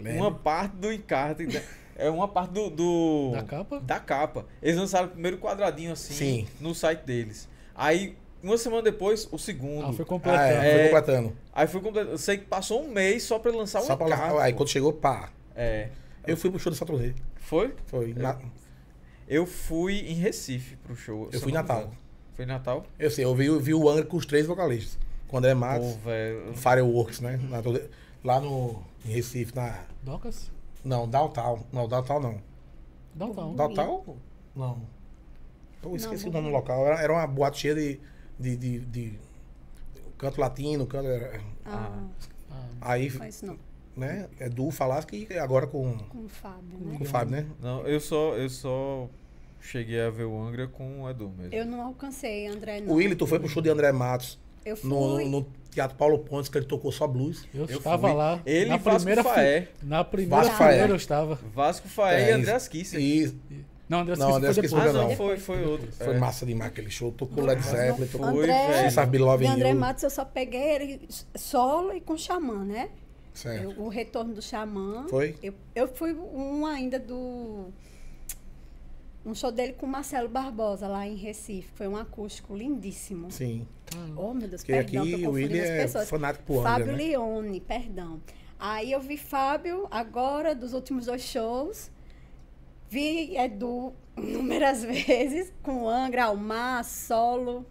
uma parte do encarte. né? É uma parte do, do- Da capa? Da capa. Eles lançaram o primeiro quadradinho assim Sim. no site deles. Aí, uma semana depois, o segundo. Ah, foi Ah, completando. é, É. foi completando. Aí foi completo. Eu sei que passou um mês só pra lançar o Só pra encarte. lançar. Aí quando chegou, pá. É. Eu fui pro show do Saturnê. Foi? Foi. na- Eu fui em Recife pro show. eu fui em Natal. engano. Foi em Natal? Eu sei, eu vi, eu vi o Angra com os três vocalistas. Com André Matos, Pô, velho. Fireworks, né? Na lá no em Recife, na. Docas? Não, Downtown. Não, Downtown não. Downtown. Downtown? Não. Eu esqueci Não, o nome do local. Era, era uma boate cheia de, de, de, de canto latino, canto. era- Ah, Ah, Aí, mas não. Né? Edu Falaschi e agora com, Com o Fábio, né? com o Fábio, né? Não, eu só, eu só cheguei a ver o Angra com o Edu mesmo. Eu não alcancei, André, não. O Willi, tu foi pro show de André Matos Eu fui. no, no Teatro Paulo Pontes, que ele tocou só blues. eu, Eu estava fui. lá. Ele na e Vasco primeira Faé. Na primeira Vasco Faé. eu estava. Vasco Faé e É, Andreas Kisser. E Não, André Não, André foi. Ah, não. foi, foi outro. foi É. massa demais aquele show. Tocou Led Zeppelin, tocou Foi, André, André. Matos eu só peguei ele solo e com xamã, né? Certo. Eu- o retorno do xamã. Foi? Eu, eu fui um ainda do. Um show dele com o Marcelo Barbosa lá em Recife. Foi um acústico lindíssimo. Sim. Oh, meu Deus, Porque perdão, aqui tô o confundindo as é pessoas. fanático por Fábio Angra, né? Leone, perdão. Aí eu vi Fábio agora, dos últimos dois shows. Vi Edu inúmeras vezes, com Angra, Almar, solo.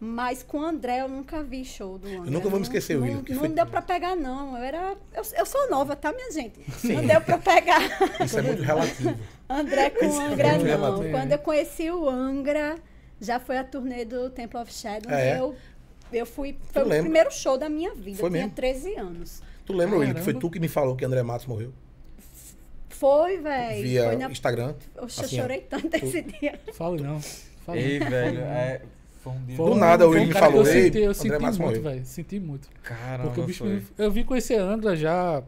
Mas com o André eu nunca vi show do Angra. nunca vou me esquecer, não, William, Não, não foi- deu pra pegar, não. Eu, era, eu, eu sou nova, tá, minha gente? Não deu pra pegar. Isso é muito relativo. André com Isso é Angra, muito não. relativo. Quando eu conheci o Angra, já foi a turnê do Temple of Shadows. Ah, é? Eu, eu fui. Foi o lembra? primeiro show da minha vida. Foi eu tinha mesmo? 13 anos. Tu lembra, Willi, que foi Caramba. tu que me falou que André Matos morreu? Foi, velho. Via Foi na... Instagram. Oxe, eu assim, chorei tanto esse dia. Fale não. Fale Ei, não. velho, é, foi um dia. Do nada, o foi Willi me cara que falou, Eu "Ei, senti, eu senti muito, morreu." velho. Senti muito. Caramba, Porque o bicho me- Eu vim conhecer Angra já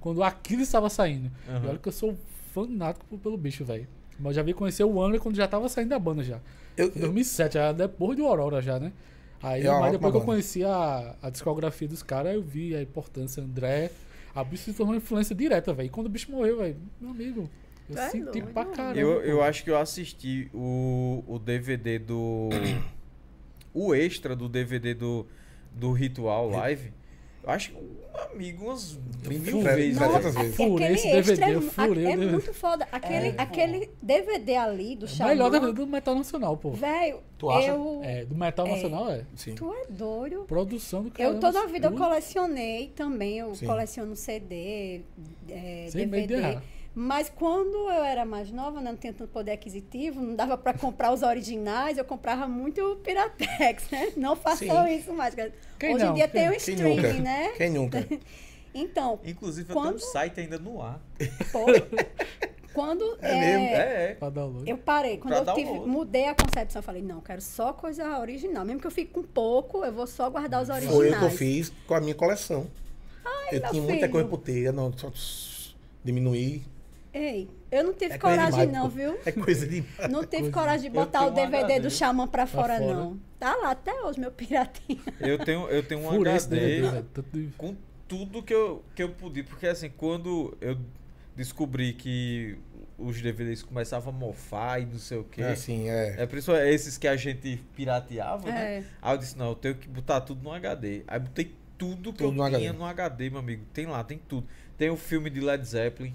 quando o Aquiles estava saindo. Aham. E olha que eu sou fanático pelo bicho, velho. Mas eu já vi conhecer o Angra quando já tava saindo da banda já. Eu, Em 2007, já depois do Aurora já, né? Aí, É mas depois que eu conheci a, a discografia dos caras, eu vi a importância, André. A bicho se tornou uma influência direta, velho. E quando o bicho morreu, velho, meu amigo, eu é senti doido, pra caramba. Eu, eu acho que eu assisti o, o DVD do. o extra do DVD do, do Ritual Live. Eu acho que, um amigo, umas mil vezes. Nossa. 300 vezes. Furei esse DVD, é, eu furei é DVD. muito foda. Aquele, É, aquele DVD ali do O Xamã. melhor DVD do Metal Nacional, pô. Velho, Tu acha? eu. É, do Metal É. Nacional, é. Sim. Tu é doido. Produção do cara. Eu toda a vida eu colecionei também, eu Sim. coleciono CD, é, Sem medo de DVD. errar. Mas quando eu era mais nova, né, não tinha tanto poder aquisitivo, não dava pra comprar os originais, eu comprava muito Piratex, né? Não façam Sim. isso mais. Quem Hoje não? em dia tem o Quem streaming, nunca? né? Quem nunca? Então, Inclusive, eu Quando- tenho um site ainda no ar. pô, quando É é, mesmo? É, é. Download. eu parei, quando Pra eu tive, mudei a concepção, eu falei, não, eu quero só coisa original. Mesmo que eu fique com pouco, eu vou só guardar os originais. Foi o que eu fiz com a minha coleção. eu meu tinha muita filho. coisa por ter, não, só diminuir. Ei, eu não tive É coragem demais, não, viu? É coisa demais. Não tive Coisa- coragem de botar o um DVD HD. do Xamã pra fora, fora. não. Tá lá até hoje, meu piratinha. Eu tenho, eu tenho um HD DVD, de- com tudo que eu, que eu pude. Porque assim, quando eu descobri que os DVDs começavam a mofar e não sei o que. É assim, é. É por isso é esses que a gente pirateava, né? É. Aí eu disse, não, eu tenho que botar tudo no HD. Aí botei tudo que Tudo eu no tinha HD. no HD, meu amigo. Tem lá, tem tudo. Tem o filme de Led Zeppelin,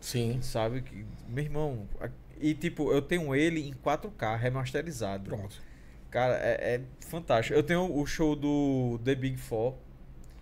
Sim. sabe? Que, meu irmão. E tipo, eu tenho ele em 4K, remasterizado. Pronto. Cara, é, é fantástico. Eu tenho o show do The Big Four.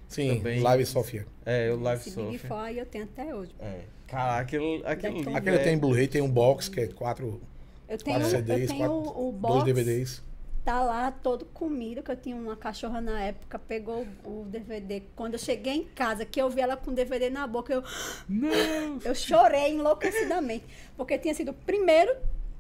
Sim, Também. Live Sofia. É, o Live Esse Big Software. Four aí eu tenho até hoje. É. Cara, aquele, aquele Aquele é- tem Blu-ray, tem um box, que é quatro, Eu tenho, quatro eu CDs, tenho quatro, o dois DVDs. Tá lá todo comido, que eu tinha uma cachorra na época, pegou o DVD. Quando eu cheguei em casa, que eu vi ela com o DVD na boca, eu, Não! eu chorei enlouquecidamente. Porque tinha sido o primeiro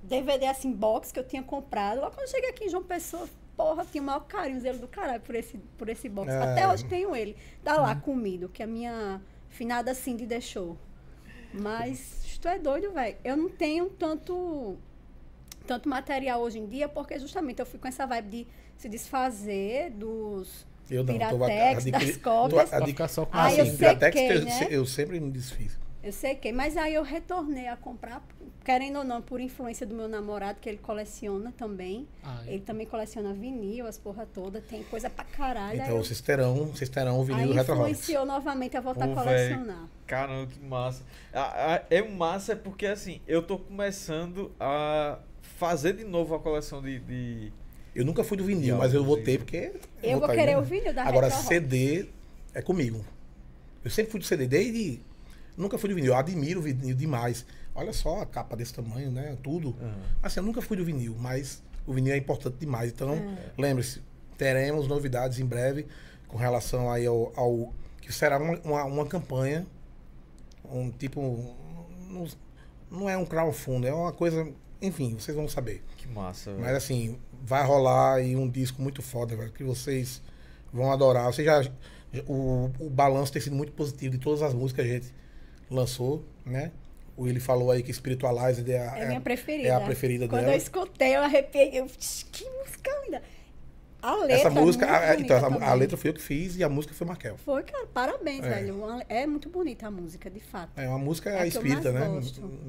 DVD assim, box que eu tinha comprado. Logo quando eu cheguei aqui em João Pessoa, porra, tinha o maior carinho zelo do caralho por esse, por esse box. É. Até hoje tenho ele. Tá lá comido, que a minha finada Cindy deixou. Mas, tu é doido, velho. Eu não tenho tanto, tanto material hoje em dia, porque justamente eu fui com essa vibe de se desfazer dos Eu não, Piratex, adquiri- das cópias. tô ficar só com Ah, assim, eu. Piratex sequei, eu, né? eu sempre me desfiz. Eu sei que, mas aí eu retornei a comprar, querendo ou não, por influência do meu namorado, que ele coleciona também. Ah, é. Ele também coleciona vinil, as porra toda, tem coisa pra caralho. Então aí vocês terão, vocês terão o eu, vinil aí do Retro Rocks. influenciou novamente a voltar Pô, a colecionar. Caramba, que massa. A- a- É massa porque assim, eu tô começando a fazer de novo a coleção de. de- Eu nunca fui do vinil, mas eu vou inclusive. ter porque. Eu vou tá querer indo. o vinil da Agora, Retro. CD é comigo. Eu sempre fui do CD, desde. Nunca fui do vinil. Eu admiro o vinil demais. Olha só a capa desse tamanho, né? Tudo. Assim, eu nunca fui do vinil, mas o vinil é importante demais. Então, É. lembre-se, teremos novidades em breve com relação aí ao. ao- que será uma, uma, uma campanha. Um tipo. Não, não é um crowdfunding, é uma coisa. Enfim, vocês vão saber. Que massa. Mas velho. assim, vai rolar aí um disco muito foda, velho, que vocês vão adorar. Você já, já- o, o balanço tem sido muito positivo de todas as músicas que a gente lançou, né? O Willi falou aí que Spiritualized é a, É minha preferida. é a preferida Quando dela. eu escutei, eu arrepiei. Eu, que música linda. A letra Essa é música, muito a, então, a, a letra foi eu que fiz e a música foi Markel. Foi, cara, parabéns, É. velho. É muito bonita a música, de fato. É uma música É a que eu espírita, né?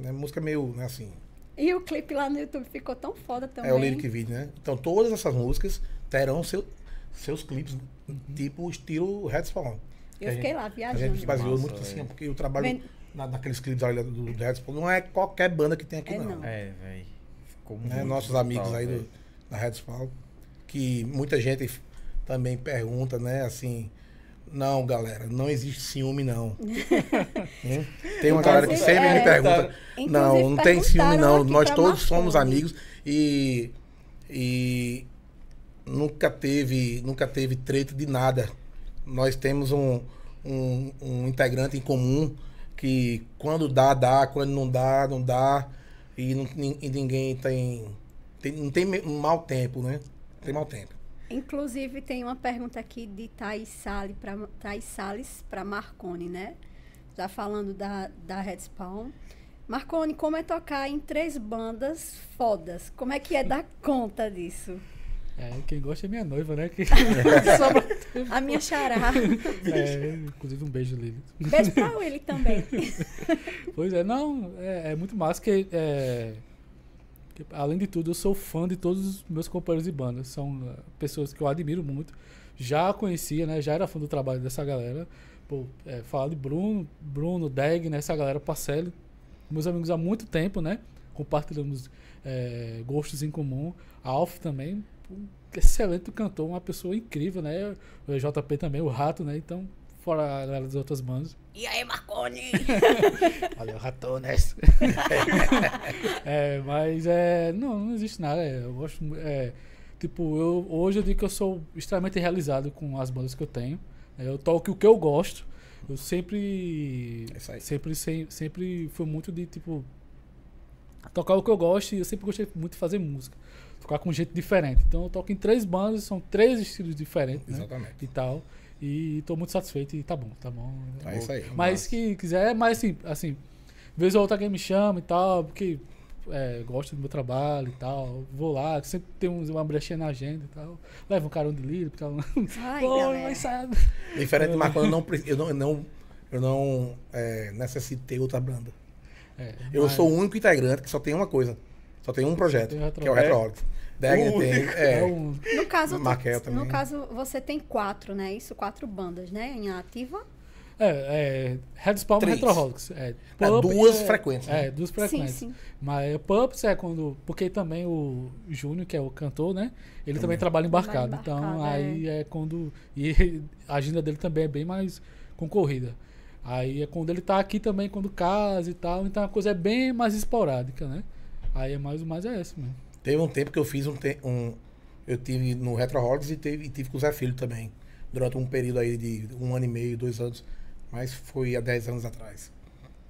É música meio, né, assim. E o clipe lá no YouTube ficou tão foda também. É o lyric video, né? Então todas essas músicas terão seu, seus clipes, tipo estilo Red Spawn. Eu a fiquei gente- lá A viajando. gente baseou muito assim, porque o trabalho Ven- na, naqueles clipes ali do, do Red Spawn não é qualquer banda que tem aqui, É, não. não. É, velho. Ficou muito Né? Nossos brutal, amigos aí do, da Red Spawn, que muita gente também pergunta, né, assim. Não, galera, não existe ciúme, não. Né? Tem uma galera que sempre me é, pergunta. Inclusive, Não, não tem ciúme, não. Nós todos somos Marconi. amigos e, e nunca teve, nunca teve treta de nada. Nós temos um, um, um integrante em comum que quando dá, dá, quando não dá, não dá. E, não- e ninguém tem, tem. Não tem me- mau tempo, né? Tem mau tempo. Inclusive, tem uma pergunta aqui de Thaís Salles para Thaís Salles para Marconi, né? Já falando da, da Red Spawn. Marconi, como é tocar em três bandas fodas? Como é que é dar conta disso? É, quem gosta é minha noiva, né? Que. A minha xará. É, inclusive um beijo, Lili. Beijo pra ele também. Pois é, não, é, é muito massa que, é, além de tudo, eu sou fã de todos os meus companheiros de banda. São eh, pessoas que eu admiro muito. Já conhecia, né? Já era fã do trabalho dessa galera. Pô, é, falar de Bruno, Bruno, Deg, né? Essa galera, Pacelli. Meus amigos há muito tempo, né? Compartilhamos é, gostos em comum. Alf também, um excelente cantor, uma pessoa incrível, né? O JP também, o Rato, né? Então, fora a galera das outras bandas. E aí, Marconi? Valeu, ratones. é, mas é. Não, não existe nada. é, eu gosto. É, tipo, eu, hoje eu digo que eu sou extremamente realizado com as bandas que eu tenho. né, Eu toco o que eu gosto. Eu sempre. É isso aí. Sempre, sem- sempre fui muito de, tipo. Tocar o que eu gosto e eu sempre gostei muito de fazer música. Tocar com gente diferente. Então eu toco em três bandas, são três estilos diferentes, né? Exatamente. E tal. E tô muito satisfeito e tá bom, tá bom. É isso aí. Mas Massa. que quiser, mas assim, assim, vez ou outra alguém me chama e tal, porque é, gosta do meu trabalho e tal. Vou lá, sempre tem uma brechinha na agenda e tal. Leva um carão de e tal. Ai, Pô, galera. mas sabe. Diferente do Marconi, eu não, eu não, eu não, eu não é, necessitei outra banda. É, Eu mas- sou o único integrante que só tem uma coisa. Só tem um projeto, Tem que é o É. Retroholics. O tem. É É, um, No caso, Markel também. no caso, você tem quatro, né? Isso, quatro bandas, né? Em ativa. é, é Red Spawn e. Retroholics. É, É, duas é- frequentes, né? É, duas Sim, frequentes. sim. Mas o Pups é quando. Porque também o Júnior, que é o cantor, né? Ele também Também. trabalha embarcado. Trabalha então embarcado, aí é. quando. E a agenda dele também é bem mais concorrida. Aí é quando ele tá aqui também, quando casa e tal. Então a coisa é bem mais esporádica, né? Aí é mais o mais é esse mesmo. Teve um tempo que eu fiz um. um eu tive no Retroholics e, teve, e tive com o Zé Filho também. Durante um período aí de um ano e meio, dois anos. Mas foi há 10 anos atrás.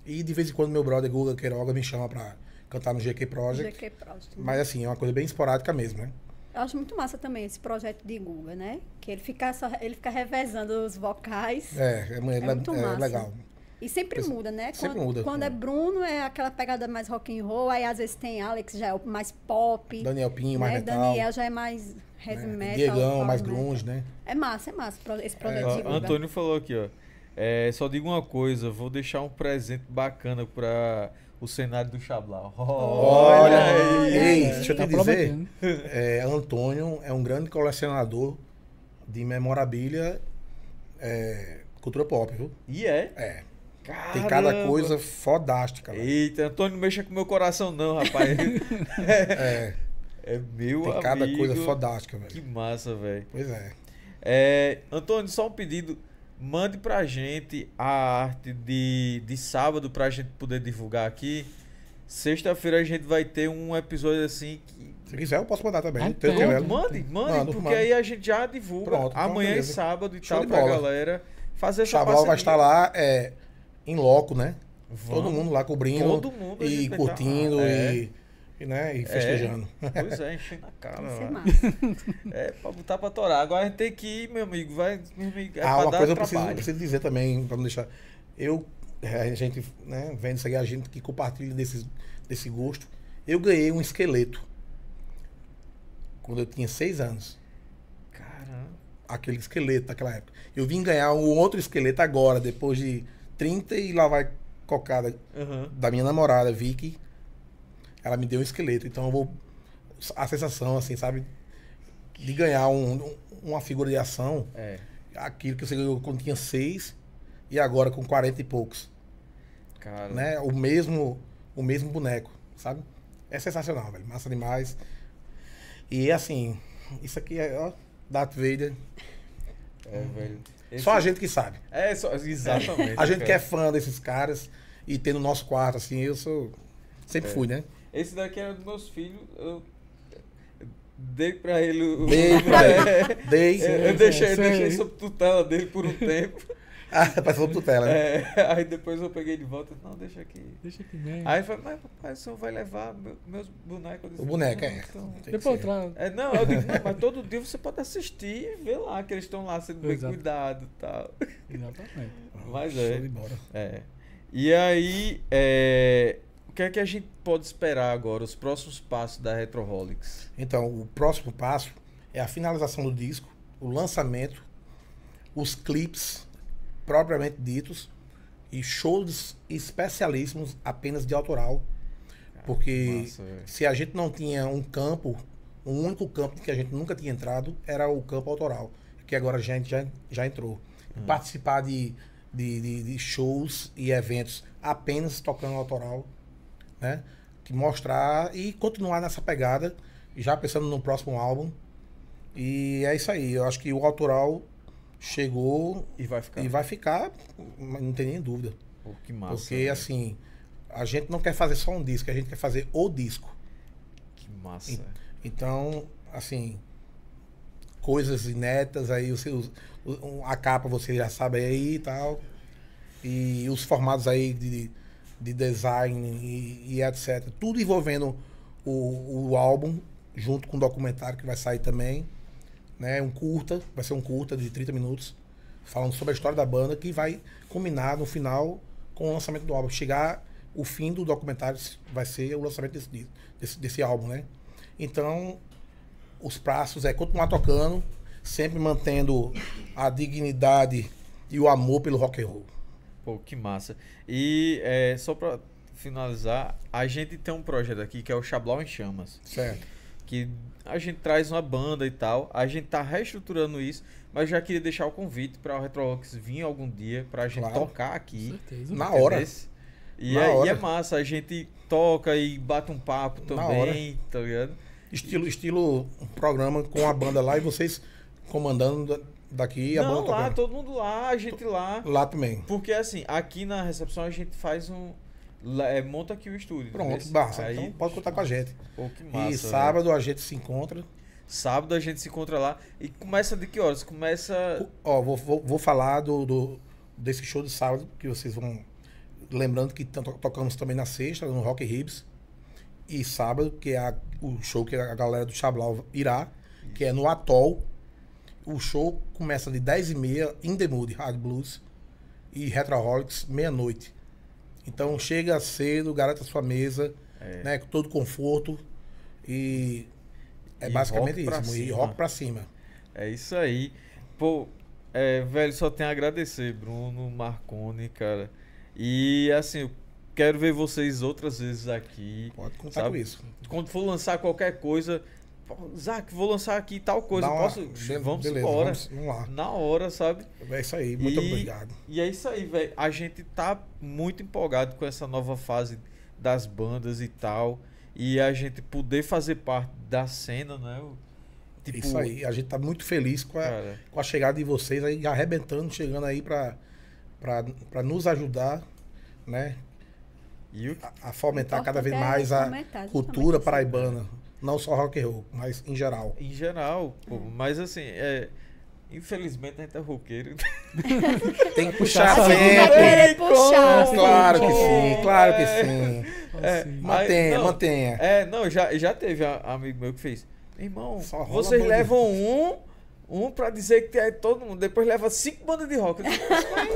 E de vez em quando meu brother Guga Queiroga me chama pra cantar no GQ Project. GQ Project. Mas assim, é uma coisa bem esporádica mesmo, né? Eu acho muito massa também esse projeto de Guga, né? Que ele fica, só, ele fica revezando os vocais. É, é, é, muito é massa. legal. E sempre Pois- muda, né? sempre quando, muda. Quando é Bruno, é aquela pegada mais rock and roll. Aí às vezes tem Alex, já é o mais pop. Daniel Pinho, mais né? metal. Daniel já é mais heavy né? metal. Diegão, mais grunge, né? É massa, é massa esse projeto Ó, Guga. Antônio falou aqui, ó. É, só digo uma coisa, vou deixar um presente bacana pra o cenário do Chablau. Olha aí. Ei, deixa eu te Tá dizer. É, Antônio é um grande colecionador de memorabilia é, cultura pop, viu? E é. É. Tem cada Caramba. coisa fodástica lá. Eita, Antônio, não mexa com meu coração não, rapaz. É, é meu tem amigo. cada coisa fodástica, Que velho. massa, velho. Pois é. É, Antônio, só um pedido. Mande pra gente a arte de, de sábado pra gente poder divulgar aqui. Sexta-feira a gente vai ter um episódio assim que. Se quiser, eu posso mandar também. Ah, Tem o tem. Trello. Mande, mande, Mando, porque mando. aí a gente já divulga Pronto, então amanhã beleza. e sábado e Show tal pra galera fazer O essa Chablau vai estar lá é, em loco, né? Vamos. Todo mundo lá cobrindo. Todo mundo E curtindo É. e, e, né, e festejando. Pois é, enchendo a cara. É, pra botar pra torar. Agora a gente tem que ir, meu amigo. Vai, meu amigo, é ah, uma dar coisa eu preciso, preciso dizer também, pra não deixar. Eu, é, a gente, né, vendo isso aí, a gente que compartilha desse, desse gosto. Eu ganhei um esqueleto quando eu tinha seis anos. Caramba. Aquele esqueleto daquela época. Eu vim ganhar um outro esqueleto agora, depois de 30 e lá vai cocada Aham. da minha namorada, Vicky. Ela me deu um esqueleto. Então eu vou. A sensação, assim, sabe? De ganhar um- uma figura de ação. É. aquilo que você ganhou quando tinha seis e agora com 40 e poucos, Cara. né? O mesmo, o mesmo boneco, sabe? É sensacional, velho. Massa demais. E assim, isso aqui é, ó, Darth Vader. É, velho. Esse- Só a gente que sabe. É, só, exatamente. A gente que cara. é fã desses caras e tem no nosso quarto, assim, eu sou. Sempre É. fui, né? Esse daqui era dos meus filhos. Eu dei pra ele o. Dei pra É. Dei. Eu, eu Sim, deixei, sim, deixei sim. sob tutela dele por um tempo. Ah, passou tutela, né? É, aí depois eu peguei de volta. Não, deixa aqui. Deixa aqui mesmo. Aí falou, mas papai, o senhor vai levar meu- meus bonecos? Eu disse, O boneco, "Não, é. então." Depois tra... É, não, eu digo, não, mas todo dia você pode assistir e ver lá que eles estão lá sendo bem Exato. cuidados e tal. Exatamente. Mas é. É. E aí, é, o que é que a gente pode esperar agora, os próximos passos da Retroholics? Então, o próximo passo é a finalização do disco, o lançamento, os clipes propriamente ditos e shows especialíssimos apenas de autoral. Porque velho. se a gente não tinha um campo, o único campo que a gente nunca tinha entrado era o campo autoral, que agora a gente já, já entrou. Participar de, de, de- de shows e eventos apenas tocando autoral, né? Que mostrar e continuar nessa pegada, já pensando no próximo álbum. E é isso aí. Eu acho que o autoral chegou E vai ficar. e vai ficar, não tem nem dúvida. Pô, que massa. Porque velho. assim, a gente não quer fazer só um disco, a gente quer fazer o disco. Que massa. E- Então, assim, coisas inéditas aí, os a capa você já sabe aí e tal. E os formatos aí de, de design e, e etc. Tudo envolvendo o, o álbum, junto com o documentário que vai sair também. Né? Um curta, vai ser um curta de 30 minutos, falando sobre a história da banda, que vai culminar no final com o lançamento do álbum. Chegar o fim do documentário vai ser o lançamento desse, desse, desse álbum, né? Então, os prazos é continuar tocando, sempre mantendo a dignidade e o amor pelo rock and roll. Pô, que massa. E é, só pra finalizar, a gente tem um projeto aqui que é o Chablau em Chamas. Certo. Que a gente traz uma banda e tal. A gente tá reestruturando isso, mas já queria deixar o convite para o Retrorocks vir algum dia pra gente Claro. tocar aqui. certeza. Na hora. E, Na é, e hora. é massa, a gente toca e bate um papo também, tá ligado? Estilo, estilo um programa com a banda lá e vocês comandando da- daqui e a Não, banda lá, tocando. todo mundo lá, a gente lá. Lá também. Porque assim, aqui na recepção a gente faz um. É, monta aqui o estúdio. Pronto, barra. Aí, Então pode contar com a gente. pô, que massa. e velho. sábado a gente se encontra. Sábado a gente se encontra lá. E começa de que horas? Começa. Ó, vou, vou, vou falar do, do- desse show de sábado, que vocês vão. Lembrando que to- tocamos também na sexta, no Rock Ribs. E sábado, que é a- o show que a galera do Chablau irá, que é no Atol. O show começa de 10h30, In The Mood, Hard Blues e Retroholics, meia-noite. Então chega cedo, garanta sua mesa, É. né, com todo conforto. E é E basicamente isso. E cima. rock pra cima. É isso aí. Pô, é, velho, só tenho a agradecer, Bruno, Marconi, cara. E assim, eu quero ver vocês outras vezes aqui. Pode contar Sabe? com isso. Quando for lançar qualquer coisa. Zac, vou lançar aqui tal coisa. Uma- Posso? be- vamos beleza, embora. Vamos, vamos lá. Na hora, sabe? É isso aí, muito E- obrigado. E é isso aí, velho. A gente tá muito empolgado com essa nova fase das bandas e tal. E a gente poder fazer parte da cena, né? Tipo, isso aí, a gente tá muito feliz com a, Cara, com a chegada de vocês aí, arrebentando, chegando aí pra, pra, pra nos ajudar, né? e o A, a fomentar cada vez é mais a cultura paraibana. Não só rock and roll, mas em geral. em geral, pô, mas assim, é. Infelizmente a gente é roqueiro. Tem que puxar sempre. querer puxar. Claro que sim, claro que é. sim. É, Assim, Mantenha, não, mantenha. É, não, já, já teve a- amigo meu que fez. Irmão, vocês levam um, um pra dizer que é todo mundo, depois leva cinco bandas de rock. Eu digo,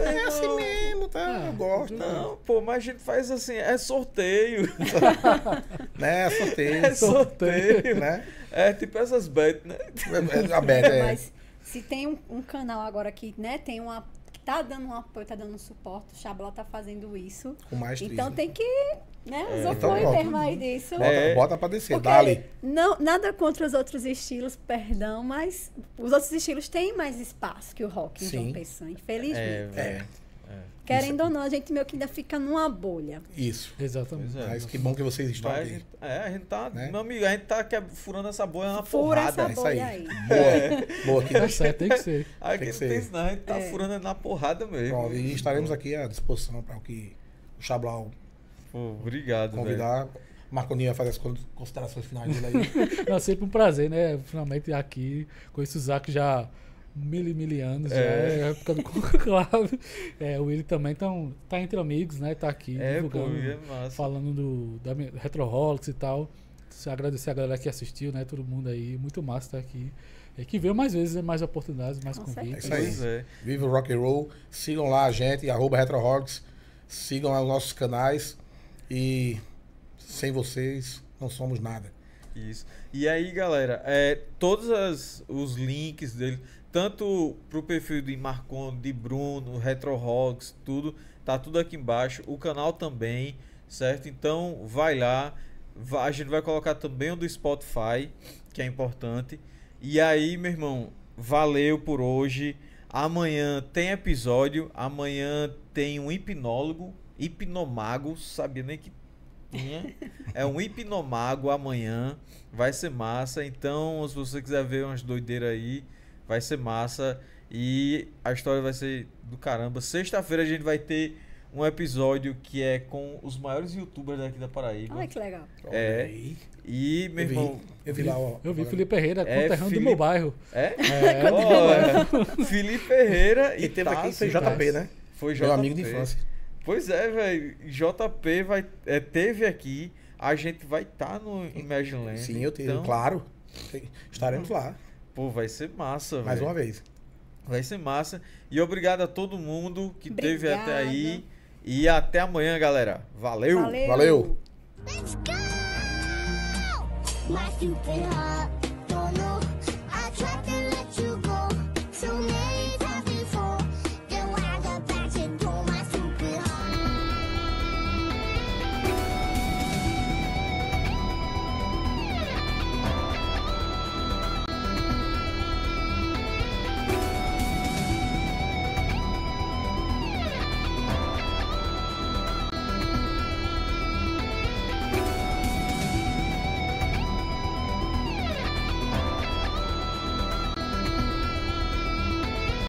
É assim "Irmão, mesmo, tá? Ah, Eu gosto. Não, pô, mas a gente faz assim, é sorteio. Né? Sorteio. É sorteio. né? É tipo essas bets, né? É, é aberto, é. Mas se tem um, um canal agora que, né, tem uma. Tá dando um apoio, tá dando um suporte, o Xablau tá fazendo isso. Com mais Então triste. tem que, né, usufruir Então, pronto. mesmo aí disso. Bota, É. bota pra descer, Porque dali. não, nada contra os outros estilos, perdão, mas os outros estilos têm mais espaço que o rock em Sim. João Pessoa, infelizmente. É, É, Querendo ou não, a gente meio que ainda fica numa bolha. isso. Exatamente. Pois é. Mas que bom que vocês estão Mas a aqui. é, a gente tá, Né? meu amigo, a gente tá que- furando essa bolha na Fura porrada. essa É isso aí. bolha aí. Boa. Boa aqui. Tá certo, tem que ser. Aqui Tem que tem ser. isso não, a gente tá É. furando na porrada mesmo. Pronto, e estaremos aqui à disposição para o que o Chablau Pô, obrigado, convidar. Marconinho vai fazer as con- considerações finais dele aí. Não, sempre um prazer, né? Finalmente aqui, conheço o Zac já mil e mil anos, já É. é época do conclave. É, o Willi também então, tá entre amigos, né? Tá aqui É, pô, divulgando, é massa. falando do, da Retroholics e tal. Se Agradecer a galera que assistiu, né? Todo mundo aí, muito massa estar aqui. É que veio mais vezes, né, mais oportunidades, mais Com convites. certeza. Pois é. Viva o rock and roll. Sigam lá a gente, arroba Retroholics. Sigam lá os nossos canais. E sem vocês não somos nada. Isso. E aí, galera, é, todos as- os links dele, tanto pro perfil de Marcon, de Bruno, Retro Rocks, tudo, tá tudo aqui embaixo. O canal também, certo? Então, vai lá. A gente vai colocar também o do Spotify, que é importante. E aí, meu irmão, valeu por hoje. Amanhã tem episódio. Amanhã tem um hipnólogo, hipnomago, sabia nem que tinha. É um hipnomago amanhã. Vai ser massa. Então, se você quiser ver umas doideiras aí, vai ser massa. E a história vai ser do caramba. Sexta-feira a gente vai ter um episódio que é com os maiores youtubers daqui da Paraíba. Olha que legal. É. E, meu Eu vi, irmão. eu vi lá, ó. Eu vi Felipe Herrera, É, conterrâneo do Felipe- meu bairro. É? É, Ó, é. Felipe Herrera e, E teve aqui, foi JP, né? Foi Meu amigo de JP. infância. Pois é, velho. JP vai, é, teve aqui. A gente vai estar no Imagine Land. Sim, eu tenho, então, claro. Tem- Estaremos lá, Pô, vai ser massa, mais velho. uma vez. Vai ser massa. E obrigado a todo mundo que teve até Obrigada. aí. E até amanhã, galera. Valeu. Valeu. Valeu. Let's go!